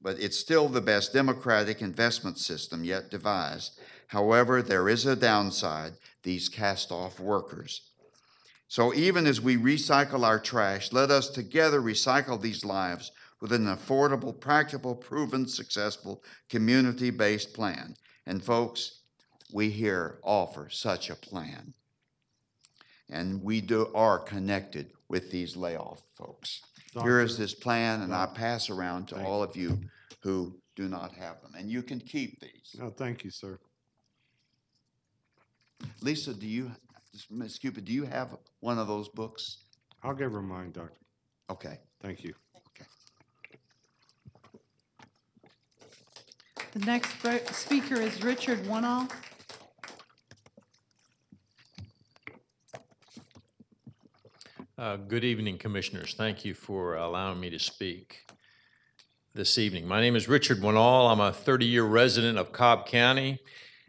But it's still the best democratic investment system yet devised. However, there is a downside these cast off workers. So even as we recycle our trash, let us together recycle these lives with an affordable, practical, proven, successful, community based plan. And folks, we here offer such a plan. And we do, are connected with these layoff folks. Here is this plan, and I pass around to all of you who do not have them, and you can keep these. No, thank you, sir. Lisa, do you, Ms. Cupid, do you have one of those books? I'll give her mine, Doctor. Okay. Thank you. The next bro- speaker is Richard Winall. Uh, Good evening, Commissioners. Thank you for allowing me to speak this evening. My name is Richard Winall. I'm a 30-year resident of Cobb County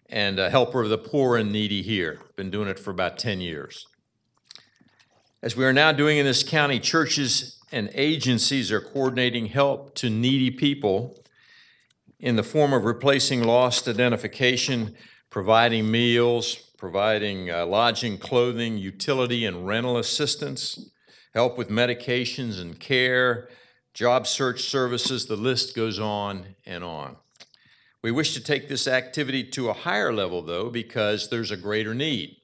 and a helper of the poor and needy here. Been doing it for about 10 years. As we are now doing in this county, churches and agencies are coordinating help to needy people in the form of replacing lost identification, providing meals, providing uh, lodging, clothing, utility, and rental assistance, help with medications and care, job search services, the list goes on and on. We wish to take this activity to a higher level, though, because there's a greater need.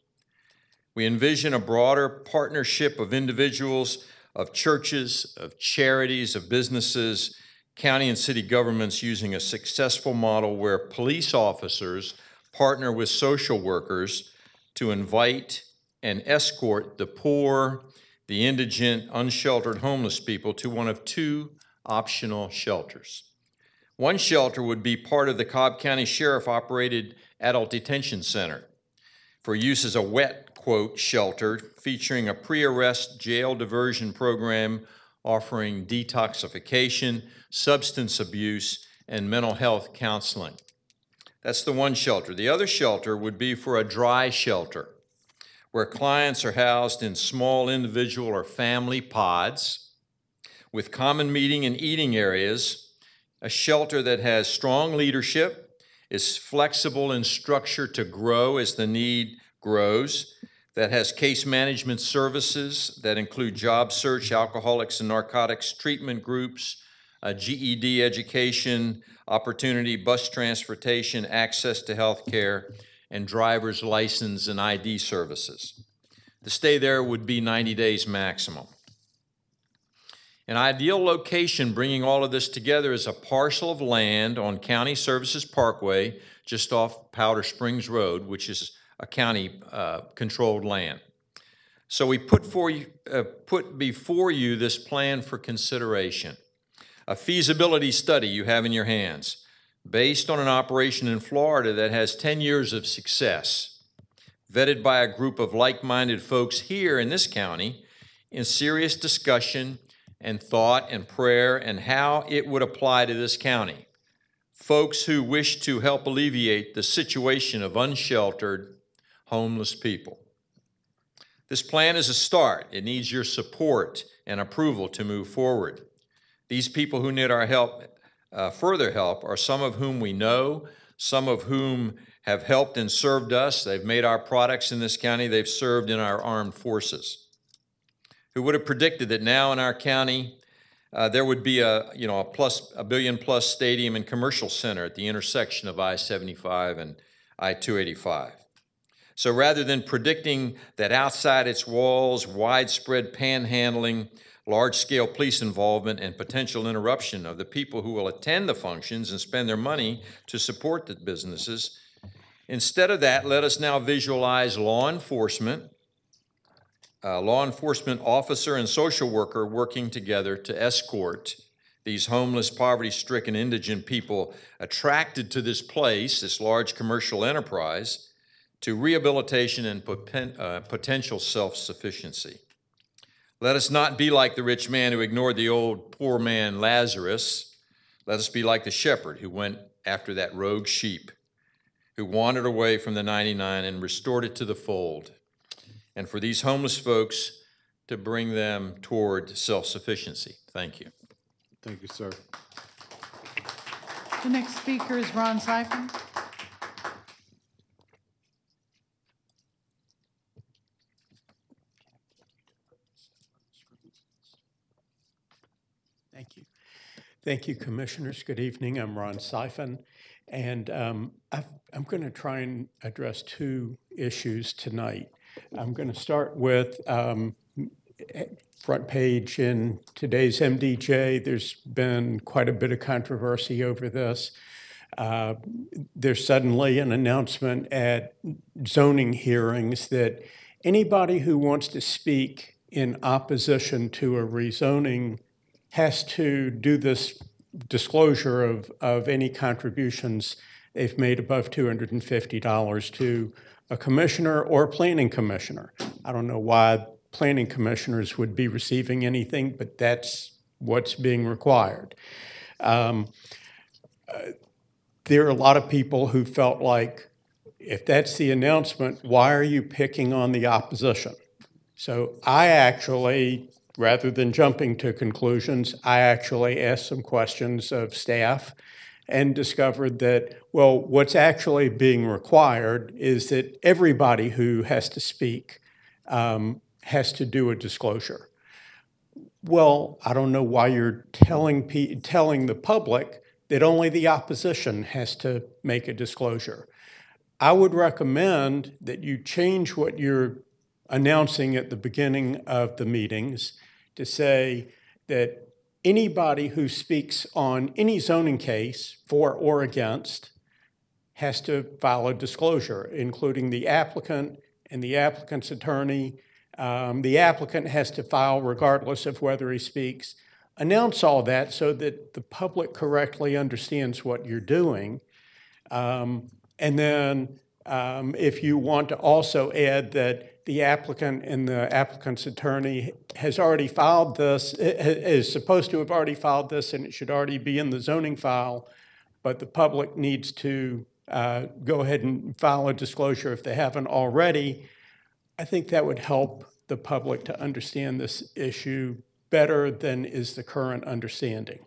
We envision a broader partnership of individuals, of churches, of charities, of businesses, county and city governments using a successful model where police officers partner with social workers to invite and escort the poor, the indigent, unsheltered homeless people to one of two optional shelters. One shelter would be part of the Cobb County Sheriff operated adult detention center for use as a wet, quote, shelter featuring a pre arrest jail diversion program offering detoxification, substance abuse, and mental health counseling. That's the one shelter. The other shelter would be for a dry shelter, where clients are housed in small individual or family pods with common meeting and eating areas, a shelter that has strong leadership, is flexible in structure to grow as the need grows, that has case management services that include job search, alcoholics and narcotics treatment groups, uh, GED education, opportunity, bus transportation, access to health care, and driver's license and ID services. The stay there would be 90 days maximum. An ideal location bringing all of this together is a parcel of land on County Services Parkway, just off Powder Springs Road, which is a county uh, controlled land. So we put, for you, uh, put before you this plan for consideration a feasibility study you have in your hands based on an operation in Florida that has 10 years of success, vetted by a group of like minded folks here in this county in serious discussion and thought and prayer and how it would apply to this county. Folks who wish to help alleviate the situation of unsheltered, homeless people. This plan is a start. It needs your support and approval to move forward. These people who need our help, uh, further help, are some of whom we know, some of whom have helped and served us. They've made our products in this county, they've served in our armed forces. Who would have predicted that now in our county uh, there would be a you know a plus a billion plus stadium and commercial center at the intersection of I-75 and I-285? So rather than predicting that outside its walls, widespread panhandling, large scale police involvement, and potential interruption of the people who will attend the functions and spend their money to support the businesses, instead of that, let us now visualize law enforcement, uh, law enforcement officer and social worker working together to escort these homeless, poverty stricken, indigent people attracted to this place, this large commercial enterprise to rehabilitation and poten- uh, potential self sufficiency. Let us not be like the rich man who ignored the old poor man Lazarus. Let us be like the shepherd who went after that rogue sheep, who wandered away from the 99 and restored it to the fold. And for these homeless folks, to bring them toward self sufficiency. Thank you. Thank you, sir. The next speaker is Ron Sifen. Thank you. Commissioners. Good evening. I'm Ron Sifen. And um, I've- I'm going to try and address two issues tonight. I'm going to start with um, eh, front page in today's MDJ. There's been quite a bit of controversy over this. Uh, There's suddenly an announcement at zoning hearings that anybody who wants to speak in opposition to a rezoning has to do this disclosure of, of any contributions they've made above $250 to a commissioner or a planning commissioner. I don't know why planning commissioners would be receiving anything, but that's what's being required. Um, uh, There are a lot of people who felt like, if that's the announcement, why are you picking on the opposition? So I actually, rather than jumping to conclusions, I actually asked some questions of staff and discovered that, well, what's actually being required is that everybody who has to speak um, has to do a disclosure. Well, I don't know why you're telling telling the public that only the opposition has to make a disclosure. I would recommend that you change what you're announcing at the beginning of the meetings to say that anybody who speaks on any zoning case, for or against, has to file a disclosure, including the applicant and the applicant's attorney. Um, the applicant has to file regardless of whether he speaks. Announce all that so that the public correctly understands what you're doing. Um, and then um, if you want to also add that the applicant and the applicant's attorney has already filed this, is supposed to have already filed this, and it should already be in the zoning file, but the public needs to uh, go ahead and file a disclosure if they haven't already. I think that would help the public to understand this issue better than is the current understanding.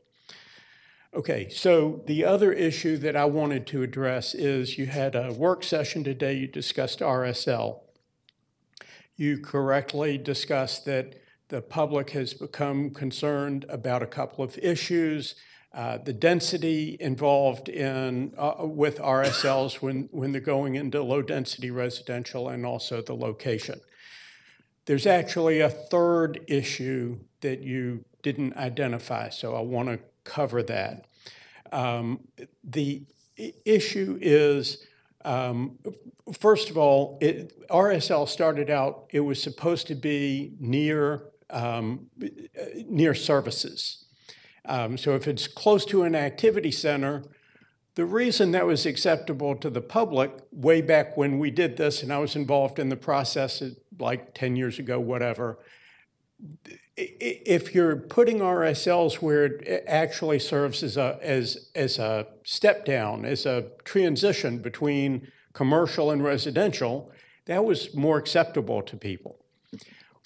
Okay, so the other issue that I wanted to address is you had a work session today, you discussed RSL. You correctly discussed that the public has become concerned about a couple of issues. uh, the density involved in, uh, with RSLs when, when they're going into low-density residential and also the location. There's actually a third issue that you didn't identify, so I want to cover that. Um, The issue is, um, first of all, it, RSL started out, it was supposed to be near, um, near services. Um, So if it's close to an activity center, the reason that was acceptable to the public, way back when we did this, and I was involved in the process like 10 years ago, whatever, if you're putting RSLs where it actually serves as a, as, as a step down, as a transition between commercial and residential, that was more acceptable to people.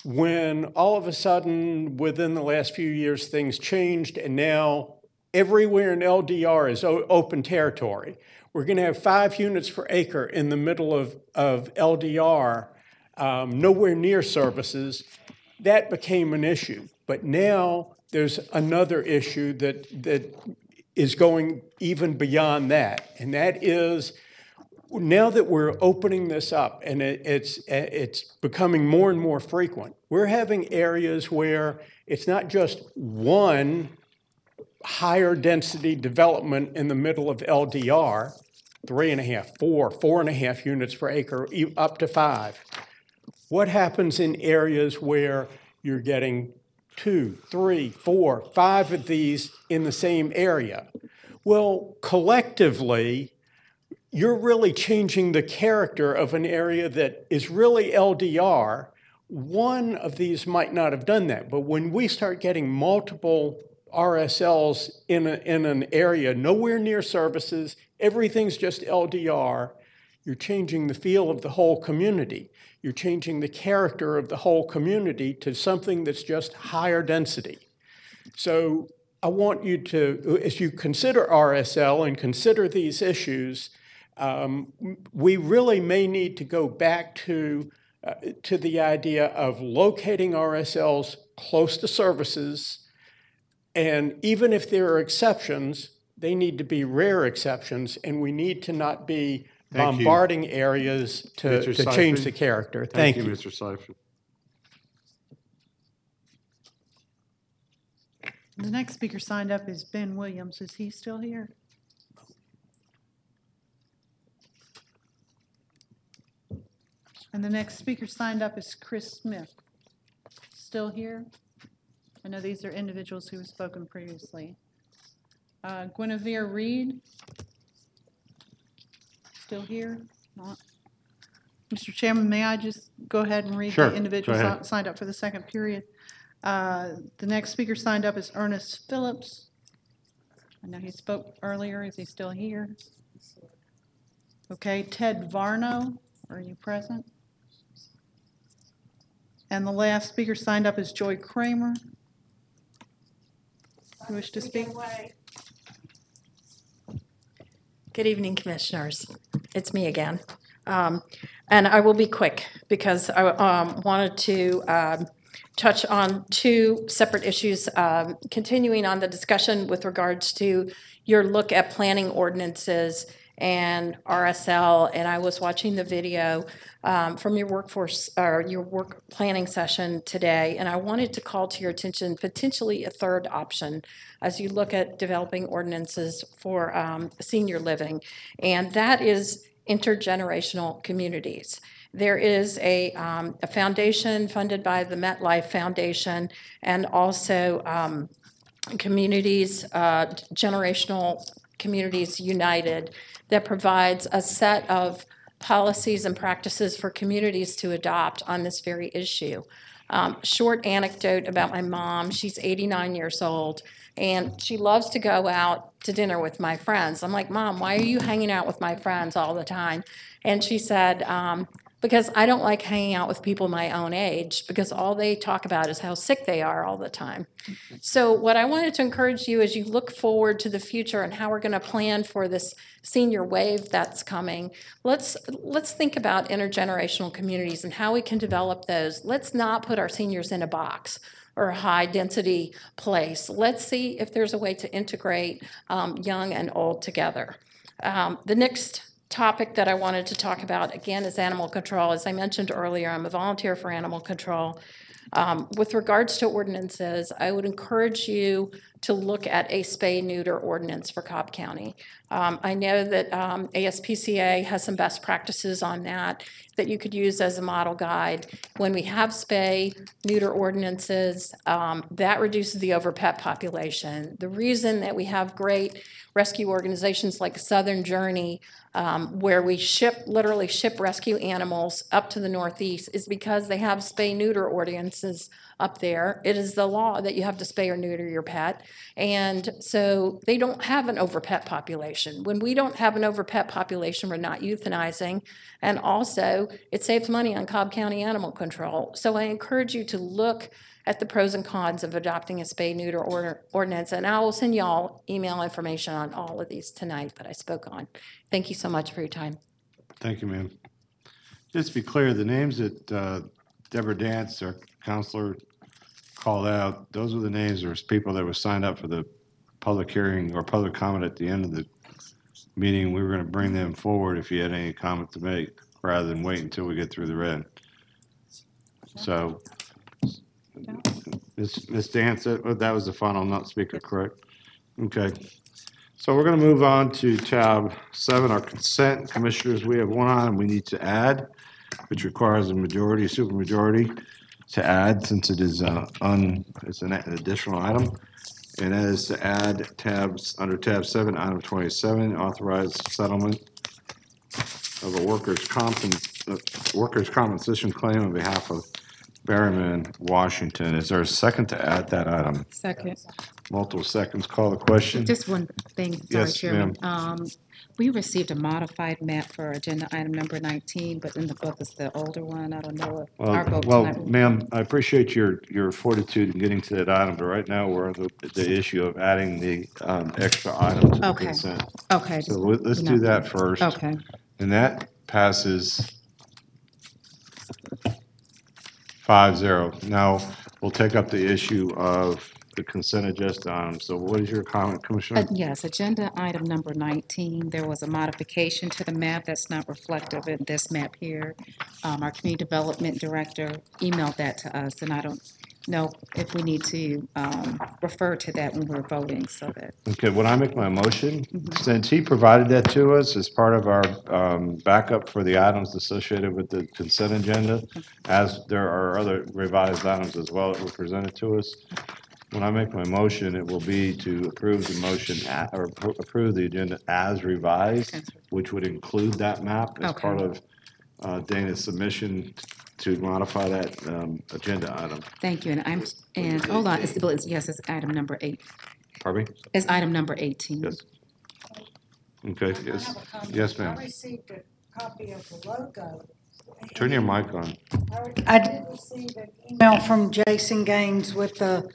When all of a sudden, within the last few years, things changed and now everywhere in LDR is open territory. We're going to have five units per acre in the middle of, of LDR, um, nowhere near services. That became an issue. But now there's another issue that, that is going even beyond that, and that is now that we're opening this up and it, it's it's becoming more and more frequent, we're having areas where it's not just one higher density development in the middle of LDR, three and a half, four, four and a half units per acre, up to five. What happens in areas where you're getting two, three, four, five of these in the same area? Well, collectively, you're really changing the character of an area that is really LDR. One of these might not have done that, but when we start getting multiple RSLs in, a, in an area nowhere near services, everything's just LDR, you're changing the feel of the whole community. You're changing the character of the whole community to something that's just higher density. So I want you to, as you consider RSL and consider these issues, um, we really may need to go back to, uh, to the idea of locating RSLs close to services And even if there are exceptions, they need to be rare exceptions, and we need to not be Thank you. bombarding areas to, to change the character. Thank you. Mr. Seifert. The next speaker signed up is Ben Williams. Is he still here? And the next speaker signed up is Chris Smith. Still here? I know these are individuals who have spoken previously. Uh, Guinevere Reed? Still here? Not? Mr. Chairman, may I just go ahead and read Sure, the go individuals ahead. si- signed up for the second period? Uh, The next speaker signed up is Ernest Phillips. I know he spoke earlier. Is he still here? Okay, Ted Varno, are you present? And the last speaker signed up is Joy Kramer. You wish to speak? Good evening, Commissioners. It's me again. Um, And I will be quick because I um, wanted to um, touch on two separate issues, um, continuing on the discussion with regards to your look at planning ordinances and RSL. And I was watching the video um, from your workforce, or your work planning session today, and I wanted to call to your attention potentially a third option as you look at developing ordinances for um, senior living, and that is intergenerational communities. There is a, um, a foundation funded by the MetLife Foundation and also um, communities, uh, generational communities united, that provides a set of policies and practices for communities to adopt on this very issue. Um, short anecdote about my mom. She's 89 years old, and she loves to go out to dinner with my friends. I'm like, Mom, why are you hanging out with my friends all the time? And she said, um, because I don't like hanging out with people my own age because all they talk about is how sick they are all the time. So, what I wanted to encourage you as you look forward to the future and how we're going to plan for this senior wave that's coming, let's let's think about intergenerational communities and how we can develop those. Let's not put our seniors in a box or a high density place. Let's see if there's a way to integrate um, young and old together. Um, the next topic that I wanted to talk about again is animal control. As I mentioned earlier, I'm a volunteer for animal control. Um, with regards to ordinances, I would encourage you to look at a spay neuter ordinance for Cobb County. Um, I know that um, ASPCA has some best practices on that that you could use as a model guide. When we have spay neuter ordinances, um, that reduces the overpet population. The reason that we have great rescue organizations like Southern Journey um, where we ship, literally ship rescue animals up to the Northeast is because they have spay neuter ordinances up there. It is the law that you have to spay or neuter your pet. And so they don't have an over pet population. When we don't have an over pet population, we're not euthanizing. And also, it saves money on Cobb County Animal Control. So I encourage you to look at the pros and cons of adopting a spay neuter order, ordinance. And I will send you all email information on all of these tonight that I spoke on. Thank you so much for your time. Thank you, ma'am. Just to be clear, the names that uh, Deborah Dance, our counselor, called out, those were the names, there's people that were signed up for the public hearing or public comment at the end of the meeting. We were going to bring them forward if you had any comment to make, rather than wait until we get through the red. So, Ms. Ms. Dance, that that was the final not speaker, correct? Okay. So we're going to move on to tab seven, our consent. Commissioners, we have one item we need to add, which requires a majority, a supermajority to add since it is uh, un, it's an additional item. And that is to add tabs, under tab seven, item twenty-seven, authorized settlement of a workers' comp, uh, workers' compensation claim on behalf of Berryman, Washington. Is there a second to add that item? Second. Multiple seconds, call the question. Just one thing, sorry, Yes, Chairman. Um, we received a modified map for agenda item number nineteen, but in the book is the older one. I don't know if our Well, vote well, tonight. ma'am, I appreciate your, your fortitude in getting to that item, but right now, we're on the, the issue of adding the, um, extra item to the Okay. consent. Okay. So let- let's do that first. Okay. And that passes five zero. Now, we'll take up the issue of the consent agenda items. So what is your comment, Commissioner? Uh, Yes, agenda item number 19, there was a modification to the map that's not reflective in this map here. Um, Our Community Development Director emailed that to us, and I don't know if we need to um, refer to that when we're voting, so that, Okay, when I make my motion, since he provided that to us as part of our um, backup for the items associated with the consent agenda, as there are other revised items as well that were presented to us, when I make my motion, it will be to approve the motion, a- or appro- approve the agenda as revised, which would include that map as Okay. part of uh, Dana's submission to modify that um, agenda item. thank you, and I'm, and, hold on, it's, well, it's- yes, it's item number eight, Pardon me? it's item number 18. Yes. Okay, yes, yes, ma'am. I received a copy of the logo. Turn your mic on. I did receive an email from Jason Gaines with the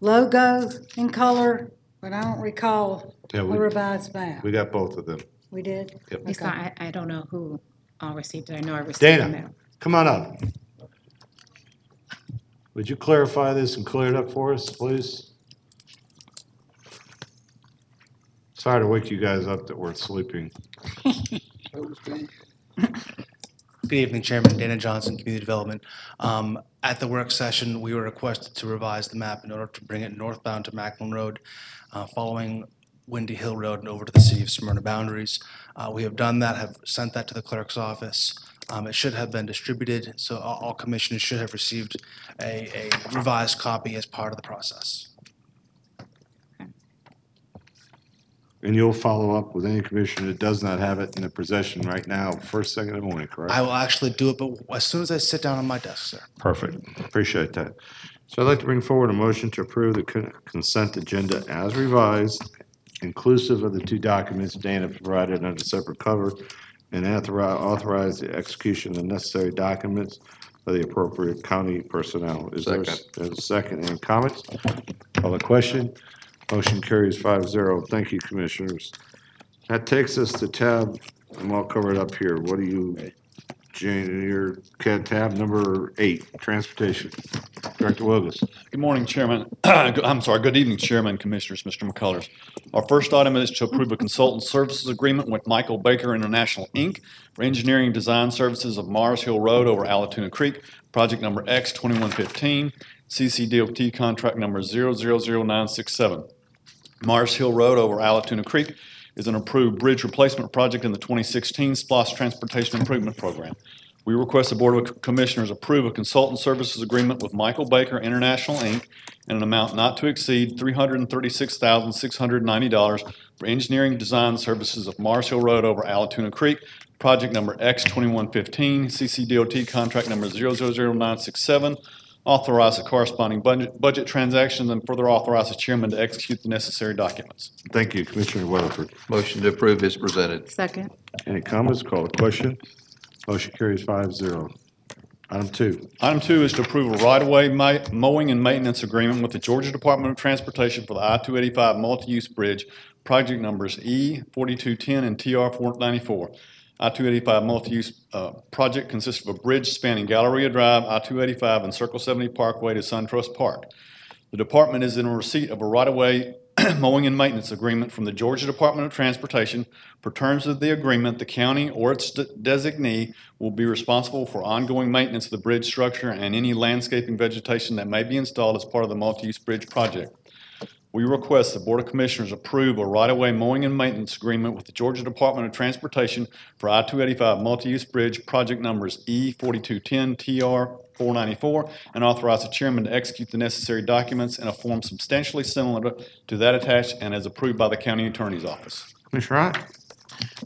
logo in color, but I don't recall Yeah, a we- revised map. We got both of them. We did? Yep. It's Okay. not, I, I don't know who all received it, I know I received it now. Come on up. Would you clarify this and clear it up for us, please? Sorry to wake you guys up that we're sleeping. Good evening, Chairman Dana Johnson, Community Development. Um, At the work session, we were requested to revise the map in order to bring it northbound to Macklin Road, uh, following Windy Hill Road and over to the City of Smyrna boundaries. Uh, We have done that, have sent that to the clerk's office. Um, It should have been distributed, so all all commissioners should have received a a revised copy as part of the process. And you'll follow up with any commissioner that does not have it in their possession right now, first thing in the morning, correct? I will actually do it, but as soon as I sit down on my desk, sir. Perfect. Appreciate that. So I'd like to bring forward a motion to approve the con- consent agenda as revised, inclusive of the two documents Dana provided under separate cover, and authori- authorize the execution of necessary documents by the appropriate county personnel. Is there a s- a second? Any comments? Call the question. Motion carries five zero. Thank you, Commissioners. That takes us to tab, I'm all covered up here. What do you, Jane, your tab number eight, Transportation. Director Wilgus. Good morning, Chairman. I'm sorry, good evening, Chairman, Commissioners, Mr. McCullers. Our first item is to approve a consultant services agreement with Michael Baker International, Inc. for engineering design services of Mars Hill Road over Allatoona Creek, project number X 2115, CCDOT contract number 000967. Mars Hill Road over Allatoona Creek is an approved bridge replacement project in the 2016 SPLOST Transportation Improvement Program. We request the Board of Commissioners approve a consultant services agreement with Michael Baker International, Inc. in an amount not to exceed $336,690 for engineering design services of Mars Hill Road over Allatoona Creek, project number X 2115, CCDOT contract number 000967, authorize the corresponding budget, budget transactions, and further authorize the chairman to execute the necessary documents. Thank you, Commissioner Weatherford. Motion to approve is presented. Second. Any comments? Call the question. Motion carries five zero. Item two. Item two is to approve a right-of-way ma- mowing and maintenance agreement with the Georgia Department of Transportation for the I-285 multi-use bridge, project numbers E 4210 and TR 494. I-285 multi-use uh, project consists of a bridge spanning Galleria Drive, I-285, and Circle 70 Parkway to SunTrust Park. The department is in receipt of a right-of-way mowing and maintenance agreement from the Georgia Department of Transportation. Per terms of the agreement, the county or its de- designee will be responsible for ongoing maintenance of the bridge structure and any landscaping vegetation that may be installed as part of the multi-use bridge project. We request the Board of Commissioners approve a right-of-way mowing and maintenance agreement with the Georgia Department of Transportation for I-285 multi-use bridge, project numbers E 4210, TR 494, and authorize the chairman to execute the necessary documents in a form substantially similar to that attached and as approved by the county attorney's office. Commissioner Ott?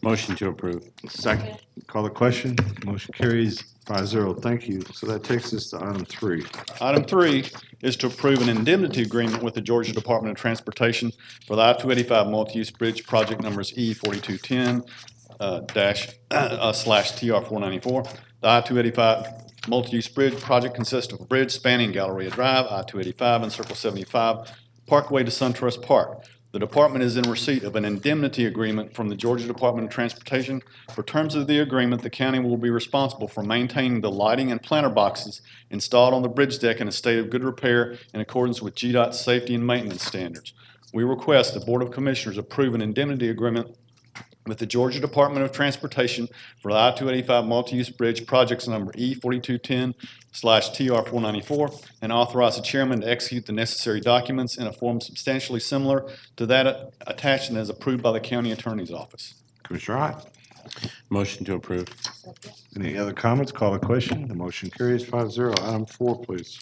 Motion to approve. Second. Call the question. Motion carries 5-0. Thank you. So that takes us to item three. Item three is to approve an indemnity agreement with the Georgia Department of Transportation for the I-285 multi-use bridge project numbers E 4210 uh, dash uh, slash TR 494. The I-285 multi-use bridge project consists of a bridge spanning Galleria Drive, I-285, and Circle 75 Parkway to SunTrust Park. The department is in receipt of an indemnity agreement from the Georgia Department of Transportation. For terms of the agreement, the county will be responsible for maintaining the lighting and planter boxes installed on the bridge deck in a state of good repair in accordance with GDOT's safety and maintenance standards. We request the Board of Commissioners approve an indemnity agreement with the Georgia Department of Transportation for the I-285 multi-use bridge projects number E E4210 slash TR 494 and authorize the chairman to execute the necessary documents in a form substantially similar to that attached and as approved by the county attorney's office. Commissioner Ott. Motion to approve. Any other comments? Call the question. The motion carries five zero. Item four, please.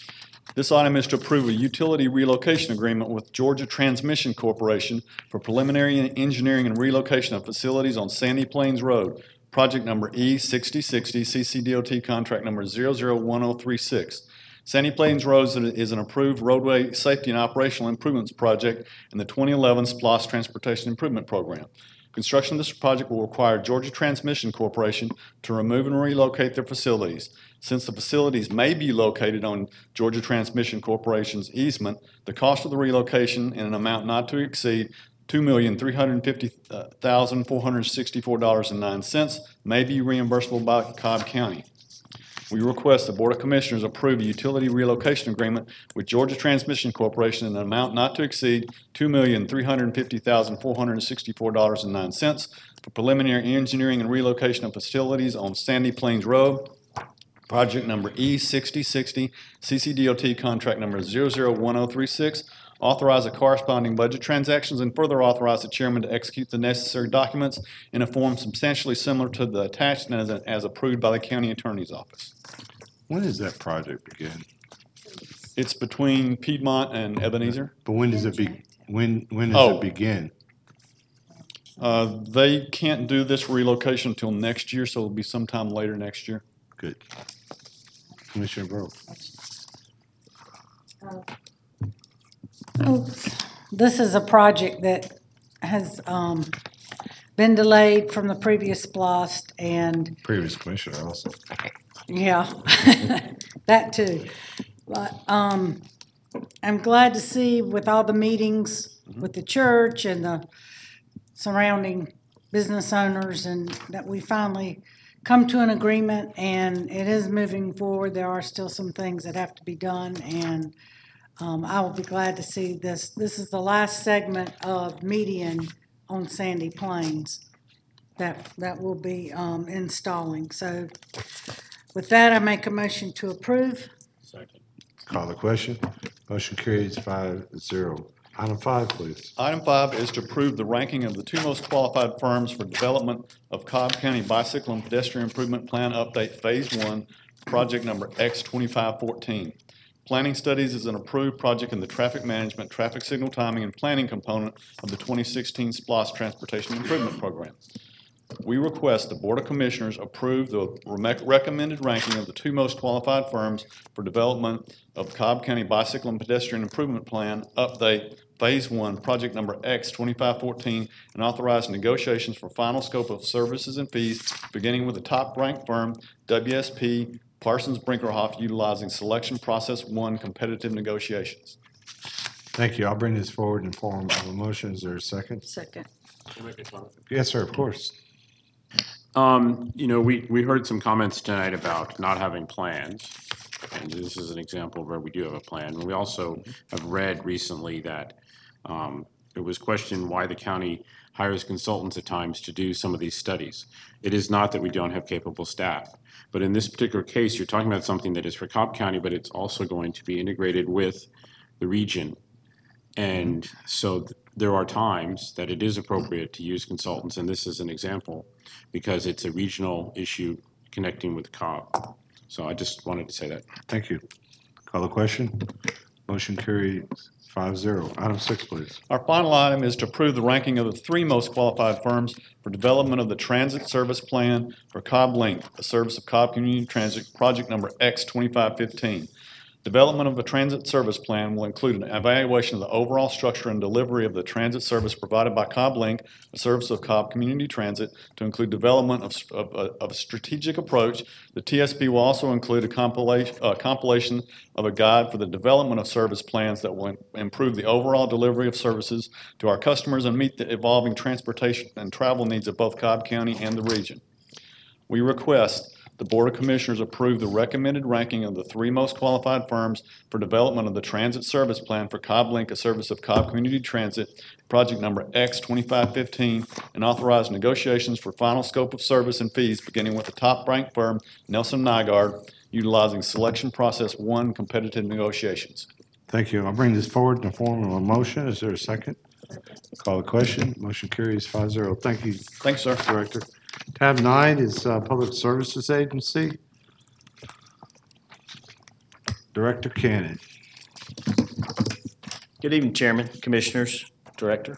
This item is to approve a utility relocation agreement with Georgia Transmission Corporation for preliminary engineering and relocation of facilities on Sandy Plains Road, project number E sixty-sixty, CCDOT contract number 001036. Sandy Plains Road is an approved roadway safety and operational improvements project in the twenty eleven SPLOST Transportation Improvement Program. Construction of this project will require Georgia Transmission Corporation to remove and relocate their facilities. Since the facilities may be located on Georgia Transmission Corporation's easement, the cost of the relocation in an amount not to exceed two million, three hundred and fifty uh, thousand, four hundred and sixty-four dollars and nine cents may be reimbursable by Cobb County. We request the Board of Commissioners approve a utility relocation agreement with Georgia Transmission Corporation in an amount not to exceed two million, three hundred and fifty thousand, four hundred and sixty-four dollars and nine cents for preliminary engineering and relocation of facilities on Sandy Plains Road, project number E sixty-sixty, CCDOT contract number 001036. Authorize the corresponding budget transactions and further authorize the chairman to execute the necessary documents in a form substantially similar to the attached and as, as approved by the county attorney's office. When does that project begin? It's between Piedmont and Ebenezer. But when does it be, when, when does Oh. it begin? Uh, they can't do this relocation until next year, so it'll be sometime later next year. Good. Commissioner Broke. Oops. This is a project that has um, been delayed from the previous blast, and Previous commissioner also. Yeah, that too. But um, I'm glad to see with all the meetings with the church and the surrounding business owners and that we finally come to an agreement and it is moving forward. There are still some things that have to be done and um, I will be glad to see this. This is the last segment of median on Sandy Plains that, that will be um, installing. So with that, I make a motion to approve. Second. Call the question. Motion carries five zero. Item five, please. Item five is to approve the ranking of the two most qualified firms for development of Cobb County Bicycle and Pedestrian Improvement Plan Update Phase One, project number X twenty-five fourteen. Planning Studies is an approved project in the traffic management, traffic signal timing, and planning component of the twenty sixteen SPLOST Transportation Improvement Program. We request the Board of Commissioners approve the rec- recommended ranking of the two most qualified firms for development of Cobb County Bicycle and Pedestrian Improvement Plan Update Phase One, Project Number X twenty-five fourteen, and authorize negotiations for final scope of services and fees, beginning with the top-ranked firm, WSP Parsons Brinckerhoff, utilizing Selection Process One competitive negotiations. Thank you. I'll bring this forward in form of a motion. Is there a second? Second. Yes, sir, of course. Um, you know, we, we heard some comments tonight about not having plans. And this is an example where we do have a plan. And we also have read recently that, um, it was questioned why the county hires consultants at times to do some of these studies. It is not that we don't have capable staff. But in this particular case, you're talking about something that is for Cobb County, but it's also going to be integrated with the region. And so th- there are times that it is appropriate to use consultants, and this is an example, because it's a regional issue connecting with Cobb. So I just wanted to say that. Thank you. Call the question. Motion carries five zero. Item six, please. Our final item is to approve the ranking of the three most qualified firms for development of the transit service plan for CobbLinc, a service of Cobb Community Transit, project number X twenty-five fifteen. Development of a transit service plan will include an evaluation of the overall structure and delivery of the transit service provided by CobbLinc, a service of Cobb Community Transit, to include development of, of, of a strategic approach. The TSP will also include a compilation, uh, compilation of a guide for the development of service plans that will improve the overall delivery of services to our customers and meet the evolving transportation and travel needs of both Cobb County and the region. We request the Board of Commissioners approved the recommended ranking of the three most qualified firms for development of the transit service plan for CobbLinc, a service of Cobb Community Transit, project number X twenty-five fifteen, and authorized negotiations for final scope of service and fees, beginning with the top-ranked firm, Nelson Nygaard, utilizing selection process one competitive negotiations. Thank you. I'll bring this forward in the form of a motion. Is there a second? Call the question. Motion carries five zero. Thank you. Thanks, sir. Director. Tab nine is uh, Public Services Agency. Director Cannon. Good evening, Chairman, Commissioners, Director.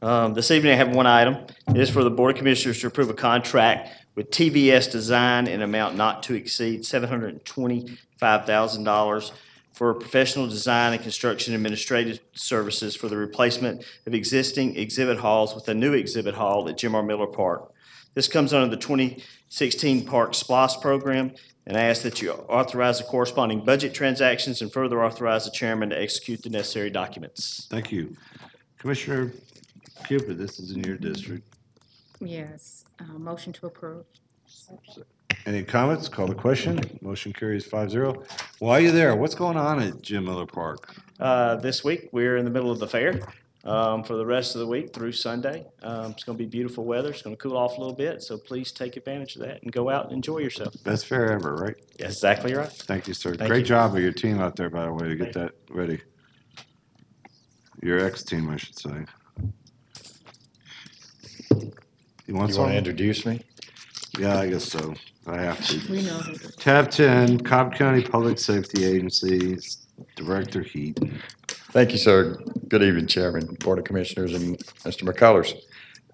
Um, This evening, I have one item. It is for the Board of Commissioners to approve a contract with TVS Design in amount not to exceed $725,000 for professional design and construction administrative services for the replacement of existing exhibit halls with a new exhibit hall at Jim R. Miller Park. This comes under the 2016 Park SPLOST program, and I ask that you authorize the corresponding budget transactions and further authorize the chairman to execute the necessary documents. Thank you. Commissioner Cupid, this is in your district. Yes, uh, motion to approve. Any comments? Call the question. Motion carries five zero. While you're there, what's going on at Jim Miller Park? Uh, This week, we're in the middle of the fair um, for the rest of the week through Sunday. Um, It's going to be beautiful weather. It's going to cool off a little bit, so please take advantage of that and go out and enjoy yourself. Best fair ever, right? That's exactly right. Thank you, sir. Thank Great you. job of your team out there, by the way, to get that ready. Your ex-team, I should say. You want You want some? to introduce me? Yeah, I guess so. I have to. We know who Tab ten, Cobb County Public Safety Agencies, Director Heaton. Thank you, sir. Good evening, Chairman, Board of Commissioners, and Mr. McCullers.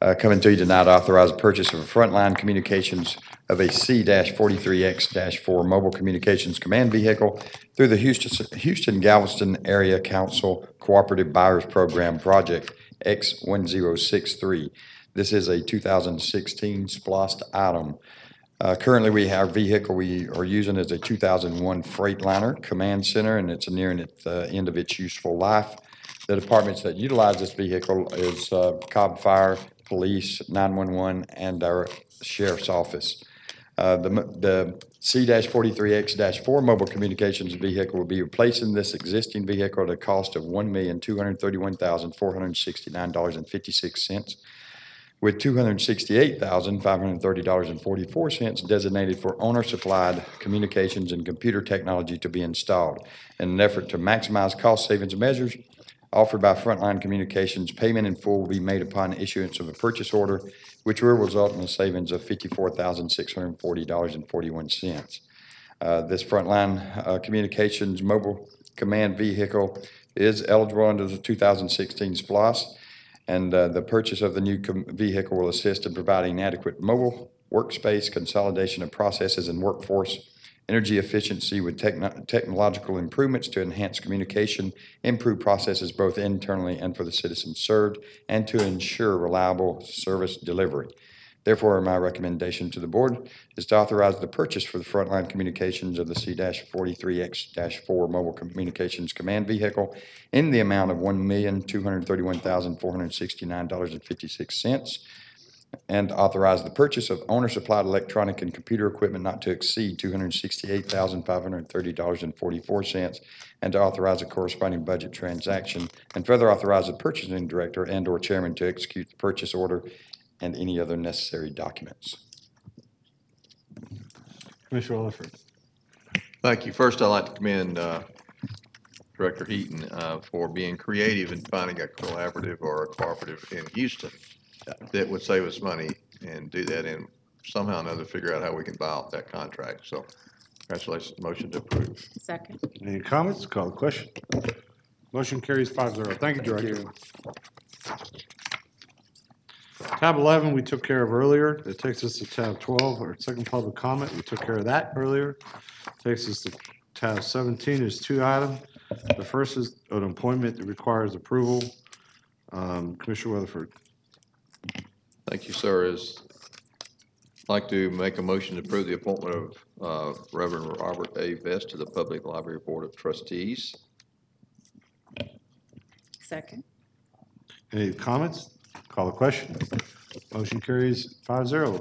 Uh, Coming to you tonight, to authorize the purchase of a frontline communications of a C-43X-4 mobile communications command vehicle through the Houston Houston Galveston Area Council Cooperative Buyers Program Project X1063. This is a 2016 splost item. Uh, Currently, we have vehicle we are using is a 2001 Freightliner Command Center, and it's nearing its uh, end of its useful life. The departments that utilize this vehicle is uh, Cobb Fire, Police, 911, and our Sheriff's Office. Uh, The the C-43X-4 mobile communications vehicle will be replacing this existing vehicle at a cost of $1,231,469.56 with two hundred and sixty-eight thousand, five hundred and thirty dollars and forty-four cents designated for owner-supplied communications and computer technology to be installed. In an effort to maximize cost savings measures offered by Frontline Communications, payment in full will be made upon issuance of a purchase order, which will result in a savings of fifty-four thousand, six hundred and forty dollars and forty-one cents. Uh, This Frontline uh, Communications Mobile Command Vehicle is eligible under the 2016 SPLOST, and uh, the purchase of the new vehicle will assist in providing adequate mobile workspace, consolidation of processes and workforce, energy efficiency with techno- technological improvements to enhance communication, improve processes both internally and for the citizens served, and to ensure reliable service delivery. Therefore, my recommendation to the board is to authorize the purchase for the frontline communications of the C-43X-4 mobile communications command vehicle in the amount of one million, two hundred thirty-one thousand, four hundred sixty-nine dollars and authorize the purchase of owner-supplied electronic and computer equipment not to exceed two hundred sixty-eight thousand, five hundred thirty dollars and forty-four cents, and to authorize a corresponding budget transaction, and further authorize the purchasing director and/or chairman to execute the purchase order and any other necessary documents. Commissioner Oliphant. Thank you. First, I'd like to commend uh, Director Heaton uh, for being creative in finding a collaborative or a cooperative in Houston that would save us money and do that and somehow or another figure out how we can buy out that contract. So congratulations, motion to approve. Second. Any comments? Call the question. Motion carries five zero. Thank you, Director. Tab eleven, we took care of earlier. It takes us to tab twelve, our second public comment. We took care of that earlier. Takes us to tab 17 is two items. The first is an appointment that requires approval. Um, Commissioner Weatherford. Thank you, sir. Is, I'd like to make a motion to approve the appointment of uh, Reverend Robert A. Vest to the Public Library Board of Trustees. Second. Any comments? Call the question. Motion carries five zero.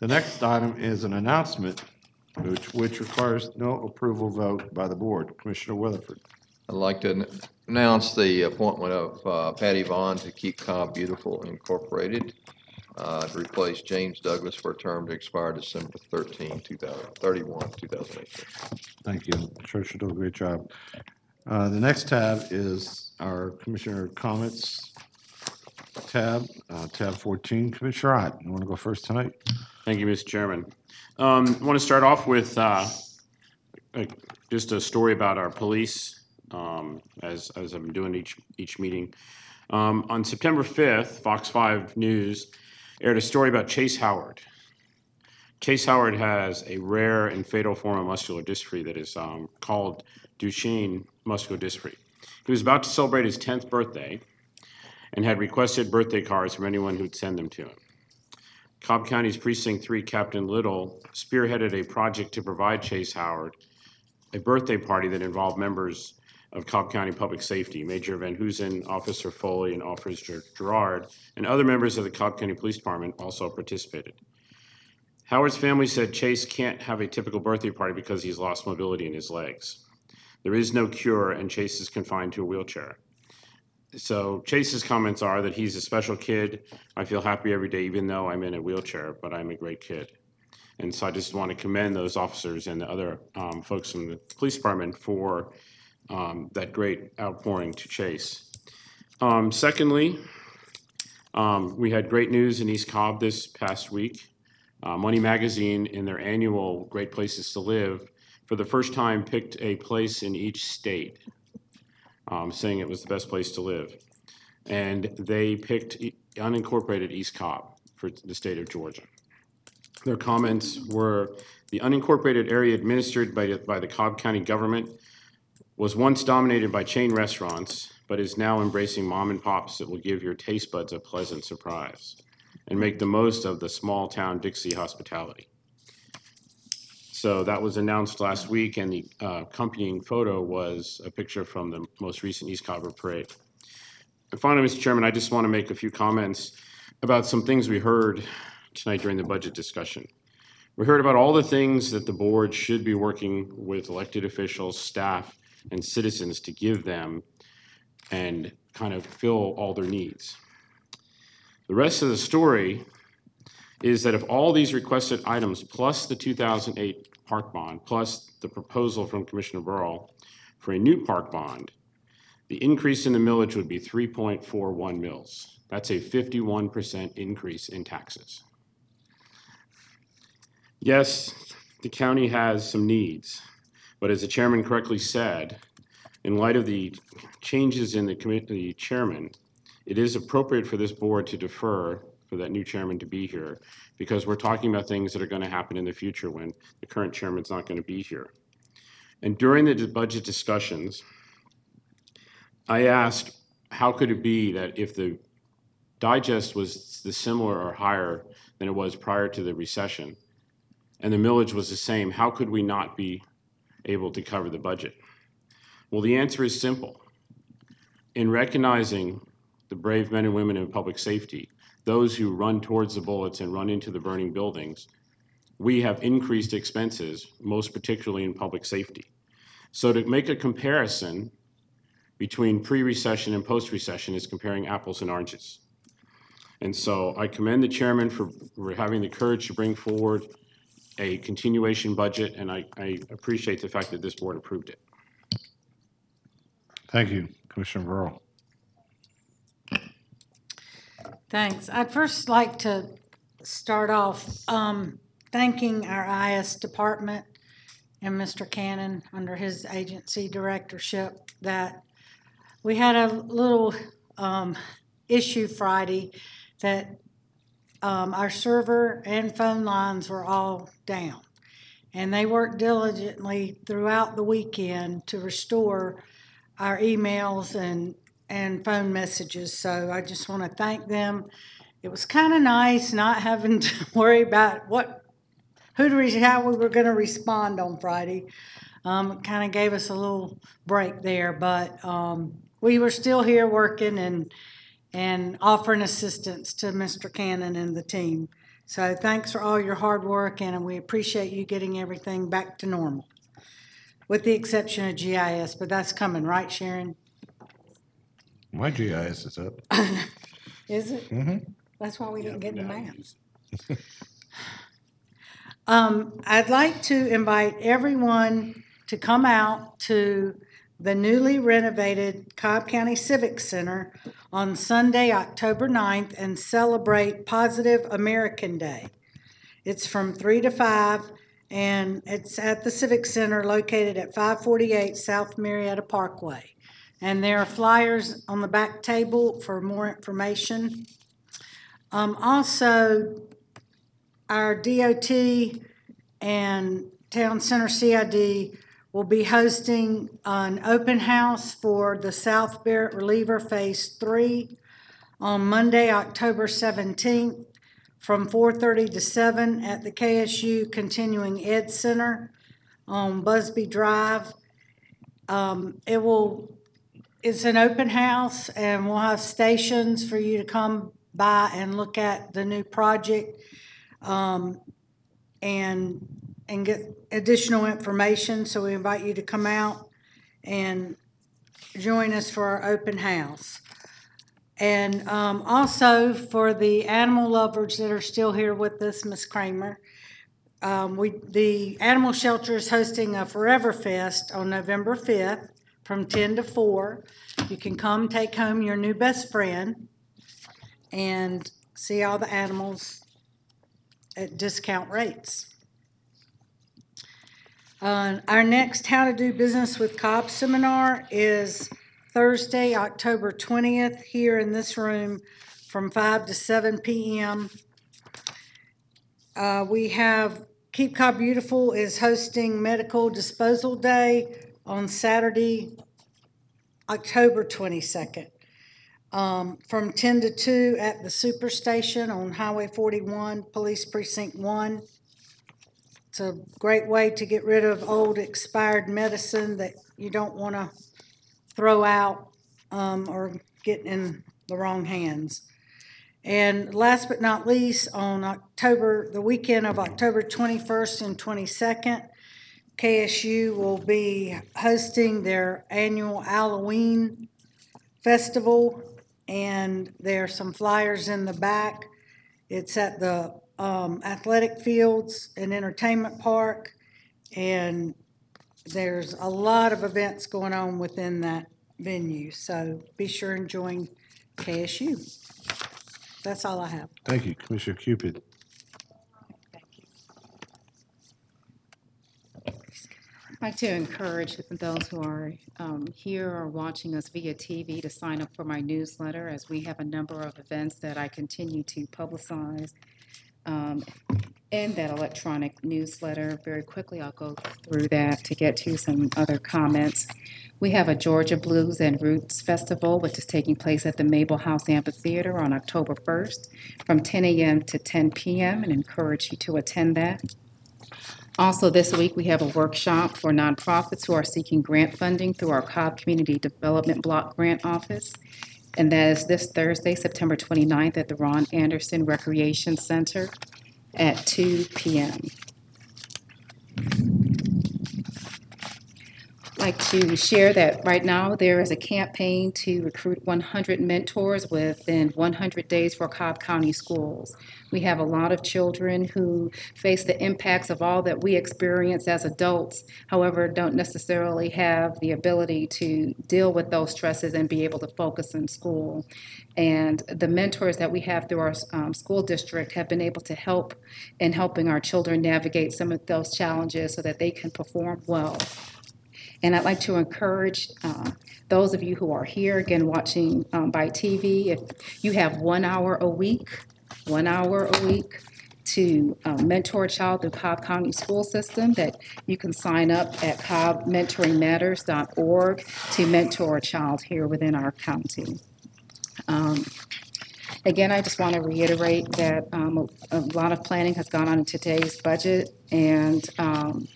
The next item is an announcement, which, which requires no approval vote by the board. Commissioner Weatherford. I'd like to announce the appointment of uh, Patty Vaughn to Keep Cobb Beautiful Incorporated, uh, to replace James Douglas for a term to expire December 13, 2031, 2018. Thank you. Sure should do a great job. Uh, The next tab is our commissioner comments tab, uh, tab 14. Commissioner Ott, you want to go first tonight? Thank you, Mr. Chairman. Um, I want to start off with uh, just a story about our police, um, as, as I'm doing each, each meeting. Um, On September 5th, Fox 5 News aired a story about Chase Howard. Chase Howard has a rare and fatal form of muscular dystrophy that is um, called Duchenne muscular dystrophy. He was about to celebrate his 10th birthday and had requested birthday cards from anyone who'd send them to him. Cobb County's Precinct 3 Captain Little spearheaded a project to provide Chase Howard a birthday party that involved members of Cobb County Public Safety, Major Van Huzen, Officer Foley, and Officer Gerard, and other members of the Cobb County Police Department also participated. Howard's family said Chase can't have a typical birthday party because he's lost mobility in his legs. There is no cure, and Chase is confined to a wheelchair. So Chase's comments are that he's a special kid. I feel happy every day, even though I'm in a wheelchair, but I'm a great kid. And so I just want to commend those officers and the other um, folks from the police department for um, that great outpouring to Chase. Um, Secondly, um, we had great news in East Cobb this past week. Uh, Money Magazine, in their annual Great Places to Live, for the first time picked a place in each state, um, saying it was the best place to live. And they picked unincorporated East Cobb for the state of Georgia. Their comments were, "The unincorporated area administered by, by the Cobb County government was once dominated by chain restaurants, but is now embracing mom and pops that will give your taste buds a pleasant surprise and make the most of the small-town Dixie hospitality." So that was announced last week, and the uh, accompanying photo was a picture from the most recent East Cobb Parade. And finally, Mr. Chairman, I just want to make a few comments about some things we heard tonight during the budget discussion. We heard about all the things that the board should be working with elected officials, staff, and citizens to give them and kind of fill all their needs. The rest of the story is that if all these requested items, plus the 2008 park bond, plus the proposal from Commissioner Birrell for a new park bond, the increase in the millage would be 3.41 mills. That's a 51% increase in taxes. Yes, the county has some needs, but as the chairman correctly said, in light of the changes in the committee chairman, it is appropriate for this board to defer for that new chairman to be here because we're talking about things that are going to happen in the future when the current chairman's not going to be here. And during the budget discussions, I asked, how could it be that if the digest was the similar or higher than it was prior to the recession, and the millage was the same, how could we not be able to cover the budget? Well, the answer is simple. In recognizing the brave men and women in public safety, those who run towards the bullets and run into the burning buildings, we have increased expenses, most particularly in public safety. So to make a comparison between pre-recession and post-recession is comparing apples and oranges. And so I commend the chairman for, for having the courage to bring forward a continuation budget, and I, I appreciate the fact that this board approved it. Thank you, Commissioner Birrell. Thanks. I'd first like to start off um, thanking our IS department and Mr. Cannon under his agency directorship that we had a little um, issue Friday that um, our server and phone lines were all down. And they worked diligently throughout the weekend to restore our emails and, and phone messages. So I just want to thank them. It was kind of nice not having to worry about what, who to, re- how we were going to respond on Friday. Um, it kind of gave us a little break there, but, um, we were still here working and, and offering assistance to Mr. Cannon and the team. So thanks for all your hard work and we appreciate you getting everything back to normal. With the exception of GIS, but that's coming, right, Sharon? My GIS is up. Is it? Mm-hmm. That's why we didn't get the maps. Um, I'd like to invite everyone to come out to the newly renovated Cobb County Civic Center on Sunday, October 9th, and celebrate Positive American Day. It's from three to five, and it's at the Civic Center located at five forty-eight South Marietta Parkway. And there are flyers on the back table for more information. Um, also, our DOT and Town Center CID will be hosting an open house for the South Barrett Reliever Phase Three on Monday, October seventeenth, from four thirty to seven at the KSU Continuing Ed Center on Busbee Drive. Um, it will, it's an open house and we'll have stations for you to come by and look at the new project. Um, and, and get additional information, so we invite you to come out and join us for our open house. And um, also for the animal lovers that are still here with us, Ms. Kramer, um, we, the animal shelter is hosting a Forever Fest on November fifth from ten to four. You can come take home your new best friend and see all the animals at discount rates. Uh, our next How to Do Business with Cobb seminar is Thursday, October twentieth, here in this room from five to seven PM. Uh, we have Keep Cobb Beautiful is hosting Medical Disposal Day on Saturday, October twenty-second. Um, from ten to two at the Superstation on Highway forty-one, Police Precinct One. It's a great way to get rid of old expired medicine that you don't want to throw out um, or get in the wrong hands. And last but not least, on October, the weekend of October 21st and 22nd, KSU will be hosting their annual Halloween festival, and there are some flyers in the back. It's at the um, athletic fields and entertainment park, and there's a lot of events going on within that venue. So be sure and join KSU. That's all I have. Thank you, Commissioner Cupid. I'd like to encourage those who are um, here or watching us via TV to sign up for my newsletter, as we have a number of events that I continue to publicize um, in that electronic newsletter. Very quickly, I'll go through that to get to some other comments. We have a Georgia Blues and Roots Festival, which is taking place at the Mable House Amphitheater on October 1st from 10 a.m. to 10 p.m. and encourage you to attend that. Also, this week, we have a workshop for nonprofits who are seeking grant funding through our Cobb Community Development Block Grant Office. And that is this Thursday, September 29th, at the Ron Anderson Recreation Center at 2 p.m. like to share that right now there is a campaign to recruit 100 mentors within 100 days for Cobb County schools. We have a lot of children who face the impacts of all that we experience as adults, however, don't necessarily have the ability to deal with those stresses and be able to focus in school. And the mentors that we have through our um, school district have been able to help in helping our children navigate some of those challenges so that they can perform well. And I'd like to encourage uh, those of you who are here, again, watching um, by TV, if you have one hour a week, one hour a week to uh, mentor a child through Cobb County School System, that you can sign up at cobbmentoringmatters.org to mentor a child here within our county. Um, Again, I just want to reiterate that um, a a lot of planning has gone on in today's budget, and um,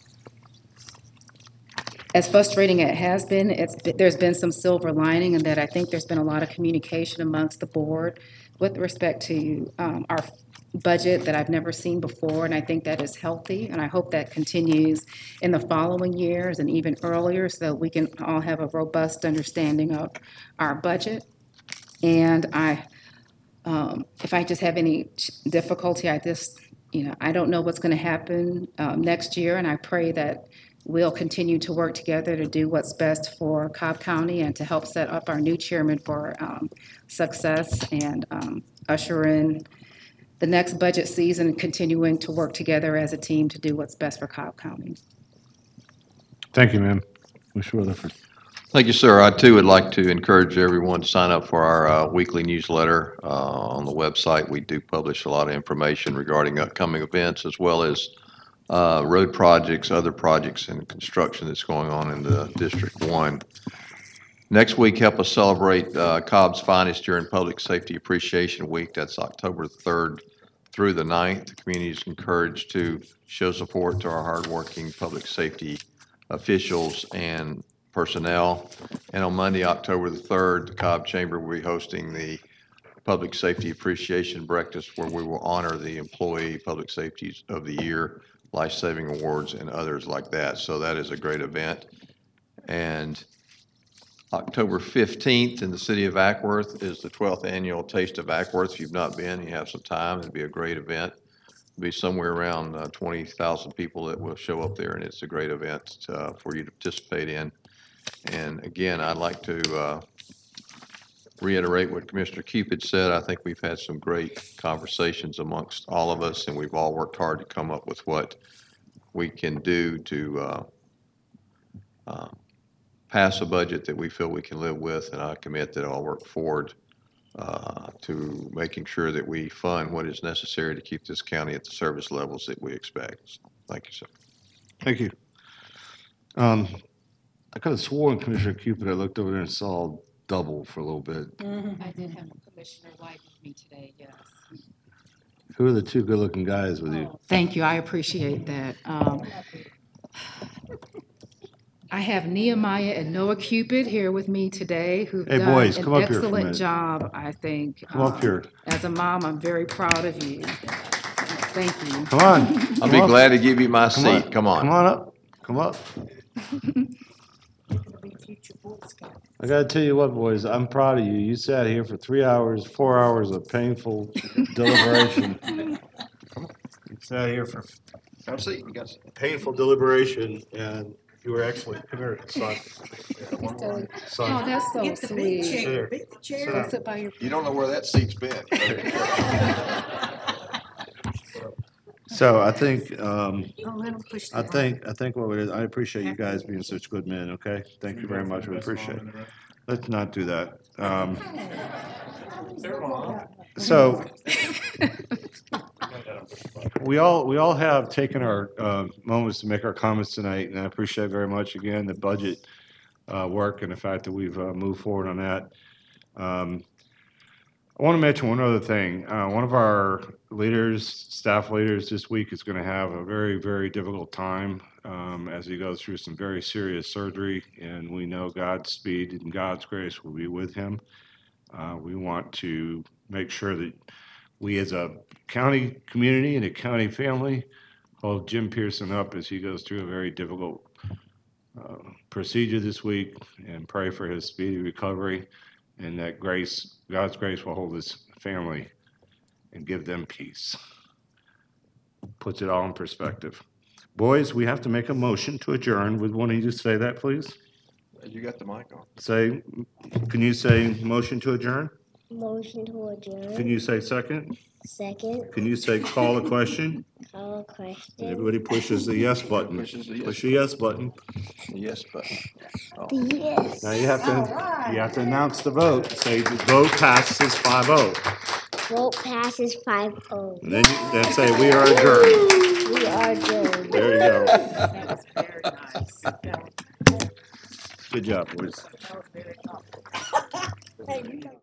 as frustrating it has been, it's, there's been some silver lining in that I think there's been a lot of communication amongst the board with respect to um, our budget that I've never seen before, and I think that is healthy, and I hope that continues in the following years and even earlier, so that we can all have a robust understanding of our budget. And I, um, if I just have any difficulty, I just, you know, I don't know what's going to happen um, next year, and I pray that we'll continue to work together to do what's best for Cobb County and to help set up our new chairman for um, success and um, usher in the next budget season, continuing to work together as a team to do what's best for Cobb County. Thank you, ma'am. Mr. Weatherford. Thank you, sir. I too would like to encourage everyone to sign up for our uh, weekly newsletter uh, on the website. We do publish a lot of information regarding upcoming events as well as uh, road projects, other projects and construction that's going on in the District One. Next week, help us celebrate uh, Cobb's finest during Public Safety Appreciation Week. That's October 3rd through the 9th. The community is encouraged to show support to our hardworking public safety officials and personnel. And on Monday, October the 3rd, the Cobb Chamber will be hosting the Public Safety Appreciation Breakfast where we will honor the Employee Public Safety of the Year, Life Saving Awards, and others like that. So that is a great event. And October 15th in the city of Acworth is the 12th Annual Taste of Acworth. If you've not been, you have some time, it'd be a great event. It'll be somewhere around uh, 20,000 people that will show up there, and it's a great event uh, for you to participate in. And again, I'd like to uh, reiterate what Commissioner Cupid said. I think we've had some great conversations amongst all of us, and we've all worked hard to come up with what we can do to uh, uh, pass a budget that we feel we can live with, and I commit that I'll work forward uh, to making sure that we fund what is necessary to keep this county at the service levels that we expect. Thank you, sir. Thank you. Um, I could have sworn Commissioner Cupid, I looked over there and saw double for a little bit. I did have Commissioner White with me today, yes. Who are the two good-looking guys with you? Thank you, I appreciate that. Um, I have Nehemiah and Noah Cupid here with me today, who've Hey, done boys, an up here for a excellent minute. job, I think. Come up Um, here. As a mom, I'm very proud of you. Thank you. Come on. I'll come be up. glad to give you my seat. Come on. Come on up. Come up. I gotta tell you what, boys, I'm proud of you. You sat here for three hours, four hours of painful deliberation. You sat here for Have a seat, you guys. painful deliberation, and you were excellent. Come here, son. Son. Oh, that's so Get the big sweet. chair. Big chair. Go sit by your. You don't know where that seat's been. So I think, um, Don't let 'em push I the think, I think what it is, I appreciate you guys being such good men, okay? Thank you very much, we appreciate it. Let's not do that. Um, So, we all, we all have taken our uh, moments to make our comments tonight, and I appreciate very much, again, the budget uh, work and the fact that we've uh, moved forward on that. Um, I want to mention one other thing. Uh, One of our leaders, staff leaders this week is going to have a very, very difficult time um, as he goes through some very serious surgery, and we know God's speed and God's grace will be with him. Uh, We want to make sure that we as a county community and a county family hold Jim Pearson up as he goes through a very difficult uh, procedure this week and pray for his speedy recovery and that grace, God's grace will hold his family and give them peace. Puts it all in perspective. Boys, we have to make a motion to adjourn. Would one of you say that, please? You got the mic on. Say, can you say motion to adjourn? Motion to Can adjourn. you say second? Second, Can you say call a question? call a question. Everybody pushes the yes button. Pushes the yes Push the yes button. Yes button. Oh. The yes. Now you have to, All right. you have to announce the vote. Say the vote passes five oh. Vote passes five oh. And then, you- then say, we are adjourned. We are adjourned. There you go. That was very nice. Good job, boys. Hey, you know-